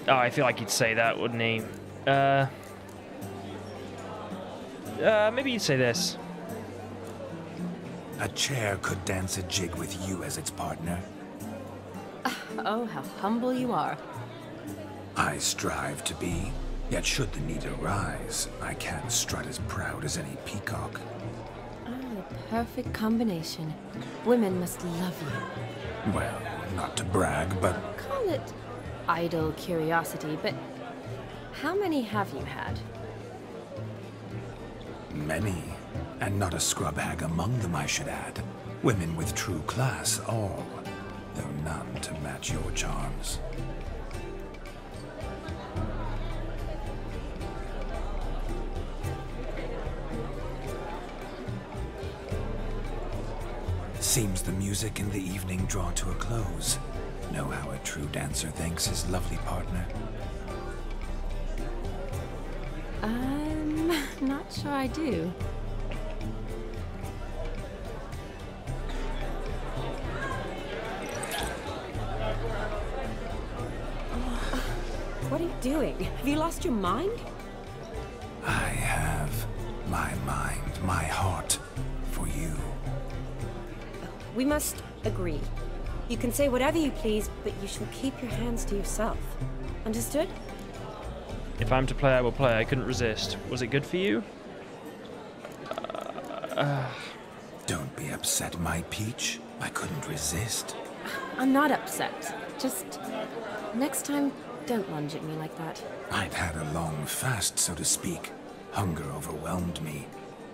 Oh, I feel like he'd say that, wouldn't he? Uh, uh, maybe you'd say this. A chair could dance a jig with you as its partner. Ah, oh, how humble you are. I strive to be, yet should the need arise, I can't strut as proud as any peacock. Oh, the perfect combination. Women must love you. Well, not to brag, but Call it idle curiosity, but how many have you had? many. And not a scrub hag among them, I should add. Women with true class, all. Though none to match your charms. Seems the music and the evening draw to a close. Know how a true dancer thanks his lovely partner. I'm not sure I do. Doing? Have you lost your mind? I have my mind, my heart for you. We must agree. You can say whatever you please, but you shall keep your hands to yourself. Understood? If I'm to play, I will play. I couldn't resist. Was it good for you? Uh, uh, Don't be upset, my peach. I couldn't resist. I'm not upset. Just next time, don't lunge at me like that. I'd had a long fast, so to speak. Hunger overwhelmed me.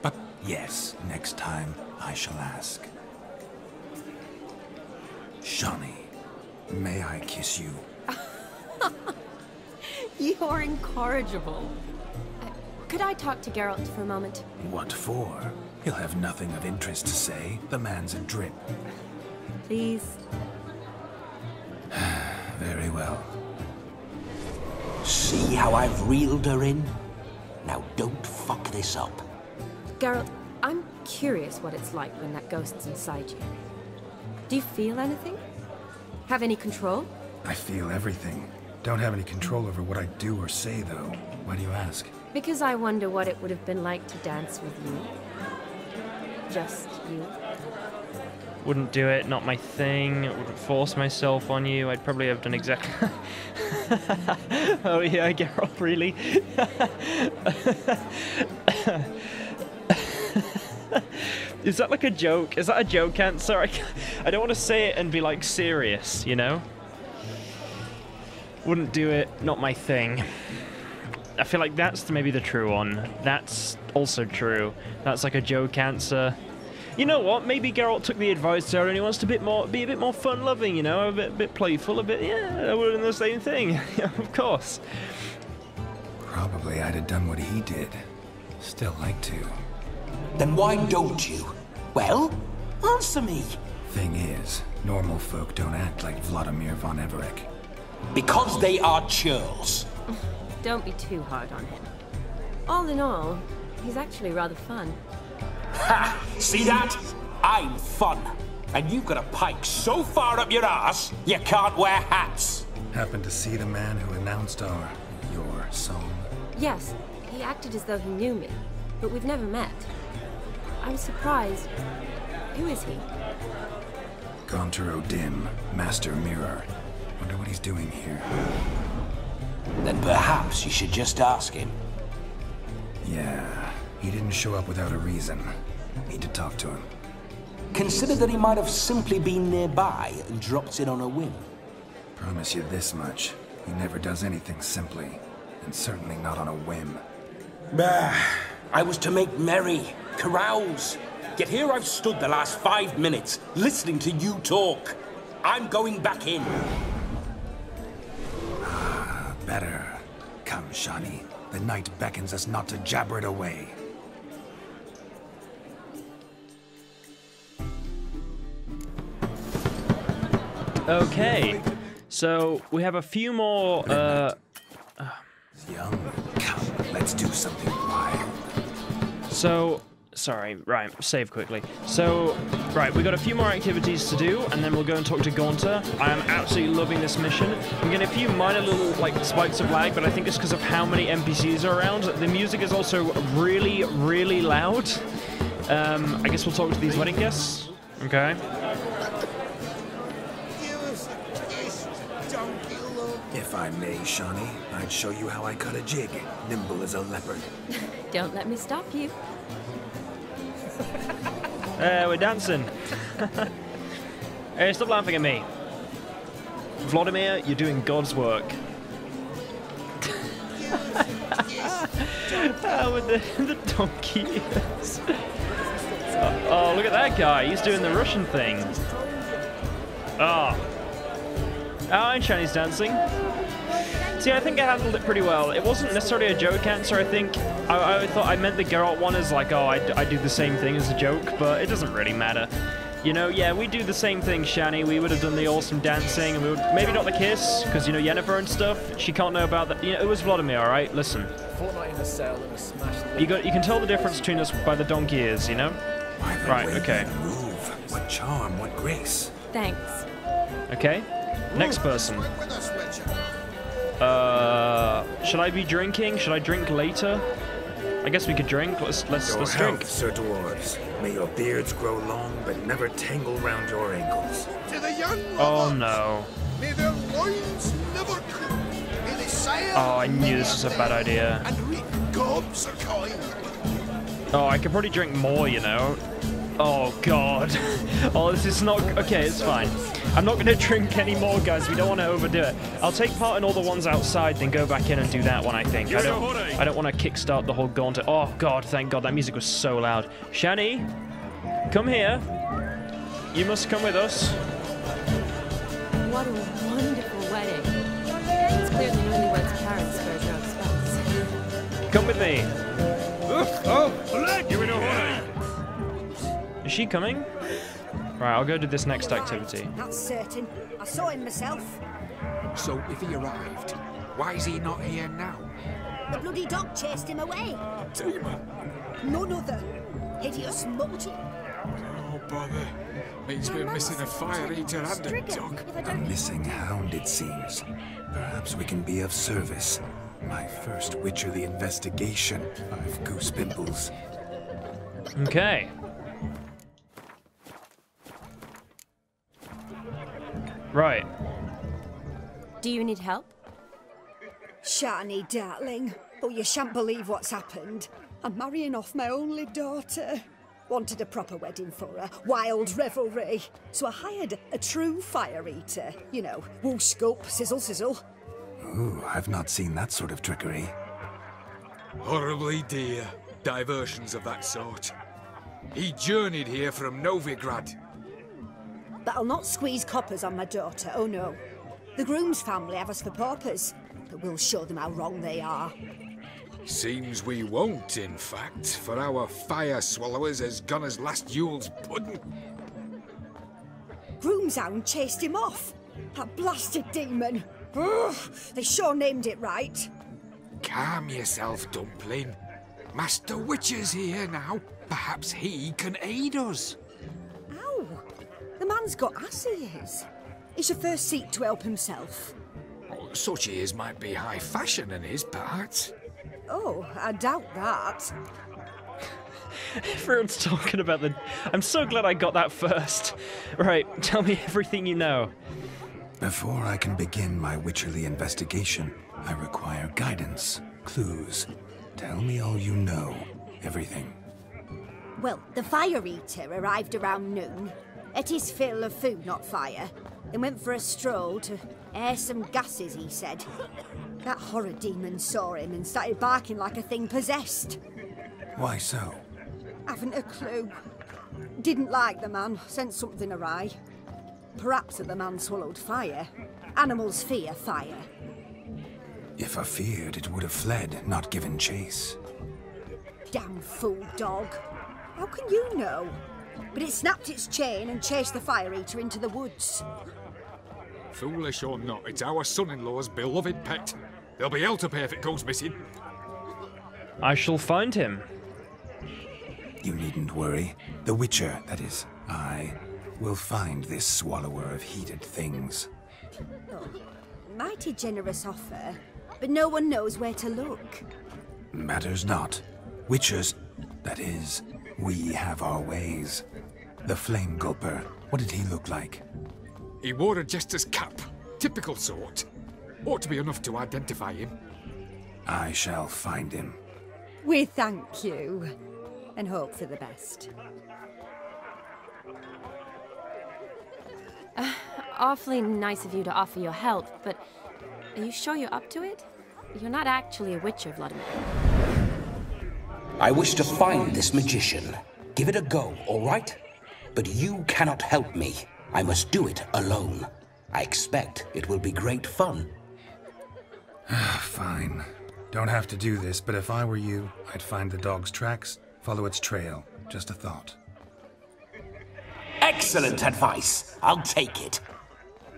But yes, next time I shall ask. Shani, may I kiss you? You're incorrigible. Uh, could I talk to Geralt for a moment? What for? He'll have nothing of interest to say. The man's a drip. Please. Very well. See how I've reeled her in? Now don't fuck this up. Geralt, I'm curious what it's like when that ghost's inside you. Do you feel anything? Have any control? I feel everything. Don't have any control over what I do or say, though. Why do you ask? Because I wonder what it would have been like to dance with you. Just you. Wouldn't do it, not my thing. Wouldn't force myself on you. I'd probably have done exactly. oh yeah, Geralt, really? Is that like a joke? Is that a joke answer? I, I don't want to say it and be like serious, you know? Wouldn't do it, not my thing. I feel like that's maybe the true one. That's also true. That's like a joke answer. You know what? Maybe Geralt took the advice there and he wants to bit more, be a bit more fun-loving, you know, a bit, bit playful, a bit, yeah, I would have done the same thing. of course. Probably I'd have done what he did. Still like to. Then why don't you? Well, answer me. Thing is, normal folk don't act like Vladimir von Everec. Because they are churls. Don't be too hard on him. All in all, he's actually rather fun. Ha! See that? I'm fun. And you've got a pike so far up your ass, you can't wear hats. Happened to see the man who announced our, your song? Yes, he acted as though he knew me, but we've never met. I was surprised. Who is he? Gaunter O'Dim, Master Mirror. Wonder what he's doing here. Then perhaps you should just ask him. Yeah, he didn't show up without a reason. Need to talk to him. Consider that he might have simply been nearby and dropped in on a whim. Promise you this much. He never does anything simply, and certainly not on a whim. Bah! I was to make merry, carouse. Yet here I've stood the last five minutes, listening to you talk. I'm going back in. Ah, better. Come, Shani. The night beckons us not to jabber it away. Okay, so we have a few more. Uh, Young, come, let's do something wild. So, sorry, right, save quickly. So, right, we got a few more activities to do, and then we'll go and talk to Gaunter. I am absolutely loving this mission. I'm getting a few minor little, like, spikes of lag, but I think it's because of how many NPCs are around. The music is also really, really loud. Um, I guess we'll talk to these wedding guests. Okay. If I may, Shani, I'd show you how I cut a jig, nimble as a leopard. Don't let me stop you. Uh, we're dancing. hey, stop laughing at me. Vladimir, you're doing God's work. oh, with the, the donkey ears. Oh, oh, look at that guy. He's doing the Russian thing. Oh. Oh, and Shani's dancing. See, I think I handled it pretty well. It wasn't necessarily a joke answer, I think. I, I thought I meant the Geralt one as like, oh, I, I do the same thing as a joke, but it doesn't really matter. You know, yeah, we do the same thing, Shani. We would have done the awesome dancing, and we would maybe not the kiss, because you know Yennefer and stuff. She can't know about that. You know, it was Vladimir, all right. Listen. Fortnite in the cell and a smash. You got. You can tell the difference between us by the donkey ears, you know. Right. Okay. Move. What charm, what grace. Thanks. Okay. Next person. Uh, should I be drinking? Should I drink later? I guess we could drink. Let's let's Your let's health, drink. Sir Dwarves. May your beards grow long, but never tangle round your ankles. To the young Oh no. May their loins never crook. May they sail Oh, I knew this was a bad idea. and reap gobs of coin. Oh, I could probably drink more, you know. Oh god. oh, this is not okay. It's fine. I'm not gonna drink any more, guys. We don't want to overdo it. I'll take part in all the ones outside, then go back in and do that one. I think. I don't. Eh? I don't want to kickstart the whole gauntlet. Oh god, thank God that music was so loud. Shani, come here. You must come with us. What a wonderful wedding. It's clear the newlyweds' parents spared no expense. Come with me. Oh, you in a hurry? Is she coming? Right, I'll go do this next activity. That's certain. I saw him myself. So if he arrived, why is he not here now? The bloody dog chased him away. Demon! None other. Hideous multi. Oh, bother. Means we're missing a fire eater and a dog. A missing hound, it seems. Perhaps we can be of service. My first Witcherly investigation. I've goose pimples. Okay. Right. Do you need help? Shani, darling. Oh, you shan't believe what's happened. I'm marrying off my only daughter. Wanted a proper wedding for her, wild revelry. So I hired a true fire eater. You know, woo scope, sizzle sizzle. Ooh, I've not seen that sort of trickery. Horribly dear. Diversions of that sort. He journeyed here from Novigrad. But I'll not squeeze coppers on my daughter, oh no. The groom's family have us for paupers, but we'll show them how wrong they are. Seems we won't, in fact, for our fire swallowers has gone as last Yule's pudding. Groom's hound chased him off. That blasted demon. Ugh, they sure named it right. Calm yourself, Dumpling. Master Witcher's here now. Perhaps he can aid us. Ow! The man's got ass ears. He should first seek to help himself. Such ears might be high fashion in his parts. Oh, I doubt that. Everyone's talking about the. I'm so glad I got that first. Right, tell me everything you know. Before I can begin my Witcherly investigation, I require guidance, clues. Tell me all you know. Everything. Well, the fire eater arrived around noon. Ate his fill of food, not fire. Then went for a stroll to air some gases, he said. That horror demon saw him and started barking like a thing possessed. Why so? Haven't a clue. Didn't like the man, sent something awry. Perhaps that the man swallowed fire. Animals fear fire. If I feared, it would have fled, not given chase. Damn fool dog. How can you know? But it snapped its chain and chased the fire eater into the woods. Foolish or not, it's our son-in-law's beloved pet. There'll be hell to pay if it goes missing. I shall find him. You needn't worry. The Witcher, that is, I, will find this swallower of heated things. Oh, mighty generous offer, but no one knows where to look. Matters not. Witchers, that is, we have our ways. The Flame Gulper, what did he look like? He wore a jester's cap. Typical sort. Ought to be enough to identify him. I shall find him. We thank you, and hope for the best. Uh, awfully nice of you to offer your help, but are you sure you're up to it? You're not actually a witcher, Vladimir. I wish to find this magician. Give it a go, all right? But you cannot help me. I must do it alone. I expect it will be great fun. Ah, fine. Don't have to do this, but if I were you, I'd find the dog's tracks, follow its trail. Just a thought. Excellent advice. I'll take it.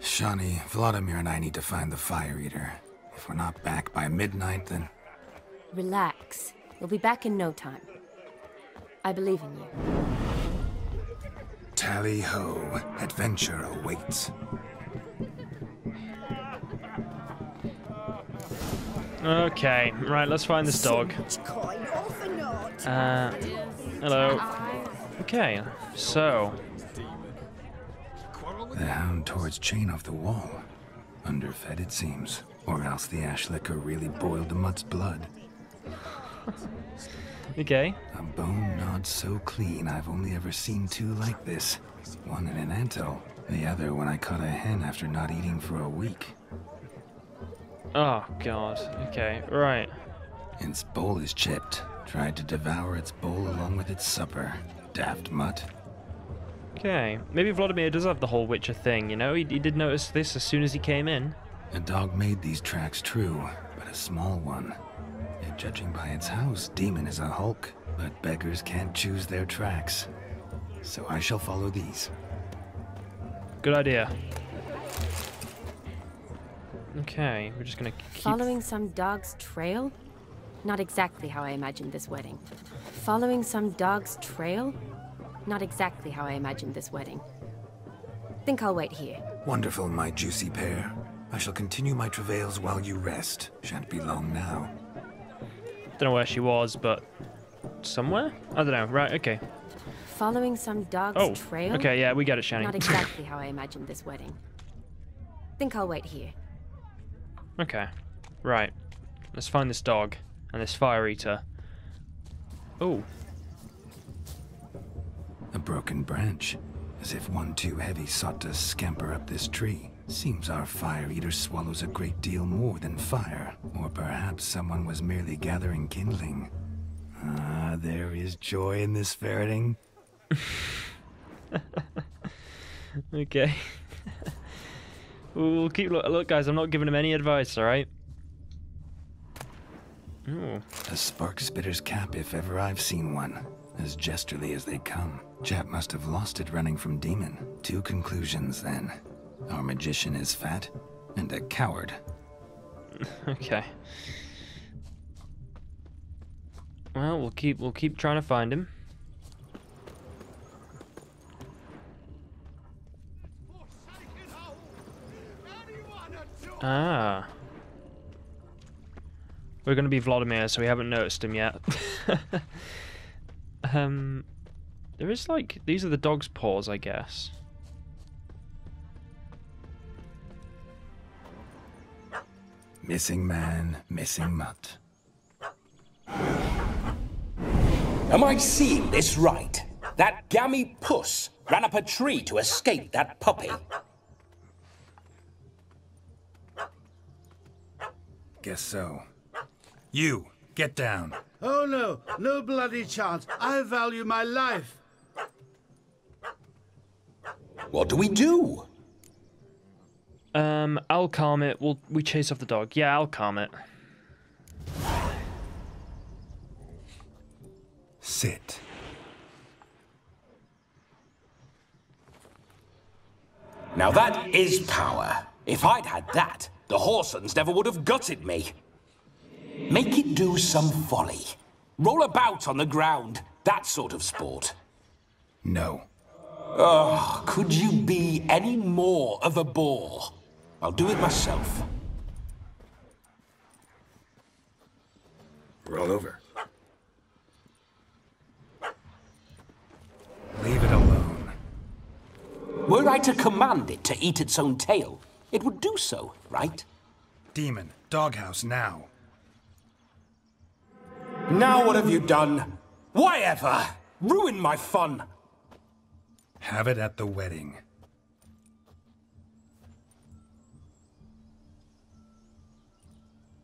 Shani, Vladimir and I need to find the fire eater. If we're not back by midnight, then Relax. You'll be back in no time. I believe in you. tally ho, adventure awaits. Okay, right, let's find this dog. Coin, all for Uh, hello. Okay, so. The hound tore its chain off the wall. Underfed, it seems. Or else the ash liquor really boiled the mutt's blood. Okay. A bone gnawed so clean I've only ever seen two like this. One in an antelope, the other when I caught a hen after not eating for a week. Oh, God. Okay, right. Its bowl is chipped. Tried to devour its bowl along with its supper. Daft mutt. Okay, maybe Vladimir does have the whole Witcher thing, you know? He, he did notice this as soon as he came in. A dog made these tracks true, but a small one. Yet judging by its house, Demon is a hulk, but beggars can't choose their tracks. So I shall follow these. Good idea. Okay, we're just gonna keep... Following some dog's trail? Not exactly how I imagined this wedding. Following some dog's trail? Not exactly how I imagined this wedding. Think I'll wait here. Wonderful, my juicy pair. I shall continue my travails while you rest. Shan't be long now. Don't know where she was, but somewhere? I don't know. Right, okay. Following some dog's Oh, trail? okay, yeah, we got it, Shani. Not exactly how I imagined this wedding. Think I'll wait here. Okay. Right. Let's find this dog and this fire eater. Oh. A broken branch, as if one too heavy sought to scamper up this tree. Seems our fire eater swallows a great deal more than fire. Or perhaps someone was merely gathering kindling. Ah, there is joy in this ferreting. Okay. we'll keep look, look, guys. I'm not giving him any advice. All right. Ooh. A spark spitter's cap, if ever I've seen one. As jesterly as they come. Chap must have lost it running from Demon. Two conclusions, then. Our magician is fat, and a coward. okay. Well, we'll keep we'll keep trying to find him. Ah. We're gonna be Vladimir, so we haven't noticed him yet. um, there is like these are the dog's paws, I guess. Missing man, missing mutt. Am I seeing this right? That gammy puss ran up a tree to escape that puppy. Guess so. You, get down. Oh no, no bloody chance. I value my life. What do we do? Um, I'll calm it. We'll we chase off the dog. Yeah, I'll calm it. Sit. Now that is power. If I'd had that, the Horsons never would have gutted me. Make it do some folly. Roll about on the ground. That sort of sport. No. Oh, could you be any more of a bore? I'll do it myself. Roll over. Leave it alone. Were I to command it to eat its own tail, it would do so, right? Demon, doghouse now. Now what have you done? Why ever? Ruin my fun. Have it at the wedding.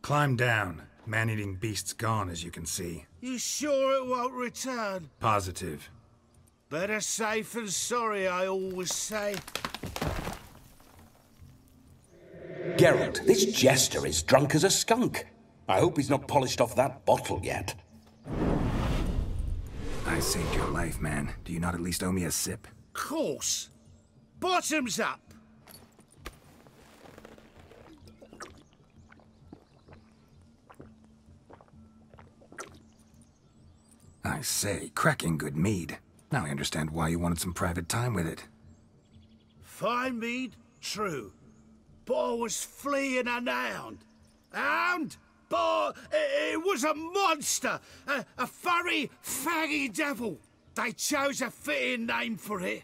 Climb down. Man-eating beast's gone, as you can see. You sure it won't return? Positive. Better safe than sorry, I always say. Geralt, this jester is drunk as a skunk. I hope he's not polished off that bottle yet. I saved your life, man. Do you not at least owe me a sip? Course. Bottoms up. I say, cracking good mead. Now I understand why you wanted some private time with it. Fine mead, true. But I was fleeing a hound. Hound? it, it was a monster, a, a furry, faggy devil. They chose a fitting name for it.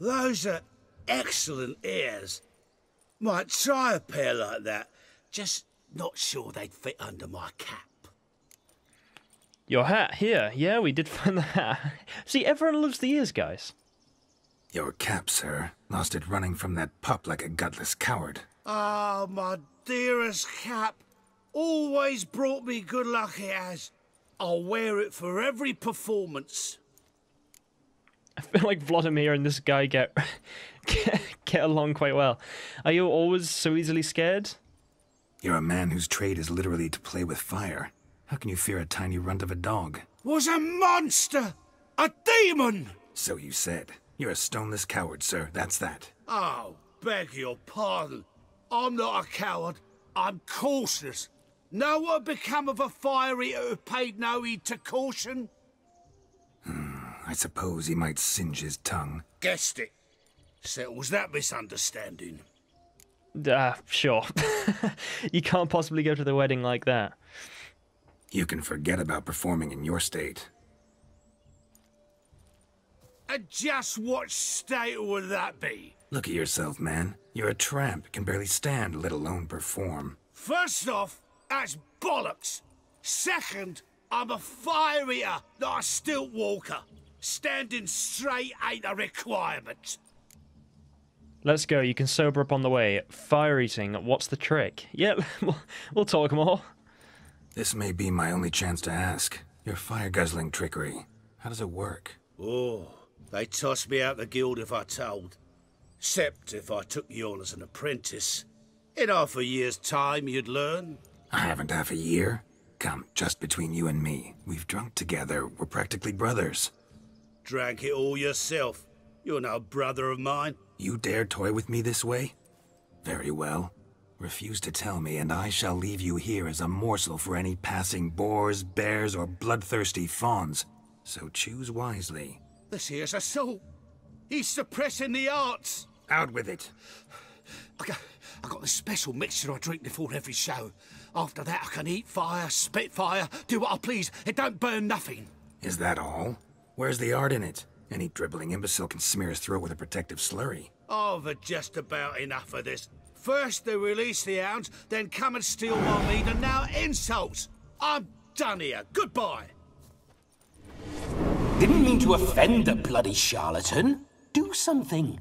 Those are excellent ears. Might try a pair like that. Just not sure they'd fit under my cap. Your hat here. Yeah, we did find the hat. See, everyone loves the ears, guys. Your cap, sir. Lost it running from that pup like a gutless coward. Ah, my dearest cap. Always brought me good luck it has. I'll wear it for every performance. I feel like Vladimir and this guy get, get get along quite well. Are you always so easily scared? You're a man whose trade is literally to play with fire. How can you fear a tiny runt of a dog? Was a monster! A demon! So you said. You're a stoneless coward, sir. That's that. Oh, beg your pardon. I'm not a coward. I'm cautious. Know what become of a fire eater who paid no heed to caution? I suppose he might singe his tongue. Guessed it. Settles that misunderstanding. Ah, sure. you can't possibly go to the wedding like that. You can forget about performing in your state. And just what state would that be? Look at yourself, man. You're a tramp, can barely stand, let alone perform. First off, that's bollocks. Second, I'm a fire eater, not a stilt walker. Standing straight ain't a requirement. Let's go. You can sober up on the way. Fire eating. What's the trick? Yeah, we'll, we'll talk more. This may be my only chance to ask. Your fire guzzling trickery. How does it work? Oh, they'd toss me out the guild if I told. Except if I took you on as an apprentice. In half a year's time, you'd learn. I haven't half a year. Come, just between you and me. We've drunk together. We're practically brothers. Drank it all yourself. You're no brother of mine. You dare toy with me this way? Very well. Refuse to tell me, and I shall leave you here as a morsel for any passing boars, bears, or bloodthirsty fawns. So choose wisely. This here's a soul. He's suppressing the arts. Out with it. I got, I got a special mixture I drink before every show. After that, I can eat fire, spit fire, do what I please. It don't burn nothing. Is that all? Where's the art in it? Any dribbling imbecile can smear his throat with a protective slurry. I've had just about enough of this. First they release the hounds, then come and steal my meat, and now insults. I'm done here. Goodbye. Didn't mean to offend the bloody charlatan. Do something.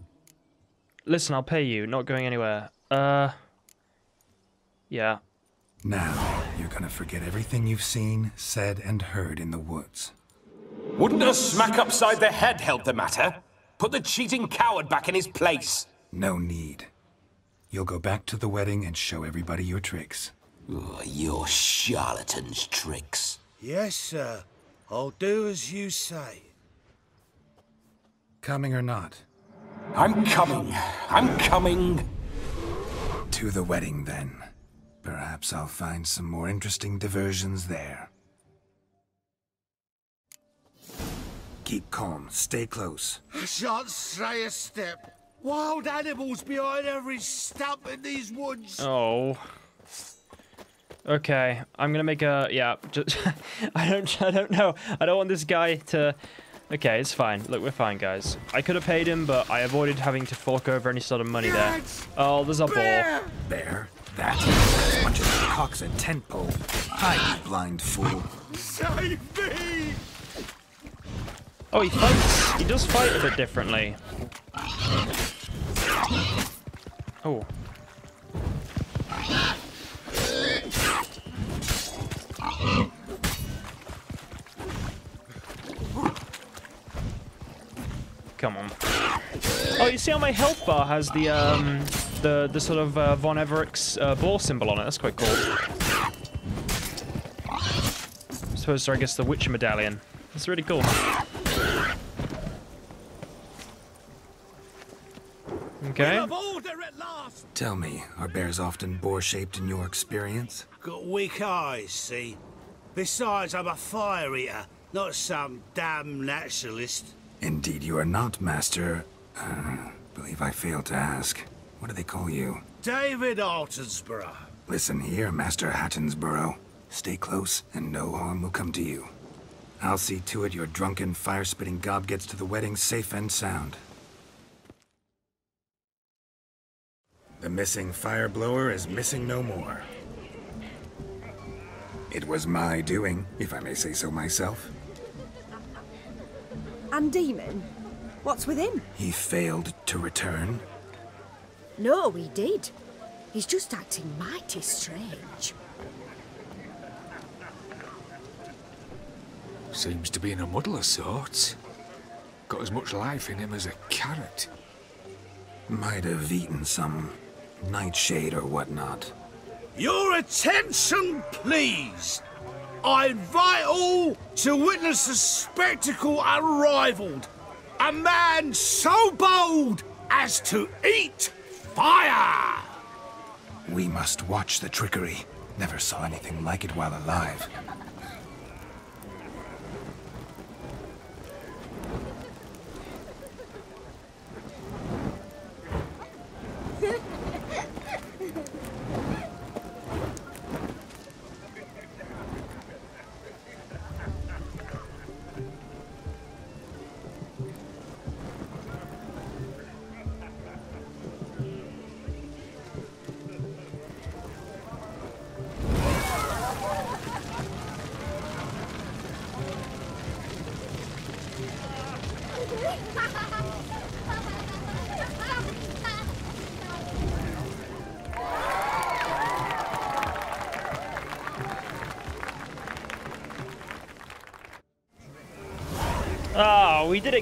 Listen, I'll pay you. Not going anywhere. Uh. Yeah. Now, you're gonna forget everything you've seen, said, and heard in the woods. Wouldn't a smack upside the head help the matter? Put the cheating coward back in his place. No need. You'll go back to the wedding and show everybody your tricks. Oh, your charlatan's tricks. Yes, sir. I'll do as you say. Coming or not? I'm coming. I'm coming. To the wedding, then. Perhaps I'll find some more interesting diversions there. Keep calm. Stay close. I shan't stray a step. Wild animals behind every stump in these woods. Oh. Okay, I'm gonna make a yeah. Just I don't I don't know. I don't want this guy to. Okay, it's fine. Look, we're fine, guys. I could have paid him, but I avoided having to fork over any sort of money there. Oh, there's a bear. ball. Bear? That? As much as cocks a tent pole. Hide, you blind fool. Save me! Oh, he fights. He does fight a bit differently. Oh. Come on. Oh, you see how my health bar has the um the the sort of uh, Von Everec's uh, ball symbol on it. That's quite cool. As opposed to, I guess, the Witcher medallion. That's really cool. Okay. Tell me, are bears often boar-shaped in your experience? Got weak eyes, see? Besides, I'm a fire eater, not some damn naturalist. Indeed you are not, Master... Uh, believe I failed to ask. What do they call you? David Altonsborough. Listen here, Master Hattonsborough. Stay close, and no harm will come to you. I'll see to it your drunken, fire-spitting gob gets to the wedding safe and sound. The missing fire blower is missing no more. It was my doing, if I may say so myself. And Demon? What's with him? He failed to return. No, he did. He's just acting mighty strange. Seems to be in a muddle of sorts. Got as much life in him as a carrot. Might have eaten some nightshade or whatnot. Your attention, please! I invite all to witness a spectacle unrivaled. A man so bold as to eat fire! We must watch the trickery. Never saw anything like it while alive.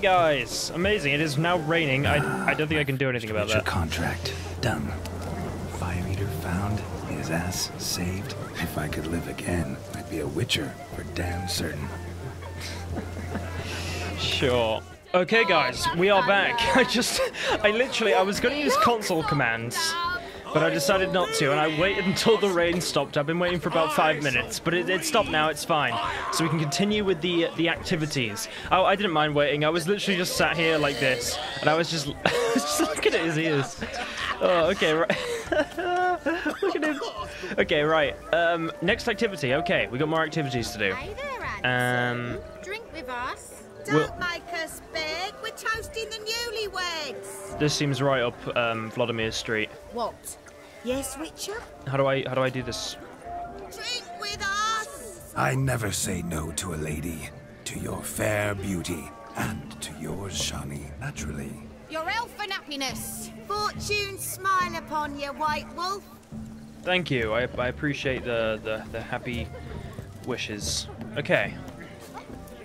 guys! Amazing. It is now raining. I, I don't think I can do anything about that. contract. Done. Fire Eater found. His ass saved. If I could live again, I'd be a Witcher for damn certain. Sure. Okay, guys, we are back. I just, I literally, I was going to use console commands, but I decided not to, and I waited until the rain stopped. I've been waiting for about five minutes, but it, it stopped now. It's fine, so we can continue with the the activities. Oh, I didn't mind waiting. I was literally just sat here like this, and I was just, just looking at his ears. Oh, okay, right. Look at him. Okay, right. Um, next activity. Okay, we got more activities to do. Um, Drink with us. Don't make us beg. We're toasting the newlyweds. this seems right up um, Vladimir Street. What? Yes, Witcher? How do I how do I do this? Drink with us. I never say no to a lady. To your fair beauty. And to yours, Shani, naturally. Your elfin happiness. Fortune smile upon you, White Wolf. Thank you. I, I appreciate the, the the happy wishes. Okay.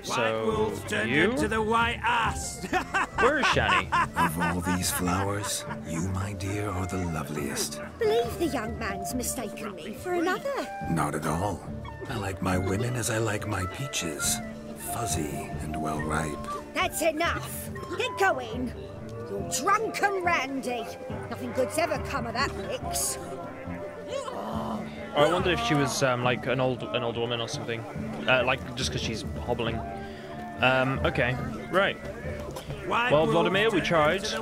So you? To the white ass. Where is Shani? Of all these flowers, you, my dear, are the loveliest. Believe the young man's mistaken me for another. Not at all. I like my women as I like my peaches. Fuzzy and well ripe. That's enough. Get going. You're drunken randy. Nothing good's ever come of that mix. Ah, I wonder if she was um, like an old an old woman or something. Uh, like just because she's hobbling. Um, okay, right. Well, Vladimir, we tried.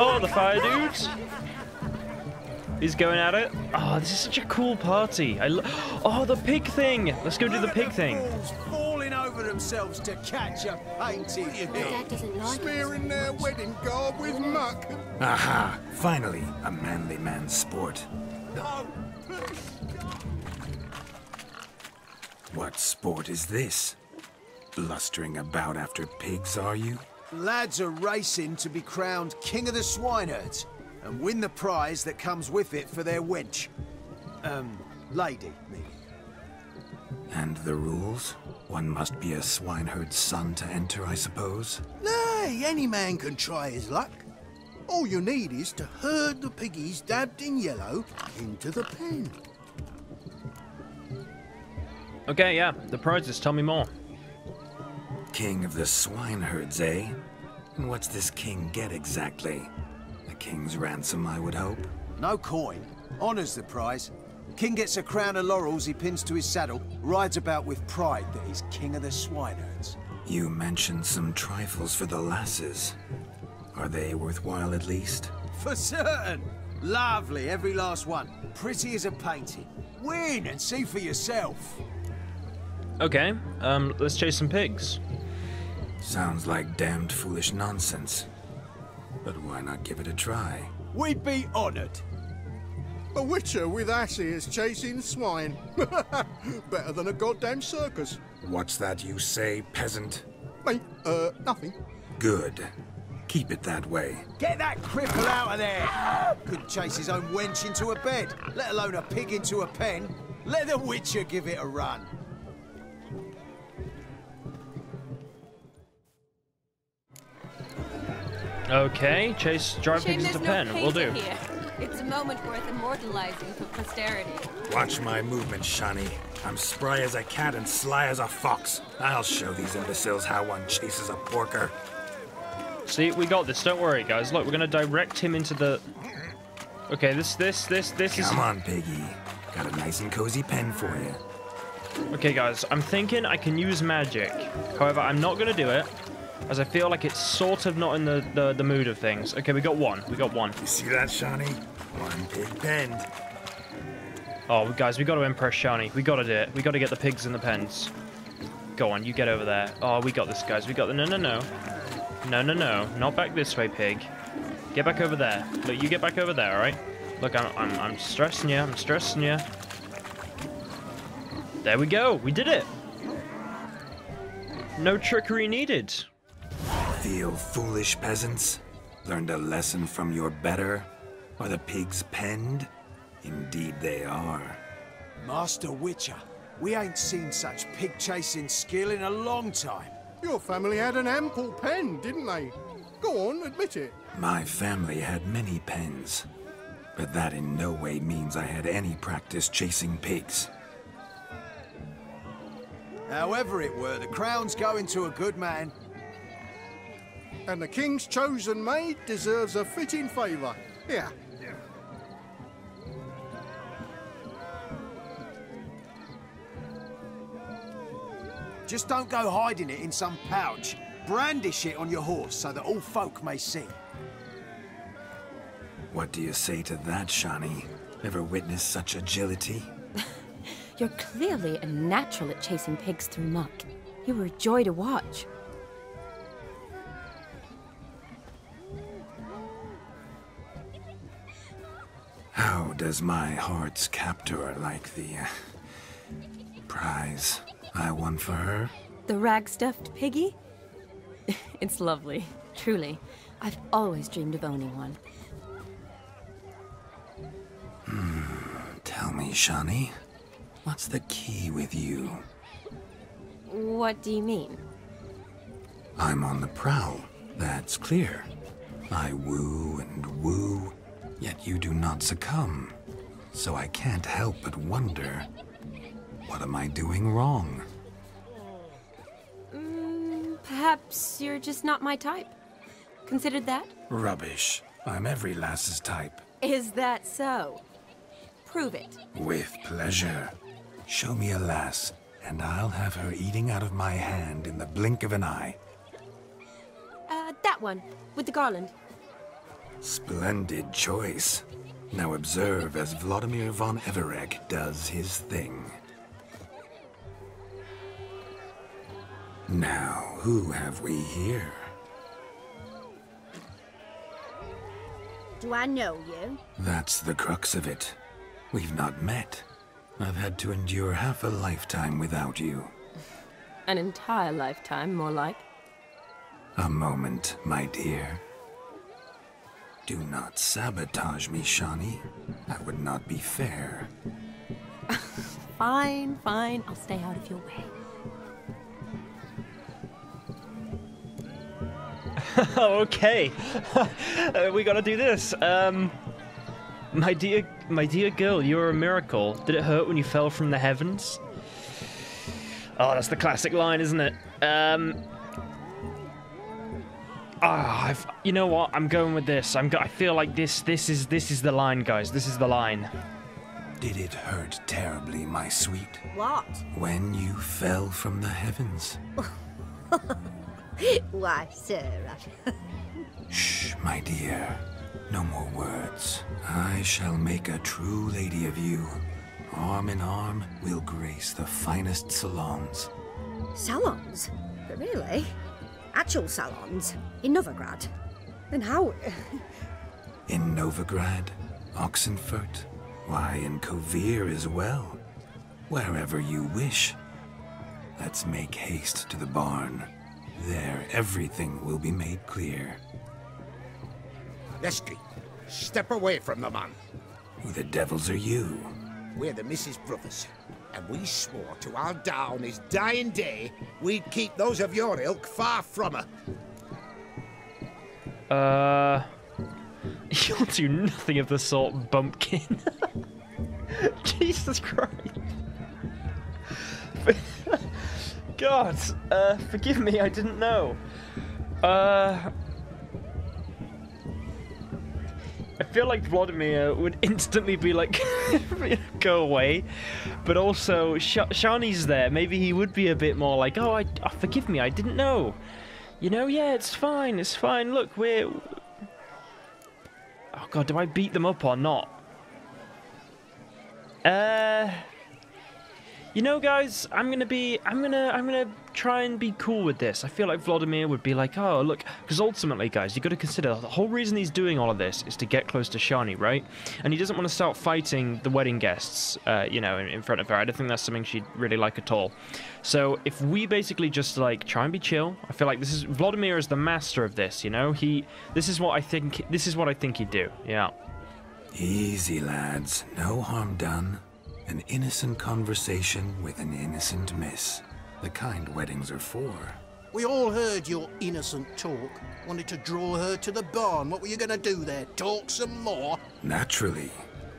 Oh, the fire dudes. He's going at it. Oh, this is such a cool party. I lo- oh, the pig thing. Let's go do the pig thing. falling over themselves to catch a painted Dad doesn't like Smearing their wedding garb with muck. Aha! Finally, a manly man's sport. What sport is this? Blustering about after pigs, are you? Lads are racing to be crowned King of the Swineherds and win the prize that comes with it for their wench. Um, lady, me. And the rules? One must be a swineherd's son to enter, I suppose? Nay, any man can try his luck. All you need is to herd the piggies dabbed in yellow into the pen. Okay, yeah, the prizes. Tell me more. King of the swineherds, eh? And what's this king get exactly? A king's ransom, I would hope. No coin. Honours the prize. King gets a crown of laurels he pins to his saddle, rides about with pride that he's king of the swineherds. You mentioned some trifles for the lasses. Are they worthwhile at least? For certain. Lovely, every last one. Pretty as a painting. Win and see for yourself. Okay, um, let's chase some pigs. Sounds like damned foolish nonsense. But why not give it a try? We'd be honoured. A witcher with asses chasing swine. Better than a goddamn circus. What's that you say, peasant? Mate, uh, nothing. Good. Keep it that way. Get that cripple out of there! Couldn't chase his own wench into a bed, let alone a pig into a pen. Let the Witcher give it a run. Okay, chase drive Shame pigs into there's no pen. We'll do. paper Here. It's a moment worth immortalizing for posterity. Watch my movement, Shani. I'm spry as a cat and sly as a fox. I'll show these imbeciles how one chases a porker. See, we got this. Don't worry, guys. Look, we're gonna direct him into the. Okay, this, this, this, this is. Come on, Piggy. Got a nice and cozy pen for you. Okay, guys. I'm thinking I can use magic. However, I'm not gonna do it, as I feel like it's sort of not in the the, the mood of things. Okay, we got one. We got one. You see that, Shani? One pig penned. Oh, guys, we got to impress Shani. We got to do it. We got to get the pigs in the pens. Go on, you get over there. Oh, we got this, guys. We got the. No, no, no. No, no, no. Not back this way, pig. Get back over there. Look, you get back over there, alright? Look, I'm, I'm, I'm stressing you. I'm stressing you. There we go. We did it. No trickery needed. Feel foolish, peasants? Learned a lesson from your better? Are the pigs penned? Indeed they are. Master Witcher, we ain't seen such pig-chasing skill in a long time. Your family had an ample pen, didn't they? Go on, admit it. My family had many pens, but that in no way means I had any practice chasing pigs. However it were, the crown's going to a good man. And the king's chosen maid deserves a fitting favour. Here. Just don't go hiding it in some pouch. Brandish it on your horse so that all folk may see. What do you say to that, Shani? Ever witnessed such agility? You're clearly a natural at chasing pigs through muck. You were a joy to watch. How does my heart's captor like the uh, prize I won for her? The rag stuffed piggy? it's lovely, truly. I've always dreamed of owning one. Hmm, tell me, Shani, what's the key with you? What do you mean? I'm on the prowl, that's clear. I woo and woo, yet you do not succumb. So I can't help but wonder, what am I doing wrong? Perhaps you're just not my type. Considered that? Rubbish. I'm every lass's type. Is that so? Prove it. With pleasure. Show me a lass, and I'll have her eating out of my hand in the blink of an eye. Uh, that one, with the garland. Splendid choice. Now observe as Vladimir von Everec does his thing. Now, who have we here? Do I know you? That's the crux of it. We've not met. I've had to endure half a lifetime without you. An entire lifetime, more like. A moment, my dear. Do not sabotage me, Shani. That would not be fair. Fine, fine. I'll stay out of your way. okay, uh, we gotta do this. Um, my dear, my dear girl, you're a miracle. Did it hurt when you fell from the heavens? Oh, that's the classic line, isn't it? Um, ah, I've, you know what? I'm going with this. I'm. Go I feel like this. This is. This is the line, guys. This is the line. Did it hurt terribly, my sweet? What? When you fell from the heavens? Why, Sarah. Shh, my dear. No more words. I shall make a true lady of you. Arm in arm, we'll grace the finest salons. Salons? But really? Actual salons? In Novigrad? Then how... In Novigrad, Oxenfurt, why, in Kovir as well. Wherever you wish. Let's make haste to the barn. There, everything will be made clear. Lesky, step away from the man. Who the devils are you? We're the Mrs. Brothers, and we swore to our down his dying day we'd keep those of your ilk far from her. Uh, you'll do nothing of the sort, Bumpkin. Jesus Christ. God, uh, forgive me, I didn't know. Uh, I feel like Vladimir would instantly be like, go away. But also, Sh Shani's there. Maybe he would be a bit more like, oh, I, oh, forgive me, I didn't know. You know, yeah, it's fine, it's fine. Look, we're... Oh god, do I beat them up or not? Uh... You know, guys, I'm gonna be, I'm gonna, I'm gonna try and be cool with this. I feel like Vladimir would be like, oh, look, because ultimately, guys, you got to consider the whole reason he's doing all of this is to get close to Shani, right? And he doesn't want to start fighting the wedding guests, uh, you know, in, in front of her. I don't think that's something she'd really like at all. So if we basically just like try and be chill, I feel like this is Vladimir is the master of this. You know, he, this is what I think, this is what I think he'd do. Yeah. Easy, lads. No harm done. An innocent conversation with an innocent miss. The kind weddings are for. We all heard your innocent talk. Wanted to draw her to the barn. What were you gonna do there? Talk some more? Naturally,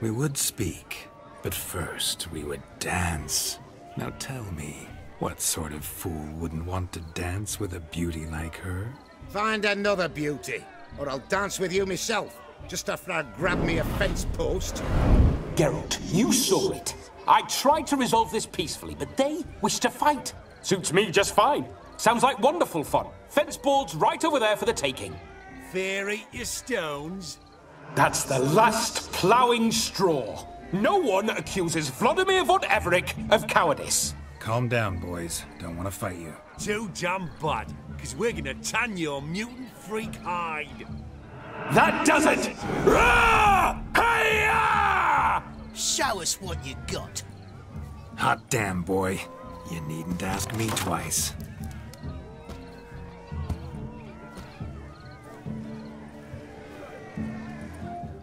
we would speak. But first, we would dance. Now tell me, what sort of fool wouldn't want to dance with a beauty like her? Find another beauty, or I'll dance with you myself, just after I grabbed me a fence post. Geralt, you saw it. I tried to resolve this peacefully, but they wish to fight. Suits me just fine. Sounds like wonderful fun. Fence boards right over there for the taking. Fear eat your stones. That's the last ploughing straw. No one accuses Vladimir von Everec of cowardice. Calm down, boys. Don't want to fight you. Too damn bad, because we're gonna tan your mutant freak hide. That does it! Show us what you got. Hot damn, boy. You needn't ask me twice.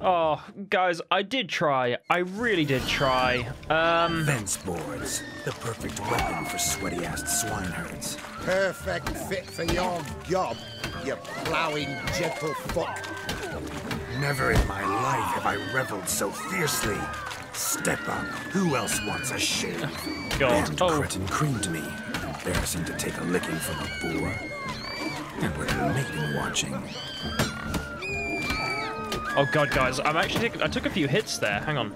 Oh, guys, I did try. I really did try. Um... Fence boards. The perfect weapon for sweaty-assed swineherds. Perfect fit for your job, you ploughing gentle fuck. Never in my life have I reveled so fiercely. Step up. Who else wants a shave? God. And oh. cretin creamed me. Embarrassing to take a licking from a boor. And with mating watching. Oh god, guys, I'm actually I took a few hits there. Hang on.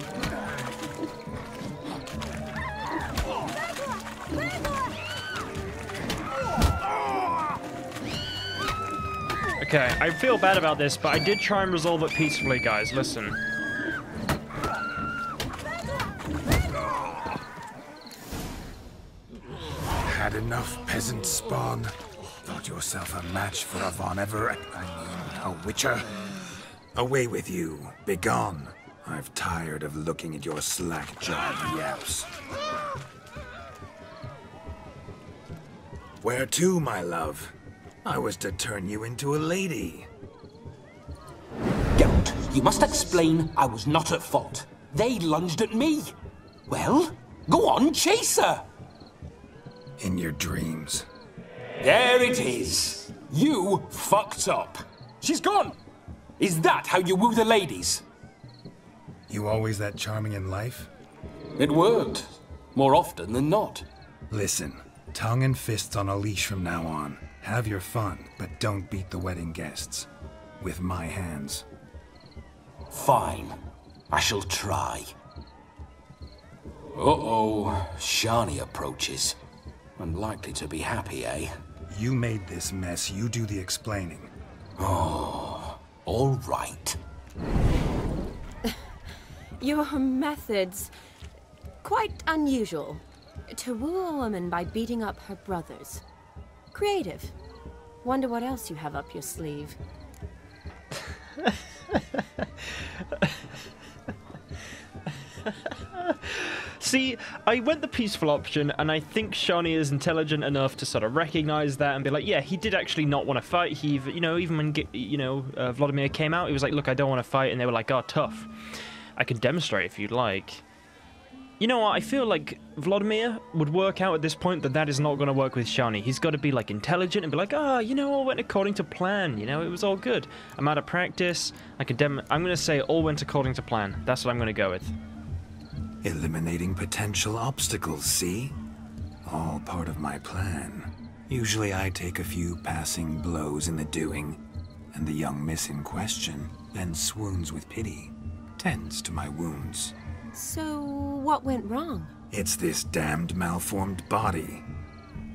Okay, I feel bad about this, but I did try and resolve it peacefully, guys. Listen. Had enough, peasant spawn. Thought yourself a match for a Von Everec. I mean, a Witcher. Away with you. Begone. I've tired of looking at your slack-jawed yaps. Where to, my love? I was to turn you into a lady. Geralt, you must explain I was not at fault. They lunged at me. Well, go on, chase her. In your dreams. There it is. You fucked up. She's gone. Is that how you woo the ladies? You always that charming in life? It worked. More often than not. Listen, tongue and fists on a leash from now on. Have your fun, but don't beat the wedding guests. With my hands. Fine. I shall try. Uh-oh. Shani approaches. Unlikely to be happy, eh? You made this mess. You do the explaining. Oh, all right. Your methods. quite unusual. To woo a woman by beating up her brothers. Creative. Wonder what else you have up your sleeve. See, I went the peaceful option, and I think Shani is intelligent enough to sort of recognize that and be like, yeah, he did actually not want to fight. He, you know, even when you know uh, Vladimir came out, he was like, look, I don't want to fight, and they were like, oh, tough. I can demonstrate if you'd like. You know what? I feel like Vladimir would work out at this point that that is not going to work with Shani. He's got to be like intelligent and be like, ah, oh, you know, all went according to plan. You know, it was all good. I'm out of practice. I can dem. I'm going to say all went according to plan. That's what I'm going to go with. Eliminating potential obstacles, see? All part of my plan. Usually I take a few passing blows in the doing, and the young miss in question then swoons with pity, tends to my wounds. So, what went wrong? It's this damned malformed body.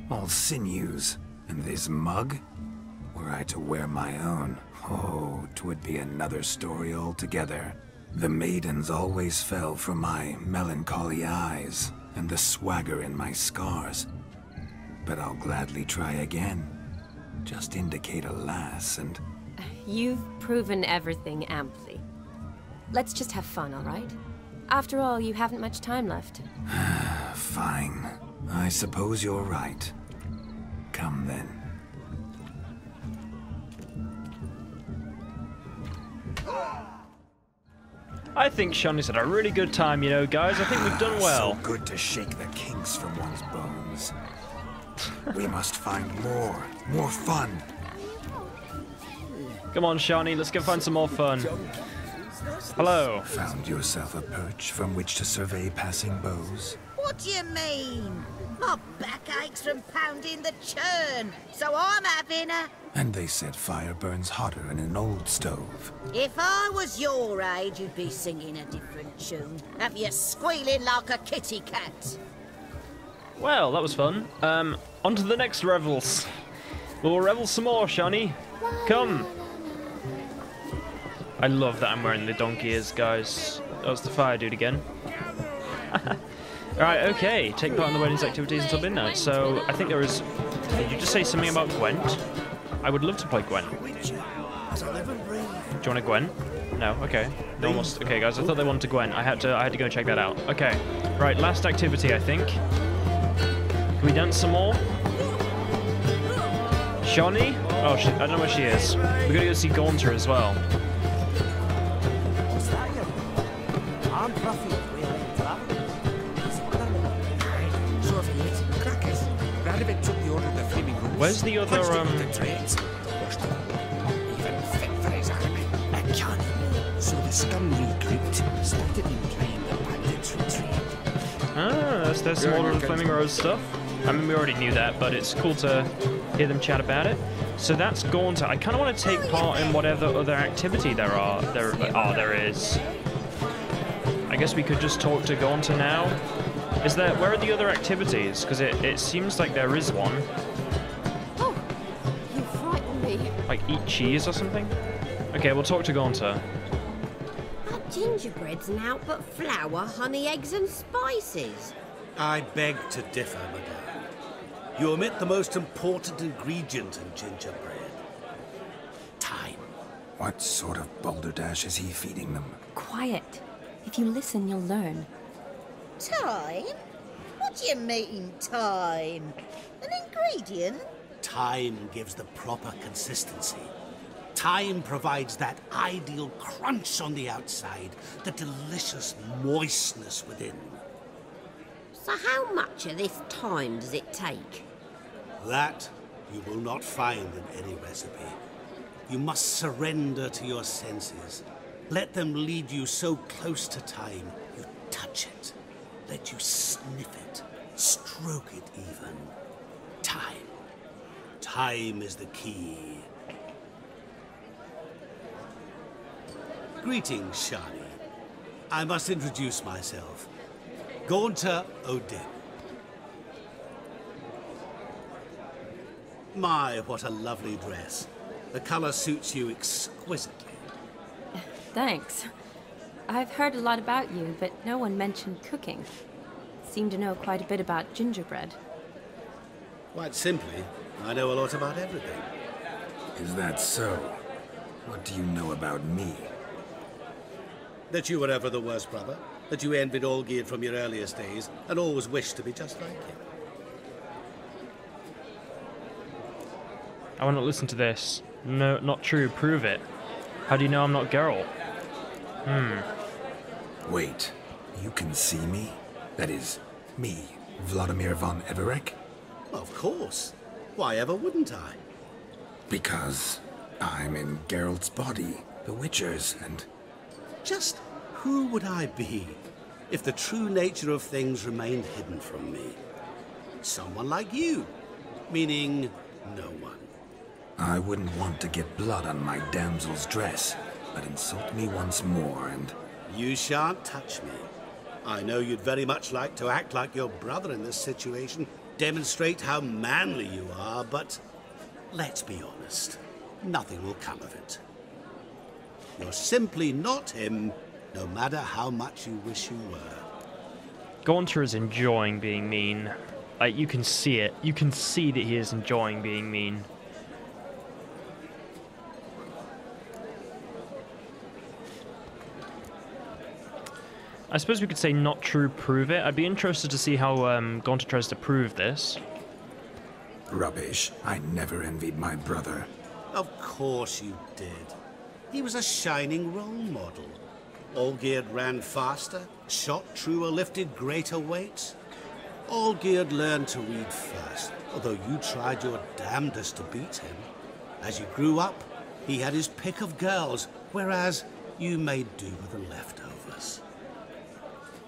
All sinews, and this mug? Were I to wear my own, oh, twould be another story altogether. The maidens always fell for my melancholy eyes and the swagger in my scars. But I'll gladly try again. Just indicate a lass and... You've proven everything amply. Let's just have fun, all right? After all, you haven't much time left. Fine. I suppose you're right. Come then. I think Shani's had a really good time, you know, guys. I think we've done well. so good to shake the kinks from one's bones. we must find more, more fun. Come on, Shawnee, let's go find some more fun. Hello. Found yourself a perch from which to survey passing bows? What do you mean? My back aches from pounding the churn, so I'm having a... And they said fire burns hotter in an old stove. If I was your age, you'd be singing a different tune. Have you squealing like a kitty cat? Well, that was fun. Um, on to the next revels. We'll revel some more, Shani. Come. I love that I'm wearing the donkey ears, guys. That was the fire dude again. Alright, okay. Take part in the wedding's activities until midnight. So, I think there is... Did you just say something about Gwent? I would love to play Gwent. Do you want a Gwent? No? Okay. One. Okay, guys, I thought they wanted Gwent. I had to I had to go check that out. Okay. Right, last activity, I think. Can we dance some more? Shani? Oh, she, I don't know where she is. We're gonna go see Gaunter as well. Where's the other, punched um... the trades, washed them up, even fit for his army. A cannon. So the scum regrouped, started implying the bandits retreat. Ah, that's, that's some more Flaming Rose stuff. I mean, we already knew that, but it's cool to hear them chat about it. So that's Gaunter. I kind of want to take part in whatever other activity there are. There, oh, there is. I guess we could just talk to Gaunter now. Is there? Where are the other activities? Because it, it seems like there is one. Eat cheese or something. Okay, we'll talk to Gaunter. That gingerbread's now but flour, honey, eggs, and spices. I beg to differ, madame. You omit the most important ingredient in gingerbread. Time. What sort of balderdash is he feeding them? Quiet. If you listen, you'll learn. Time? What do you mean, time? An ingredient? Time gives the proper consistency. Time provides that ideal crunch on the outside, the delicious moistness within. So how much of this time does it take? That you will not find in any recipe. You must surrender to your senses. Let them lead you so close to time, you touch it. Let you sniff it, stroke it even. Time. Is the key. Greetings, Shani. I must introduce myself. Gaunter O'Dim. My, what a lovely dress. The color suits you exquisitely. Thanks. I've heard a lot about you, but no one mentioned cooking. Seem to know quite a bit about gingerbread. Quite simply, I know a lot about everything. Is that so? What do you know about me? That you were ever the worst brother, that you envied Olgierd from your earliest days, and always wished to be just like him. I want to listen to this. No, not true. Prove it. How do you know I'm not Geralt? Hmm. Wait, you can see me? That is, me, Vladimir von Everec? Of course. Why ever wouldn't I? Because I'm in Geralt's body, the Witcher's, and... Just who would I be if the true nature of things remained hidden from me? Someone like you, meaning no one. I wouldn't want to get blood on my damsel's dress, but insult me once more and... You shan't touch me. I know you'd very much like to act like your brother in this situation, demonstrate how manly you are, but let's be honest, nothing will come of it. You're simply not him, no matter how much you wish you were. Gaunter is enjoying being mean. Like, you can see it. You can see that he is enjoying being mean. I suppose we could say not true, prove it. I'd be interested to see how um, Gaunter tries to prove this. Rubbish. I never envied my brother. Of course you did. He was a shining role model. Olgierd ran faster, shot truer, lifted greater weights. Olgierd learned to read first, although you tried your damnedest to beat him. As you grew up, he had his pick of girls, whereas you made do with the leftovers.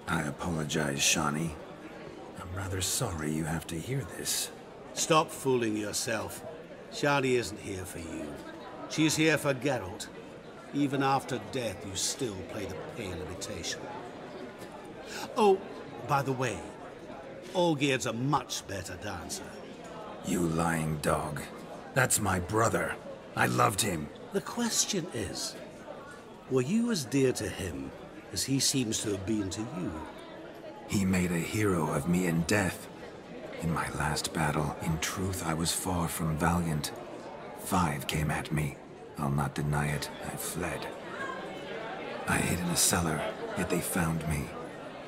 I apologize, Shani. I'm rather sorry you have to hear this. Stop fooling yourself. Shani isn't here for you. She's here for Geralt. Even after death, you still play the pale imitation. Oh, by the way, Olgierd's a much better dancer. You lying dog. That's my brother. I loved him. The question is, were you as dear to him as he seems to have been to you? He made a hero of me in death. In my last battle, in truth, I was far from valiant. Five came at me. I'll not deny it, I fled. I hid in a cellar, yet they found me,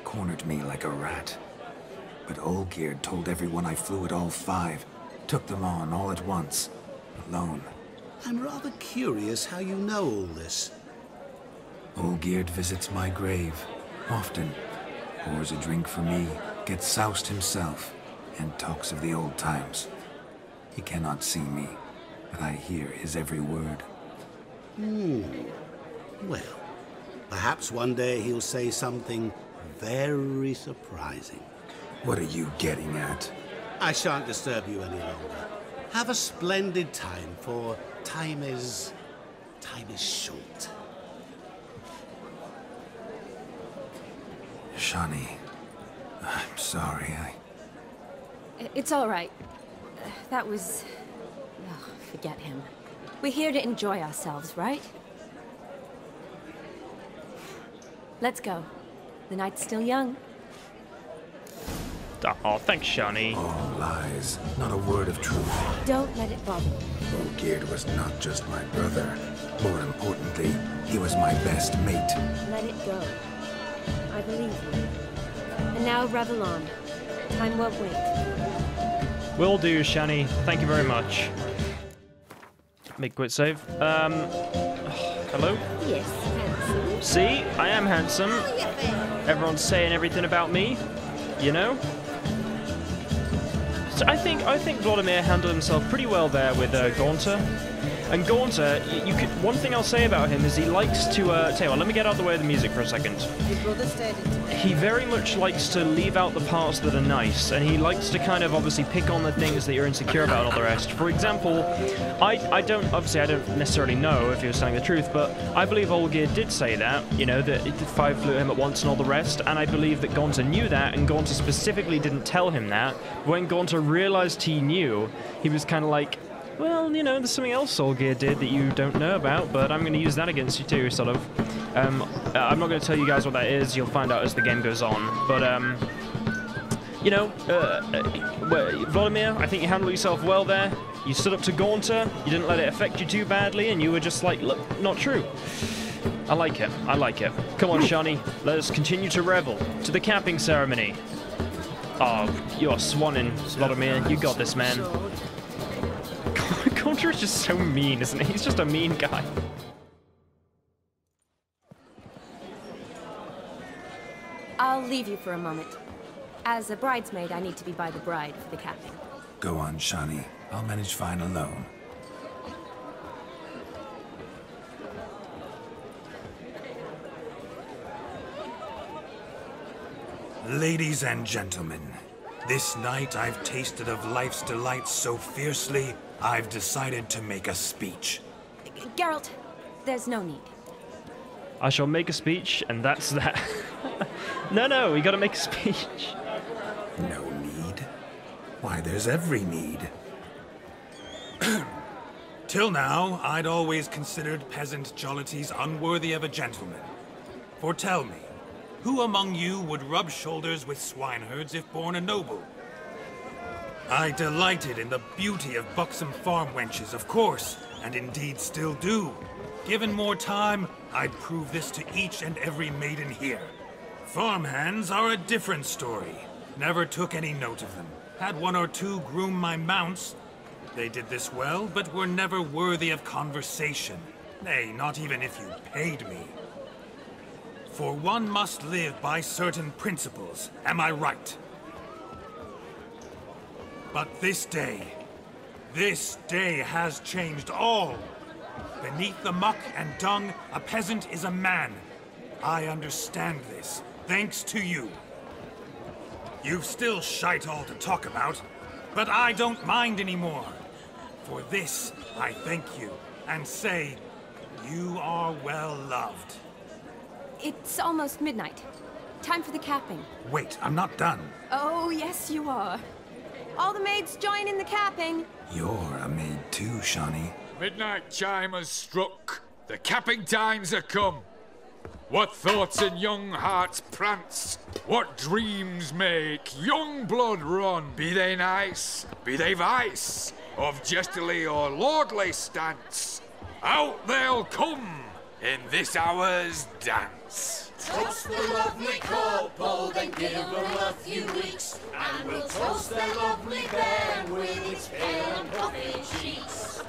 cornered me like a rat. But Olgierd told everyone I flew at all five, took them on all at once, alone. I'm rather curious how you know all this. Olgierd visits my grave, often. Pours a drink for me, gets soused himself, and talks of the old times. He cannot see me, but I hear his every word. Hmm. Well, perhaps one day he'll say something very surprising. What are you getting at? I shan't disturb you any longer. Have a splendid time, for time is... time is short. Shani, I'm sorry, I... It's all right. That was... Oh, forget him. We're here to enjoy ourselves, right? Let's go. The night's still young. Oh, thanks, Shani. All lies, not a word of truth. Don't let it bother you. Olgierd was not just my brother. More importantly, he was my best mate. Let it go. I believe you. And now revel on. Time won't wait. Will do, Shani. Thank you very much. Make quick save. Um, hello? Yes, handsome. See, I am handsome. Everyone's saying everything about me, you know. So I think I think Vladimir handled himself pretty well there with uh, Gaunter. And Gaunter, y- you could one thing I'll say about him is he likes to. Uh, tell you what, let me get out of the way of the music for a second. Your brother stayed He very much likes to leave out the parts that are nice, and he likes to kind of obviously pick on the things that you're insecure about and all the rest. For example, I, I don't, obviously I don't necessarily know if he was telling the truth, but I believe Olgierd did say that, you know, that it- five flew at him at once and all the rest, and I believe that Gaunter knew that, and Gaunter specifically didn't tell him that. When Gaunter realized he knew, he was kind of like, well, you know, there's something else Olgierd did that you don't know about, but I'm going to use that against you too, sort of. Um, I'm not going to tell you guys what that is. You'll find out as the game goes on. But um, you know, uh, uh, Vladimir, I think you handled yourself well there. You stood up to Gaunter. You didn't let it affect you too badly, and you were just like, look, not true. I like it. I like it. Come on, Shani. Let us continue to revel. To the capping ceremony. Oh, you are swanning, Vladimir. You got this, man. Gaunter is just so mean, isn't he? He's just a mean guy. I'll leave you for a moment. As a bridesmaid, I need to be by the bride for the capping. Go on, Shani. I'll manage fine alone. Ladies and gentlemen, this night I've tasted of life's delights so fiercely, I've decided to make a speech. Geralt, there's no need. I shall make a speech, and that's that. no, no, we gotta make a speech. No need? Why, there's every need. Till now, I'd always considered peasant jollities unworthy of a gentleman. For tell me, who among you would rub shoulders with swineherds if born a noble? I delighted in the beauty of buxom farm wenches, of course, and indeed still do. Given more time, I'd prove this to each and every maiden here. Farmhands are a different story. Never took any note of them. Had one or two groom my mounts. They did this well, but were never worthy of conversation. Nay, not even if you paid me. For one must live by certain principles, am I right? But this day, this day has changed all. Beneath the muck and dung, a peasant is a man. I understand this, thanks to you. You've still shite all to talk about, but I don't mind anymore. For this, I thank you, and say, you are well loved. It's almost midnight. Time for the capping. Wait, I'm not done. Oh, yes, you are. All the maids join in the capping. You're a maid too, Shani. Midnight chime has struck. The capping times are come. What thoughts in young hearts prance? What dreams make young blood run? Be they nice, be they vice, of jestily or lordly stance? Out they'll come in this hour's dance. Toast the lovely couple, then give them a few weeks, and we'll toast their lovely bairn with its pale and puffy cheeks.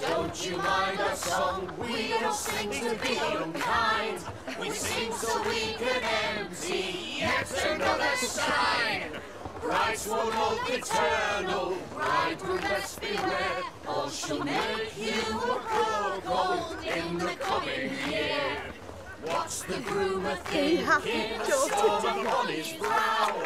Don't you mind our song? We don't sing to be unkind. We sing so we can empty yet another shrine. Brides won't hold eternal, bridegroom let's beware, or she'll make you a gold in the coming year. What's the groom a thinking? Storm on his brow.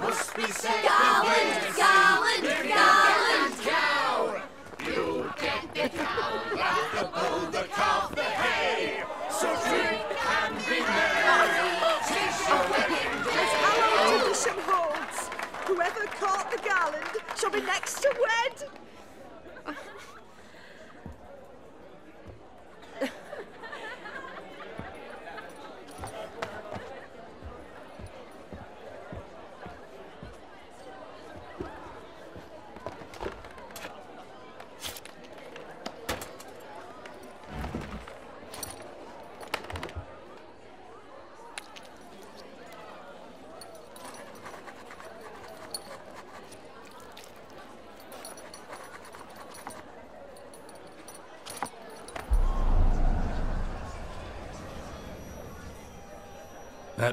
Must be said Garland, garland, garland, cow. You get the cow, laugh the bull, the calf, the hay. So drink and be merry. Tis your wedding As our tradition holds, whoever caught the garland shall be next to wed.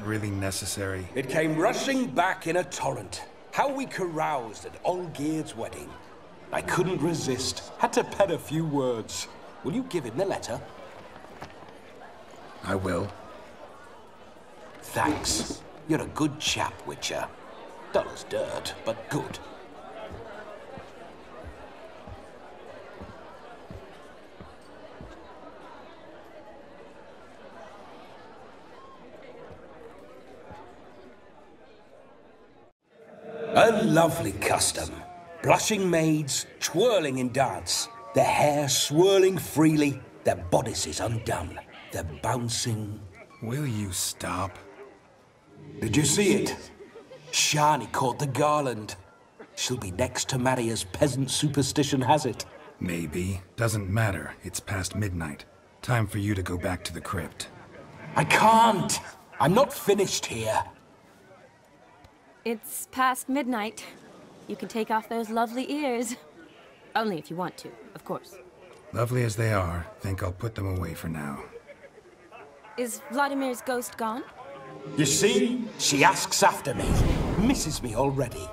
That really necessary? It came rushing back in a torrent. How we caroused at Olgierd's wedding. I couldn't resist. Had to pen a few words. Will you give him the letter? I will. Thanks. You're a good chap, Witcher. Dull as dirt, but good. A lovely custom. Blushing maids, twirling in dance. their hair swirling freely, their bodices undone, their bouncing. Will you stop? Did you see it? Shani caught the garland. She'll be next to marry as peasant superstition has it. Maybe. Doesn't matter. It's past midnight. Time for you to go back to the crypt. I can't. I'm not finished here. It's past midnight. You can take off those lovely ears. Only if you want to, of course. Lovely as they are, think I'll put them away for now. Is Vladimir's ghost gone? You see? She asks after me. Misses me already.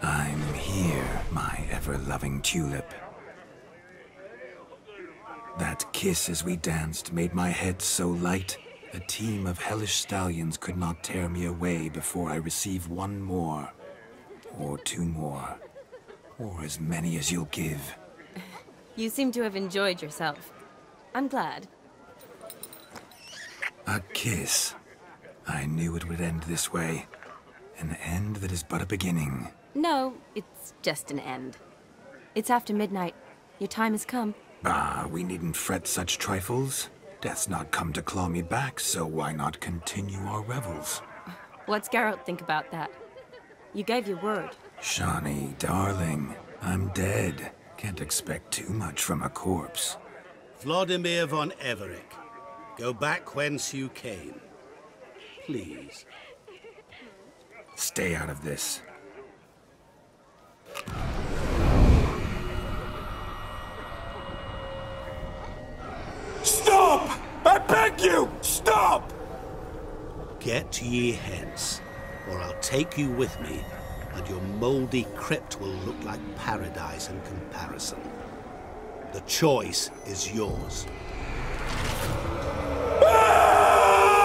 I'm here, my ever-loving tulip. That kiss as we danced made my head so light, a team of hellish stallions could not tear me away before I receive one more. Or two more. Or as many as you'll give. You seem to have enjoyed yourself. I'm glad. A kiss. I knew it would end this way. An end that is but a beginning. No, it's just an end. It's after midnight. Your time has come. Ah, we needn't fret such trifles. Death's not come to claw me back, so why not continue our revels? What's Geralt think about that? You gave your word. Shani, darling, I'm dead. Can't expect too much from a corpse. Vladimir von Everec, go back whence you came. Please. Stay out of this. Stop! I beg you! Stop! Get ye hence, or I'll take you with me, and your mouldy crypt will look like paradise in comparison. The choice is yours. Ah!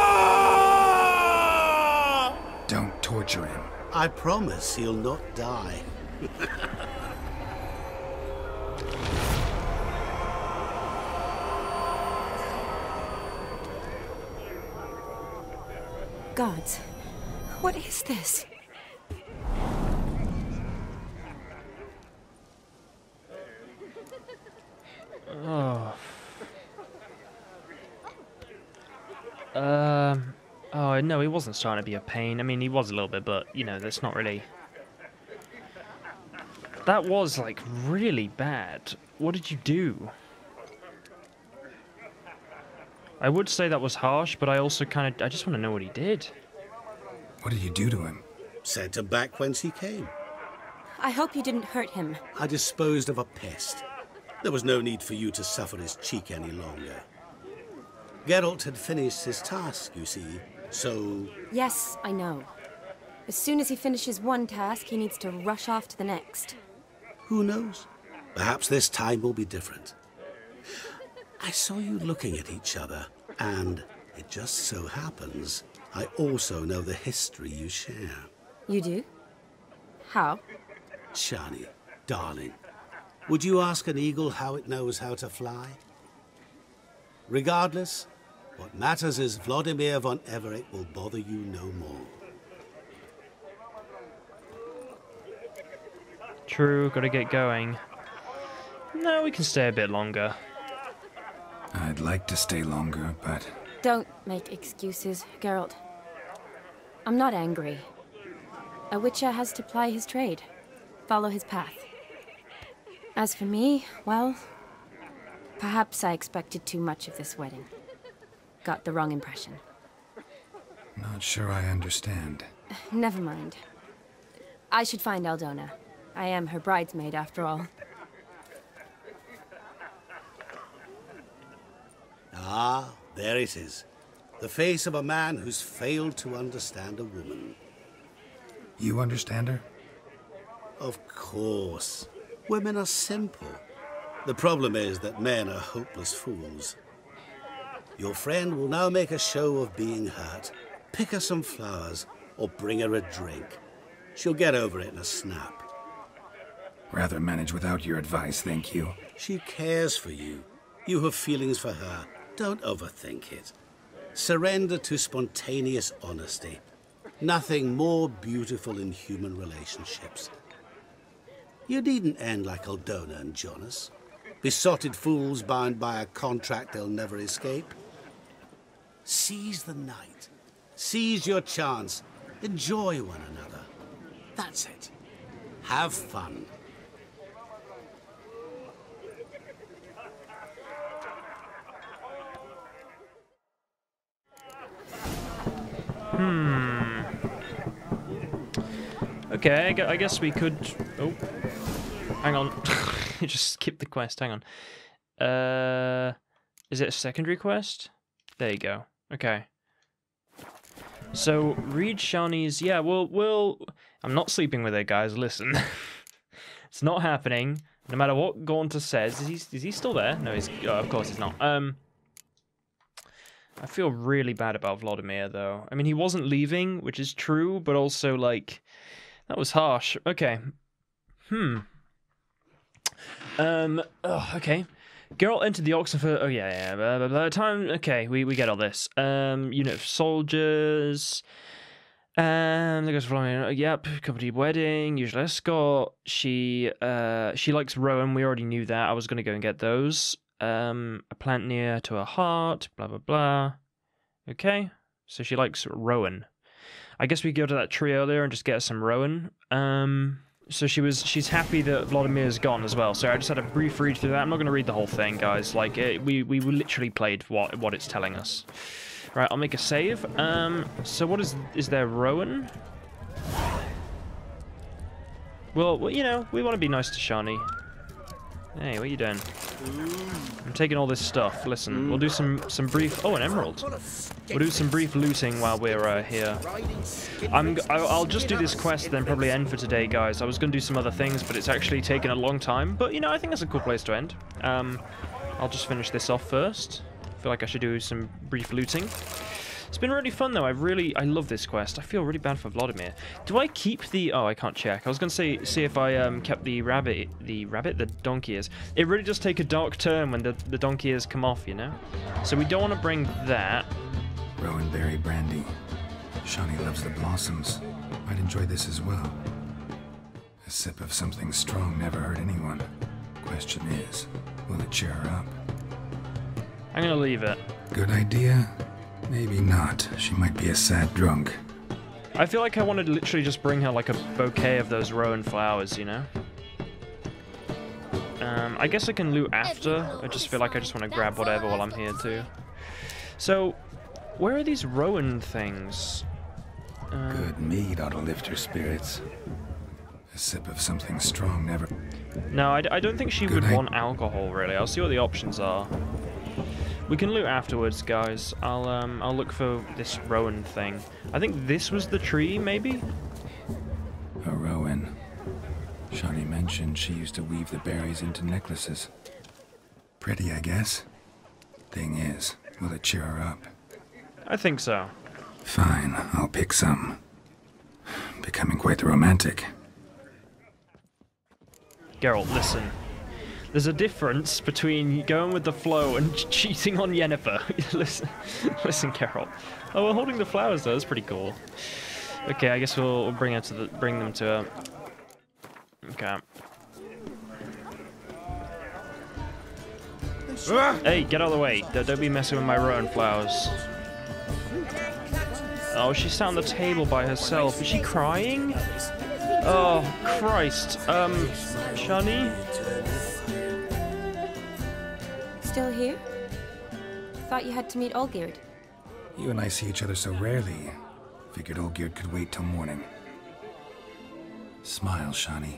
Don't torture him. I promise he'll not die. Gods, what is this? Oh. Um. Oh no, he wasn't starting to be a pain. I mean, he was a little bit, but you know, that's not really. That was like really bad. What did you do? I would say that was harsh, but I also kind of I just want to know what he did. What did you do to him? Sent him back whence he came. I hope you didn't hurt him. I disposed of a pest. There was no need for you to suffer his cheek any longer. Geralt had finished his task, you see, so... Yes, I know. As soon as he finishes one task, he needs to rush off to the next. Who knows? Perhaps this time will be different. I saw you looking at each other, and it just so happens I also know the history you share. You do? How? Shani, darling, would you ask an eagle how it knows how to fly? Regardless, what matters is Vladimir von Everec will bother you no more. True, gotta get going. No, we can stay a bit longer. I'd like to stay longer, but Don't make excuses, Geralt. I'm not angry. A witcher has to ply his trade, follow his path. As for me, well, perhaps I expected too much of this wedding. Got the wrong impression. not sure I understand. Never mind. I should find Aldona. I am her bridesmaid, after all. Ah, there it is. The face of a man who's failed to understand a woman. You understand her? Of course. Women are simple. The problem is that men are hopeless fools. Your friend will now make a show of being hurt, pick her some flowers, or bring her a drink. She'll get over it in a snap. Rather manage without your advice, thank you. She cares for you. You have feelings for her. Don't overthink it. Surrender to spontaneous honesty. Nothing more beautiful in human relationships. You needn't end like Aldona and Jonas. Besotted fools bound by a contract they'll never escape. Seize the night. Seize your chance. Enjoy one another. That's it. Have fun. Hmm. Okay, I guess we could. Oh, hang on. just skip the quest. Hang on. Uh, is it a secondary quest? There you go. Okay. So read Shani's. Yeah, well, we'll. I'm not sleeping with her, guys. Listen, it's not happening. No matter what Gaunter says, is he is he still there? No, he's. Oh, of course he's not. Um. I feel really bad about Vladimir, though. I mean, he wasn't leaving, which is true, but also, like, that was harsh. Okay. Hmm. Um, oh, okay. Geralt entered the Oxenfurt. Oh, yeah, yeah. Blah, blah, blah. Time. Okay, we, we get all this. Um, unit of soldiers. Um, there goes Vladimir. Yep, company wedding, usual escort. She, uh, she likes Rowan. We already knew that. I was to go and get those. Um, a plant near to her heart, blah, blah, blah. Okay, so she likes Rowan. I guess we go to that tree earlier and just get some Rowan. Um, so she was, she's happy that Vladimir's gone as well. So I just had a brief read through that. I'm not going to read the whole thing, guys. Like, it, we, we literally played what, what it's telling us. Right, I'll make a save. Um, so what is, is there Rowan? Well, well, you know, we want to be nice to Shani. Hey, what are you doing? I'm taking all this stuff. Listen, we'll do some some brief. Oh, an emerald. We'll do some brief looting while we're uh, here. I'm. I'll just do this quest, then probably end for today, guys. I was gonna do some other things, but it's actually taken a long time. But you know, I think that's a cool place to end. Um, I'll just finish this off first. I feel like I should do some brief looting. It's been really fun though. I really, I love this quest. I feel really bad for Vladimir. Do I keep the? Oh, I can't check. I was gonna say, see if I um kept the rabbit, the rabbit, the donkey ears. It really does take a dark turn when the the donkey ears come off, you know. So we don't want to bring that. Rowan berry brandy. Shani loves the blossoms. Might enjoy this as well. A sip of something strong never hurt anyone. Question is, will it cheer her up? I'm gonna leave it. Good idea? Maybe not. She might be a sad drunk. I feel like I wanted to literally just bring her like a bouquet of those rowan flowers, you know. Um, I guess I can loot after. I just feel like I just want to grab whatever while I'm here too. So, where are these rowan things? Um, Good mead ought to lift her spirits. A sip of something strong never. No, I, d- I don't think she Good would want alcohol, really. I'll see what the options are. We can loot afterwards, guys. I'll um I'll look for this rowan thing. I think this was the tree, maybe. A Rowan. Shani mentioned she used to weave the berries into necklaces. Pretty, I guess. Thing is, will it cheer her up? I think so. Fine, I'll pick some. Becoming quite the romantic. Geralt, listen. There's a difference between going with the flow and cheating on Yennefer. listen, listen, Geralt. Oh, we're holding the flowers though. That's pretty cool. Okay, I guess we'll, we'll bring her to the bring them to her. Okay. Hey, get out of the way. Don't, be messing with my rowan flowers. Oh, she's sat on the table by herself. Is she crying? Oh, Christ. Um, Shani? Still here? Thought you had to meet Olgierd. You and I see each other so rarely. Figured Olgierd could wait till morning. Smile, Shani.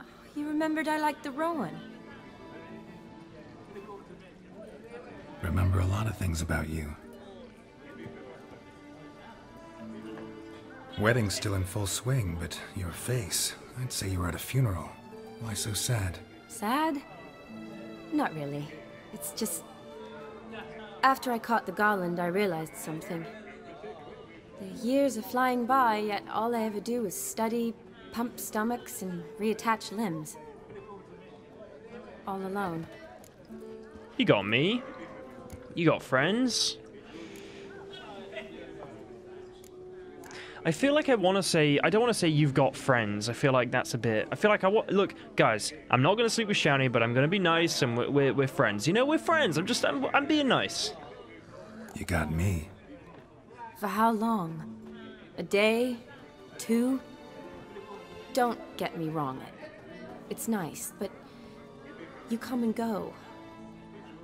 Oh, you remembered I liked the Rowan. Remember a lot of things about you. Wedding's still in full swing, but your face, I'd say you were at a funeral. Why so sad? Sad? Not really. It's just. After I caught the garland, I realized something. The years are flying by, yet all I ever do is study, pump stomachs, and reattach limbs. All alone. You got me. You got friends. I feel like I want to say I don't want to say you've got friends. I feel like that's a bit. I feel like I want. Look, guys, I'm not gonna sleep with Shani, but I'm gonna be nice and we're, we're, we're friends. You know, we're friends. I'm just I'm, I'm being nice. You got me. For how long? A day? Two? Don't get me wrong. It's nice, but you come and go.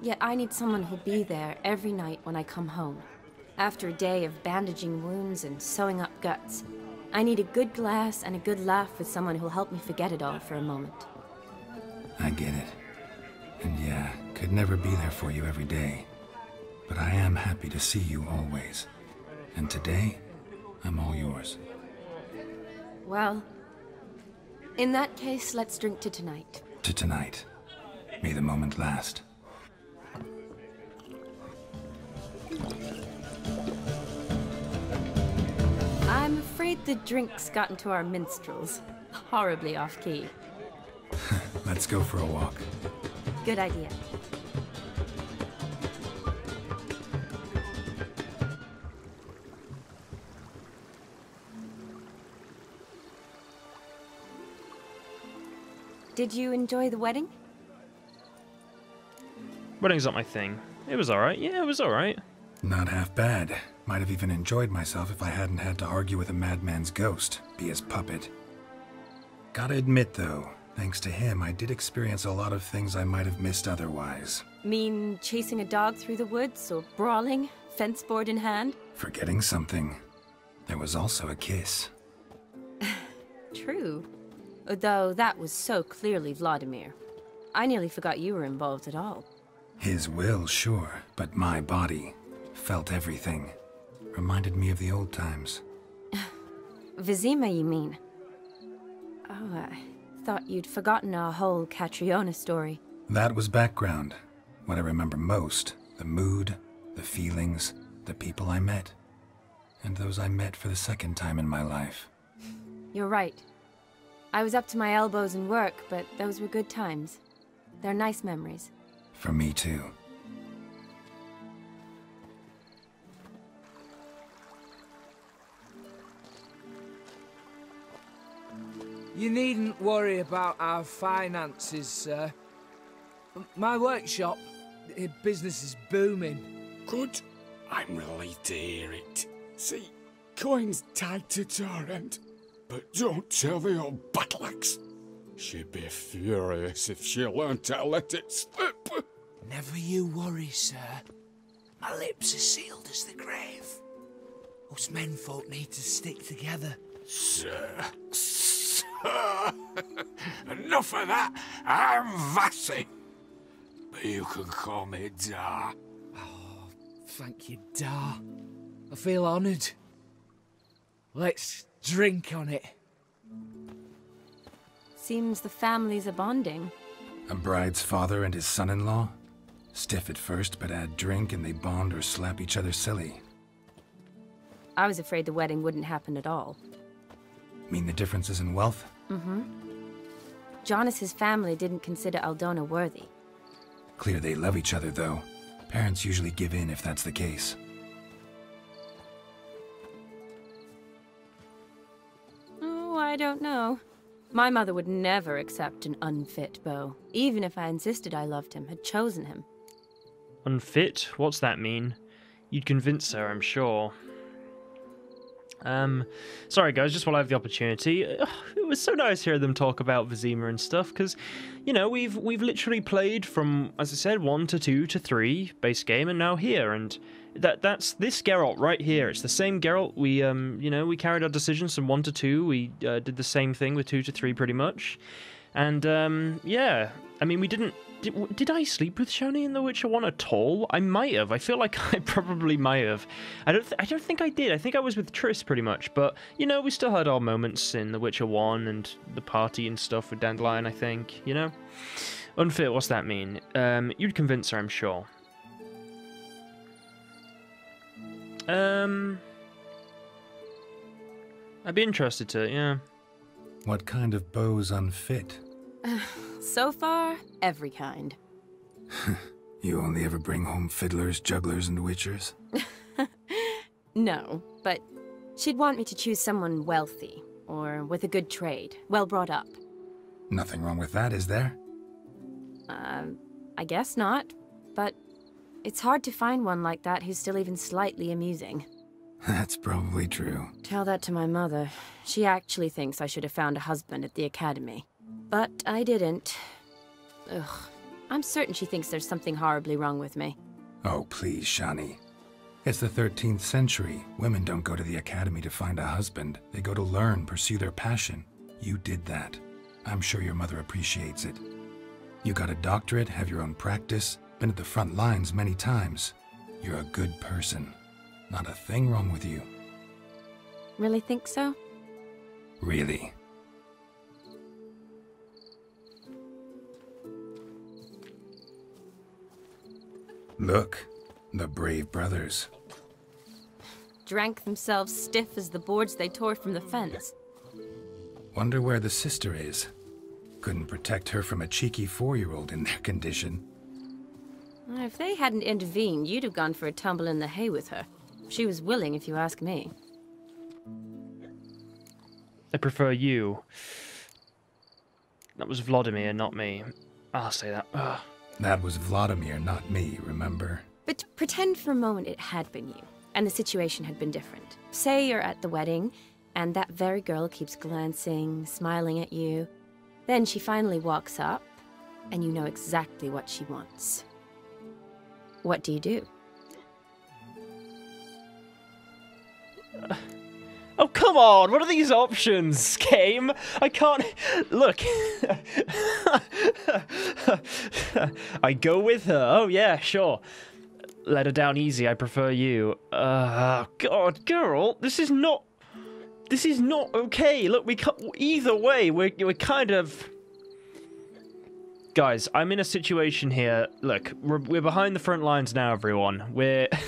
Yet I need someone who'll be there every night when I come home. After a day of bandaging wounds and sewing up guts, I need a good glass and a good laugh with someone who'll help me forget it all for a moment. I get it. And yeah, could never be there for you every day. But I am happy to see you always. And today, I'm all yours. Well, in that case, let's drink to tonight. To tonight. May the moment last. I'm afraid the drinks got into our minstrels. Horribly off key. Let's go for a walk. Good idea. Did you enjoy the wedding? Wedding's not my thing. It was alright. Yeah, it was alright. Not half bad. Might have even enjoyed myself if I hadn't had to argue with a madman's ghost, be his puppet. Gotta admit, though, thanks to him, I did experience a lot of things I might have missed otherwise. Mean chasing a dog through the woods or brawling, fence board in hand? Forgetting something. There was also a kiss. True. Though that was so clearly Vladimir. I nearly forgot you were involved at all. His will, sure, but my body felt everything. Reminded me of the old times. Vizima, you mean? Oh, I thought you'd forgotten our whole Catriona story. That was background. What I remember most the mood, the feelings, the people I met. And those I met for the second time in my life. You're right. I was up to my elbows in work, but those were good times. They're nice memories. For me, too. You needn't worry about our finances, sir. My workshop, business is booming. Good. I'm relieved to hear it. See, coin's tied to Torrent. But don't tell the old battleaxe. She'd be furious if she learned how to let it slip. Never you worry, sir. My lips are sealed as the grave. Us menfolk need to stick together. Sir, sir. Enough of that. I'm Vassy. But you can call me Dar. Oh, thank you, Dar. I feel honoured. Let's drink on it. Seems the families are bonding. A bride's father and his son in law? Stiff at first, but add drink and they bond or slap each other silly. I was afraid the wedding wouldn't happen at all. Mean the differences in wealth? Mm hmm. Jonas's family didn't consider Aldona worthy. Clear they love each other, though. Parents usually give in if that's the case. Oh, I don't know. My mother would never accept an unfit beau, even if I insisted I loved him, had chosen him. Unfit? What's that mean? You'd convince her, I'm sure. Um, sorry guys, just while I have the opportunity, it was so nice hearing them talk about Vizima and stuff because, you know, we've we've literally played from, as I said, one to two to three base game, and now here, and that that's this Geralt right here. It's the same Geralt. We um, you know, we carried our decisions from one to two. We uh, did the same thing with two to three, pretty much, and um, yeah, I mean, we didn't did, did I sleep with Shani in The Witcher 1 at all? I might have. I feel like I probably might have. I don't, th- I don't think I did. I think I was with Triss pretty much. But, you know, we still had our moments in The Witcher 1 and the party and stuff with Dandelion, I think, you know? Unfit, what's that mean? Um, you'd convince her, I'm sure. Um, I'd be interested to, yeah. What kind of beau's unfit? so far, every kind. you only ever bring home fiddlers, jugglers, and witchers? no, but She'd want me to choose someone wealthy, or with a good trade, well brought up. Nothing wrong with that, is there? Um, I guess not, but it's hard to find one like that who's still even slightly amusing. That's probably true. Tell that to my mother. She actually thinks I should have found a husband at the academy. But I didn't. Ugh. I'm certain she thinks there's something horribly wrong with me. Oh, please, Shani. It's the 13th century. Women don't go to the academy to find a husband. They go to learn, pursue their passion. You did that. I'm sure your mother appreciates it. You got a doctorate, have your own practice, been at the front lines many times. You're a good person. Not a thing wrong with you. Really think so? Really. Look, the brave brothers. Drank themselves stiff as the boards they tore from the fence. Wonder where the sister is. Couldn't protect her from a cheeky four-year-old in their condition. If they hadn't intervened, you'd have gone for a tumble in the hay with her. She was willing, if you ask me. I prefer you. That was Vladimir, not me. I'll say that. Ugh. That was Vladimir, not me, remember? But pretend for a moment it had been you, and the situation had been different. Say you're at the wedding, and that very girl keeps glancing, smiling at you. Then she finally walks up, and you know exactly what she wants. What do you do? Oh, come on! What are these options, game? I can't. Look. I go with her. Oh, yeah, sure. Let her down easy. I prefer you. Uh, God, girl, this is not. This is not okay. Look, we can't. Either way, we're, we're kind of. Guys, I'm in a situation here. Look, we're, we're behind the front lines now, everyone. We're.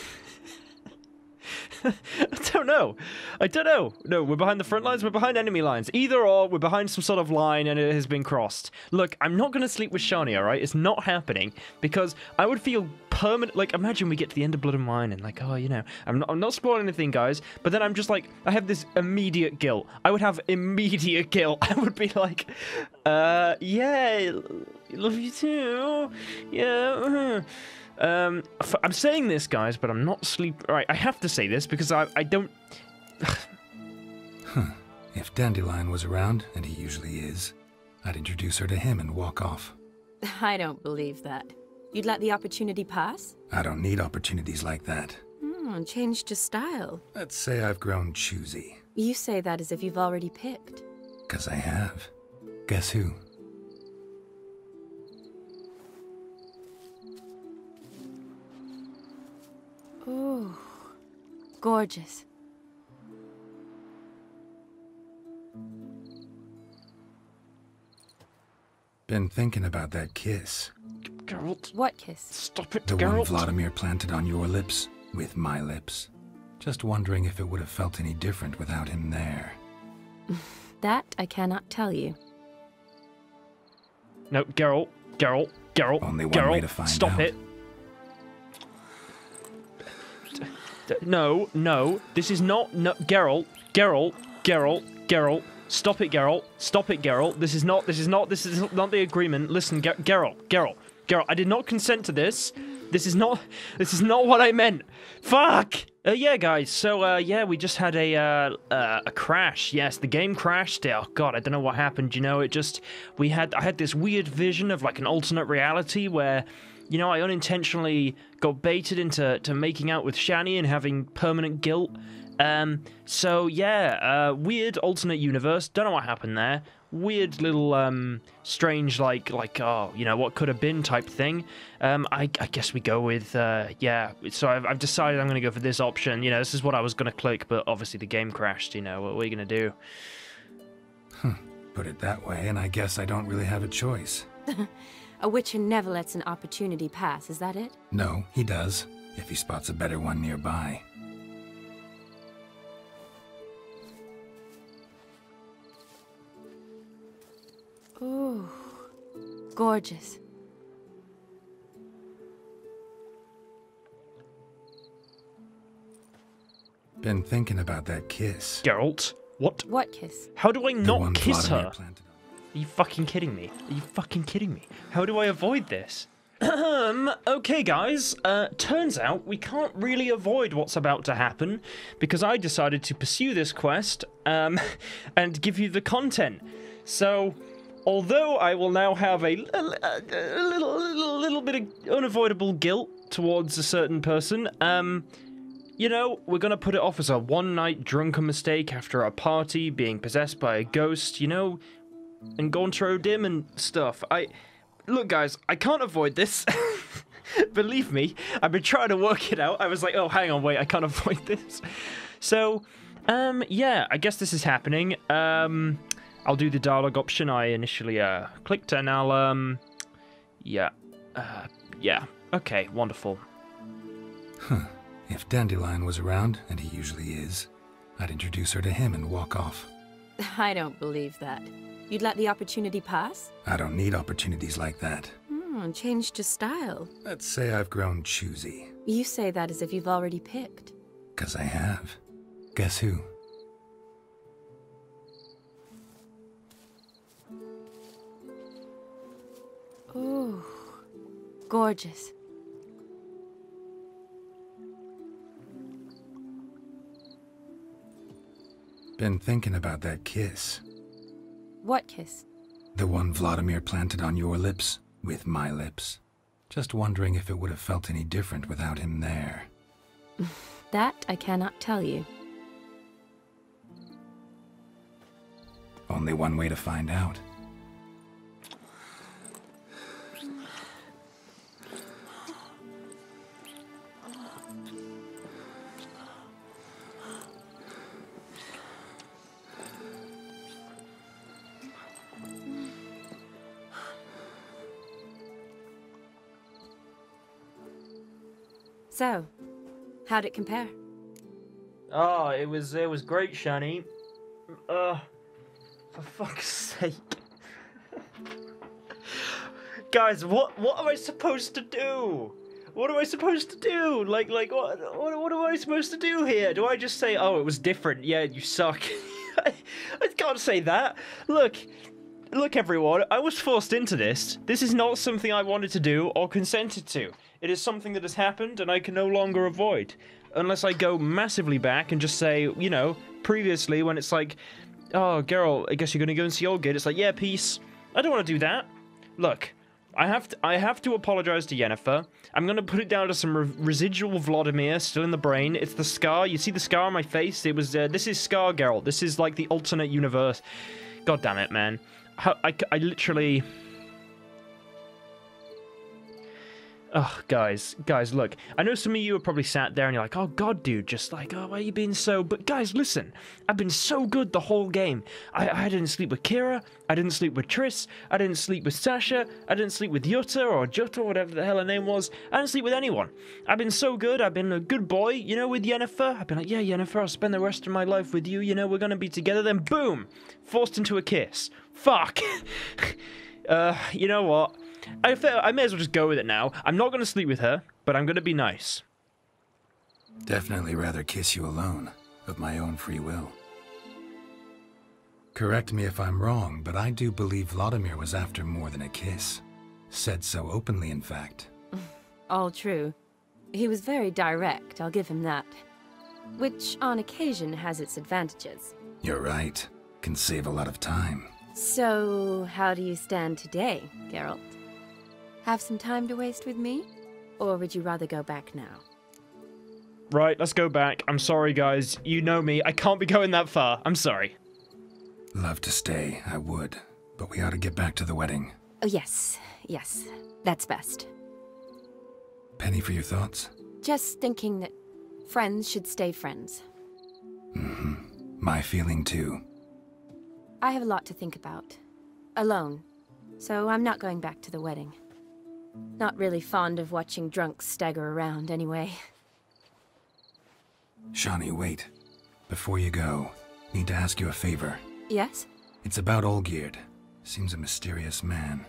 I don't know. I don't know. No, we're behind the front lines, we're behind enemy lines. Either or, we're behind some sort of line and it has been crossed. Look, I'm not going to sleep with Shani, alright? It's not happening because I would feel permanent. Like, imagine we get to the end of Blood and Wine and, like, oh, you know, I'm not, I'm not spoiling anything, guys, but then I'm just like, I have this immediate guilt. I would have immediate guilt. I would be like, uh, yeah, love you too. Yeah. Um, f- I'm saying this, guys, but I'm not sleep. Right, I have to say this because I, I don't. Huh. If Dandelion was around, and he usually is, I'd introduce her to him and walk off. I don't believe that. You'd let the opportunity pass? I don't need opportunities like that. Hmm, changed your style. Let's say I've grown choosy. You say that as if you've already picked. Because I have. Guess who? Ooh, gorgeous. Been thinking about that kiss. Geralt. What kiss? Stop it, The one Vladimir planted on your lips, with my lips. Just wondering if it would have felt any different without him there. That I cannot tell you. No, Geralt. Geralt. Geralt. Only one Geralt. way to find Stop out. it. No, no. This is not. No, Geralt. Geralt. Geralt. Geralt. Stop it, Geralt. Stop it, Geralt. This is not. This is not. This is not the agreement. Listen, Ger- Geralt. Geralt. Geralt. I did not consent to this. This is not. This is not what I meant. Fuck. Uh, yeah, guys. So, uh, yeah, we just had a uh, uh, a crash. Yes, the game crashed. Oh God, I don't know what happened. You know, it just we had I had this weird vision of like an alternate reality where, you know, I unintentionally got baited into to making out with Shani and having permanent guilt. Um, so yeah, uh, weird alternate universe. Don't know what happened there. Weird little, um, strange, like, like, oh, you know, what could have been type thing. Um, I, I guess we go with, uh, yeah. So I've, I've decided I'm going to go for this option. You know, this is what I was going to click, but obviously the game crashed. You know, what, what are you going to do? Put it that way, and I guess I don't really have a choice. a witcher never lets an opportunity pass, is that it? No, he does, if he spots a better one nearby. Ooh, gorgeous. Been thinking about that kiss. Geralt, what? What kiss? How do I not kiss Vladimir her? Are you fucking kidding me? Are you fucking kidding me? How do I avoid this? Um, okay, guys. Uh, turns out we can't really avoid what's about to happen because I decided to pursue this quest um, and give you the content. So, although I will now have a, a, a little, little, little bit of unavoidable guilt towards a certain person, um, you know, we're gonna put it off as a one night drunken mistake after a party, being possessed by a ghost, you know, and Gaunter O'Dim and stuff. I look, guys, I can't avoid this. Believe me, I've been trying to work it out. I was like, oh, hang on, wait, I can't avoid this. So, um, yeah, I guess this is happening. Um, I'll do the dialogue option I initially uh clicked, and I'll um, yeah, uh, yeah, okay, wonderful. Huh. If Dandelion was around, and he usually is, I'd introduce her to him and walk off. I don't believe that. You'd let the opportunity pass? I don't need opportunities like that. Hmm, changed your style. Let's say I've grown choosy. You say that as if you've already picked. Because I have. Guess who? Ooh, gorgeous. Been thinking about that kiss. What kiss? The one Vladimir planted on your lips, with my lips. Just wondering if it would have felt any different without him there. That I cannot tell you. Only one way to find out. So, how'd it compare? Oh, it was it was great, Shani. Uh, for fuck's sake. Guys, what what am I supposed to do? What am I supposed to do? Like like what what, what am I supposed to do here? Do I just say, "Oh, it was different. Yeah, you suck." I, I can't say that. Look, look everyone, I was forced into this. This is not something I wanted to do or consented to. It is something that has happened and I can no longer avoid. Unless I go massively back and just say, you know, previously when it's like, oh, Geralt, I guess you're gonna go and see Olgierd. It's like, yeah, peace. I don't want to do that. Look, I have to, I have to apologize to Yennefer. I'm gonna put it down to some re- residual Vladimir still in the brain. It's the scar. You see the scar on my face? It was. Uh, this is Scar Geralt. This is like the alternate universe. God damn it, man. How, I, I literally. Oh, guys, guys, look. I know some of you are probably sat there and you're like, oh, God, dude, just like, oh, why are you being so. But, guys, listen. I've been so good the whole game. I, I didn't sleep with Keira. I didn't sleep with Triss. I didn't sleep with Sasha. I didn't sleep with Jutta or Jutta, whatever the hell her name was. I didn't sleep with anyone. I've been so good. I've been a good boy, you know, with Yennefer. I've been like, yeah, Yennefer, I'll spend the rest of my life with you. You know, we're going to be together. Then, boom, forced into a kiss. Fuck. uh, you know what? I, fe- I may as well just go with it now. I'm not going to sleep with her, but I'm going to be nice. Definitely rather kiss you alone, of my own free will. Correct me if I'm wrong, but I do believe Vladimir was after more than a kiss. Said so openly, in fact. All true. He was very direct, I'll give him that. Which, on occasion, has its advantages. You're right. Can save a lot of time. So, how do you stand today, Geralt? Have some time to waste with me? Or would you rather go back now? Right, let's go back. I'm sorry, guys. You know me. I can't be going that far. I'm sorry. Love to stay, I would. But we ought to get back to the wedding. Oh, yes. Yes. That's best. Penny for your thoughts? Just thinking that friends should stay friends. Mm-hmm. My feeling too. I have a lot to think about. Alone. So I'm not going back to the wedding. Not really fond of watching drunks stagger around, anyway. Shani, wait. Before you go, need to ask you a favor. Yes? It's about Olgierd. Seems a mysterious man.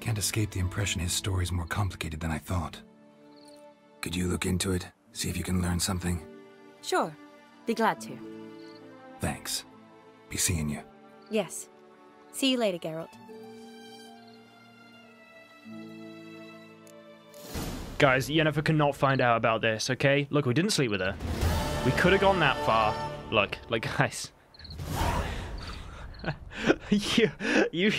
Can't escape the impression his story's more complicated than I thought. Could you look into it? See if you can learn something? Sure. Be glad to. Thanks. Be seeing you. Yes. See you later, Geralt. Guys, Yennefer cannot find out about this, okay? Look, we didn't sleep with her. We could have gone that far. Look, like, guys. you, you,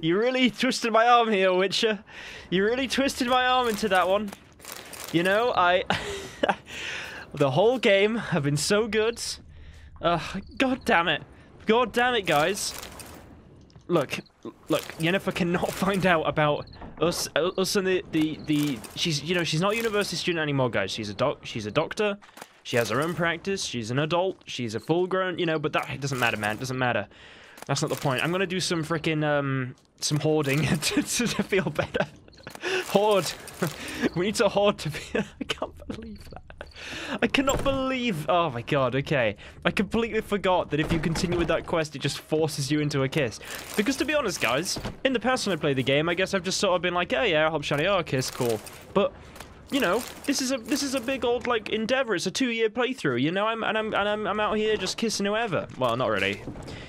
you really twisted my arm here, Witcher. You really twisted my arm into that one. You know, I... the whole game have been so good. Uh, God damn it. God damn it, guys. Look, look, Yennefer cannot find out about us, us and the, the, the, she's, you know, she's not a university student anymore, guys. She's a doc, she's a doctor. She has her own practice. She's an adult. She's a full-grown, you know, but that doesn't matter, man. It doesn't matter. That's not the point. I'm gonna do some freaking, um, some hoarding to, to, to feel better. Hoard. we need to hoard to be, I can't believe that. I cannot believe. Oh my god, okay. I completely forgot that if you continue with that quest, it just forces you into a kiss. Because to be honest, guys, in the past when I played the game, I guess I've just sort of been like, oh yeah, I'll help Shani, oh, kiss, cool. But you know, this is a this is a big old like endeavor. It's a two-year playthrough. You know, I'm and I'm and I'm, I'm out here just kissing whoever. Well, not really.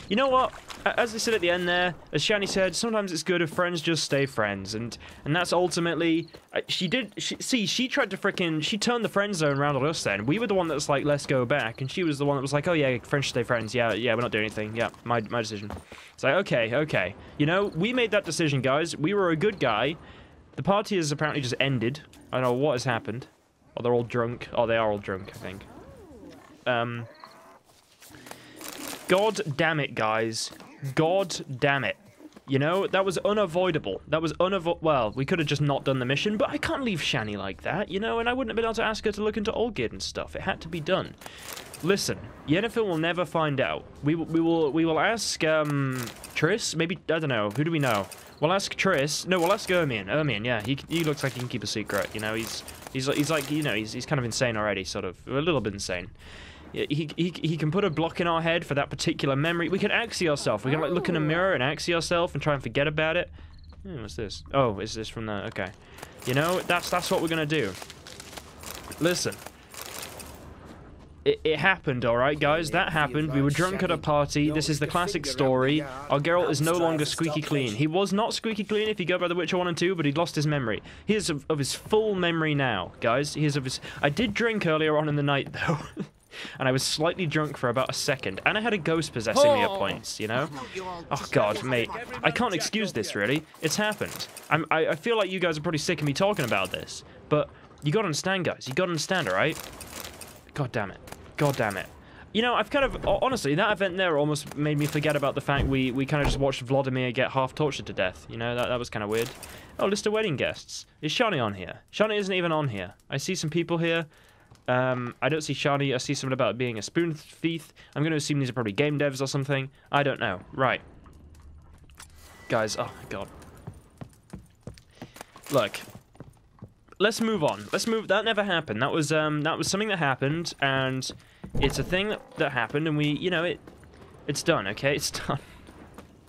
You know what? As I said at the end there, as Shani said, sometimes it's good if friends just stay friends, and and that's ultimately uh, she did. She, see, she tried to freaking she turned the friend zone around on us. Then we were the one that's like, let's go back, and she was the one that was like, oh yeah, friends stay friends. Yeah, yeah, we're not doing anything. Yeah, my my decision. It's like okay, okay. You know, we made that decision, guys. We were a good guy. The party has apparently just ended. I don't know what has happened. Oh, they're all drunk. Oh, they are all drunk, I think. Um. God damn it, guys. God damn it. You know, that was unavoidable. That was unavo- Well, we could have just not done the mission, but I can't leave Shani like that, you know, and I wouldn't have been able to ask her to look into Olgierd and stuff. It had to be done. Listen, Yennefer will never find out. We, we will we will ask um Triss. Maybe I don't know. Who do we know? We'll ask Triss. No, we'll ask Ermion. Ermion, yeah, he he looks like he can keep a secret. You know, he's he's he's like you know he's he's kind of insane already, sort of a little bit insane. He, he, he can put a block in our head for that particular memory. We can Axii ourselves. We can like look in a mirror and Axii ourselves and try and forget about it. Hmm, what's this? Oh, is this from the... Okay. You know, that's that's what we're going to do. Listen. It, it happened, alright, guys? That happened. We were drunk at a party. This is the classic story. Our Geralt is no longer squeaky clean. He was not squeaky clean if you go by The Witcher 1 and 2, but he'd lost his memory. He is of, of his full memory now, guys. He is of his... I did drink earlier on in the night, though. and I was slightly drunk for about a second, and I had a ghost possessing me at points, you know? Oh god, mate, I can't excuse this, really. It's happened. I'm, I, I feel like you guys are pretty sick of me talking about this, but you gotta understand, guys. You gotta understand, alright? God damn it. God damn it. You know, I've kind of, honestly, that event there almost made me forget about the fact we, we kind of just watched Vladimir get half tortured to death. You know, that, that was kind of weird. Oh, list of wedding guests. Is Shani on here? Shani isn't even on here. I see some people here. Um, I don't see Shani. I see something about being a spoon thief. I'm going to assume these are probably game devs or something. I don't know. Right. Guys, oh my god. Look. Let's move on. Let's move. That never happened. That was um that was something that happened and it's a thing that, that happened and we, you know, it it's done, okay? It's done.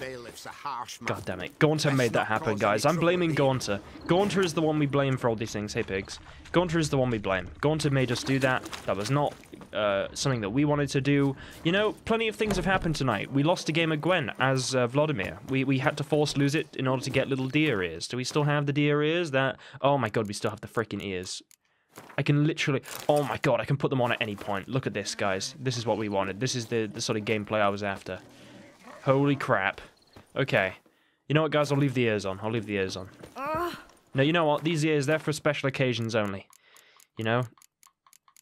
Bailiff's a harsh man. God damn it. Gaunter made that happen, guys. I'm blaming Gaunter. Gaunter is the one we blame for all these things. Hey, pigs. Gaunter is the one we blame. Gaunter made us do that. That was not uh, something that we wanted to do. You know, plenty of things have happened tonight. We lost a game of Gwent as uh, Vladimir. We, we had to force lose it in order to get little deer ears. Do we still have the deer ears? That Oh my god, we still have the freaking ears. I can literally... Oh my god, I can put them on at any point. Look at this, guys. This is what we wanted. This is the, the sort of gameplay I was after. Holy crap. Okay. You know what, guys? I'll leave the ears on. I'll leave the ears on. No, you know what? These ears, they're for special occasions only. You know?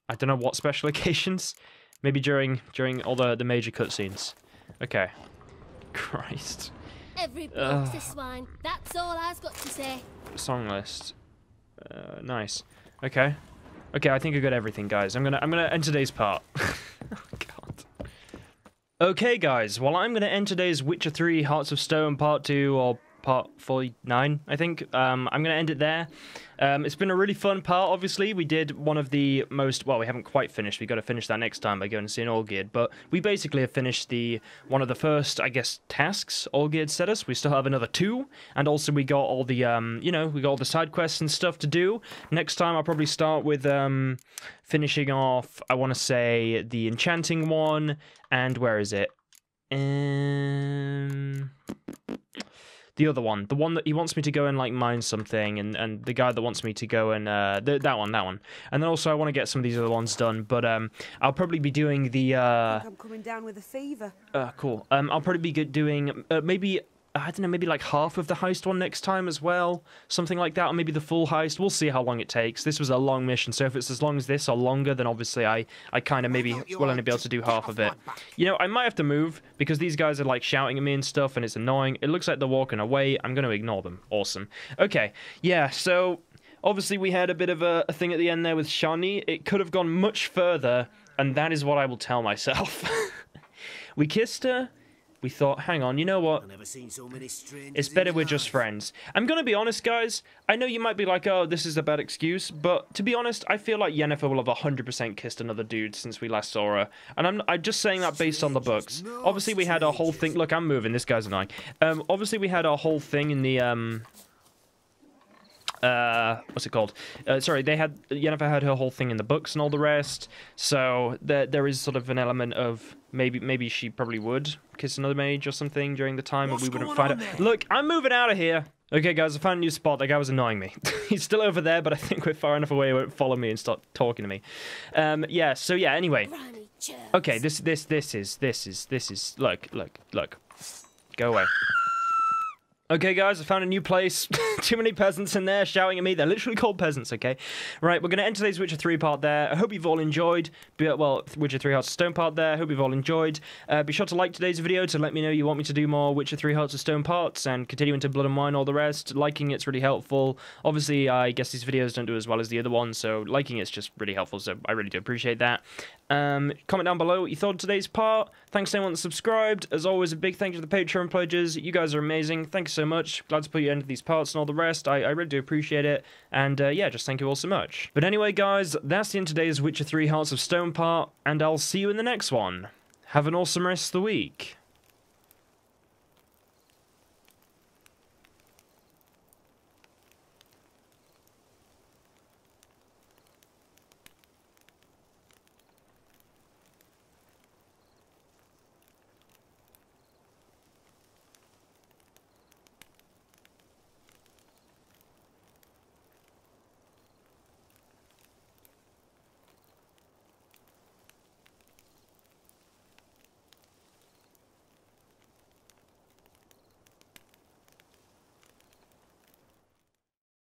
I don't know what special occasions. Maybe during during all the, the major cutscenes. Okay. Christ. Every bloke's a swine. That's all I've got to say. Song list. Uh, nice. Okay. Okay, I think I got everything, guys. I'm gonna I'm gonna end today's part. Okay, guys, well, I'm going to end today's Witcher 3 Hearts of Stone Part 2, or Part 49, I think. Um, I'm going to end it there. Um, it's been a really fun part, obviously. We did one of the most... Well, we haven't quite finished. we got to finish that next time by going to see an Olgierd. But we basically have finished the one of the first, I guess, tasks Olgierd set us. We still have another two. And also we got all the, um, you know, we got all the side quests and stuff to do. Next time I'll probably start with um, finishing off, I want to say, the enchanting one. And where is it? Um, the other one, the one that he wants me to go and like mine something, and and the guy that wants me to go and uh, th- that one, that one, and then also I want to get some of these other ones done. But um, I'll probably be doing the uh, I'm coming down with a fever. uh cool. Um, I'll probably be good doing uh, maybe I don't know, maybe like half of the heist one next time as well, something like that, or maybe the full heist. We'll see how long it takes. This was a long mission, so if it's as long as this or longer, then obviously I, I kind of maybe will only be able to do half of it. You know, I might have to move because these guys are like shouting at me and stuff, and it's annoying. It looks like they're walking away. I'm going to ignore them. Awesome. Okay, yeah. So obviously we had a bit of a, a thing at the end there with Shani. It could have gone much further, and that is what I will tell myself. we kissed her we thought, hang on, you know what? So it's better we're just friends. I'm gonna be honest, guys. I know you might be like, oh, this is a bad excuse, but to be honest, I feel like Yennefer will have 100% kissed another dude since we last saw her. And I'm, I'm just saying that based on the books. Obviously, we had our whole thing. Look, I'm moving. This guy's annoying. Um, obviously, we had our whole thing in the um, uh, what's it called? Uh, sorry, they had Yennefer had her whole thing in the books and all the rest. So there there is sort of an element of maybe maybe she probably would kiss another mage or something during the time, What's and we wouldn't find out. There? Look, I'm moving out of here. Okay, guys, I found a new spot. That guy was annoying me. He's still over there, but I think we're far enough away. He won't follow me and start talking to me. Um, yeah. So yeah. Anyway. Okay. This this this is this is this is look look look. Go away. Okay, guys, I found a new place. Too many peasants in there shouting at me. They're literally called peasants, okay? Right, we're going to end today's Witcher 3 part there. I hope you've all enjoyed. Well, Witcher 3 Hearts of Stone part there. Hope you've all enjoyed. Uh, be sure to like today's video to let me know you want me to do more Witcher 3 Hearts of Stone parts and continue into Blood and Wine, all the rest. Liking it's really helpful. Obviously, I guess these videos don't do as well as the other ones, so liking it's just really helpful, so I really do appreciate that. Um, comment down below what you thought of today's part. Thanks to anyone that subscribed. As always, a big thank you to the Patreon pledges. You guys are amazing. Thanks you so much. Glad to put you into these parts and all the rest. I, I really do appreciate it. And uh, yeah, just thank you all so much. But anyway, guys, that's the end of today's Witcher 3 Hearts of Stone part, and I'll see you in the next one. Have an awesome rest of the week.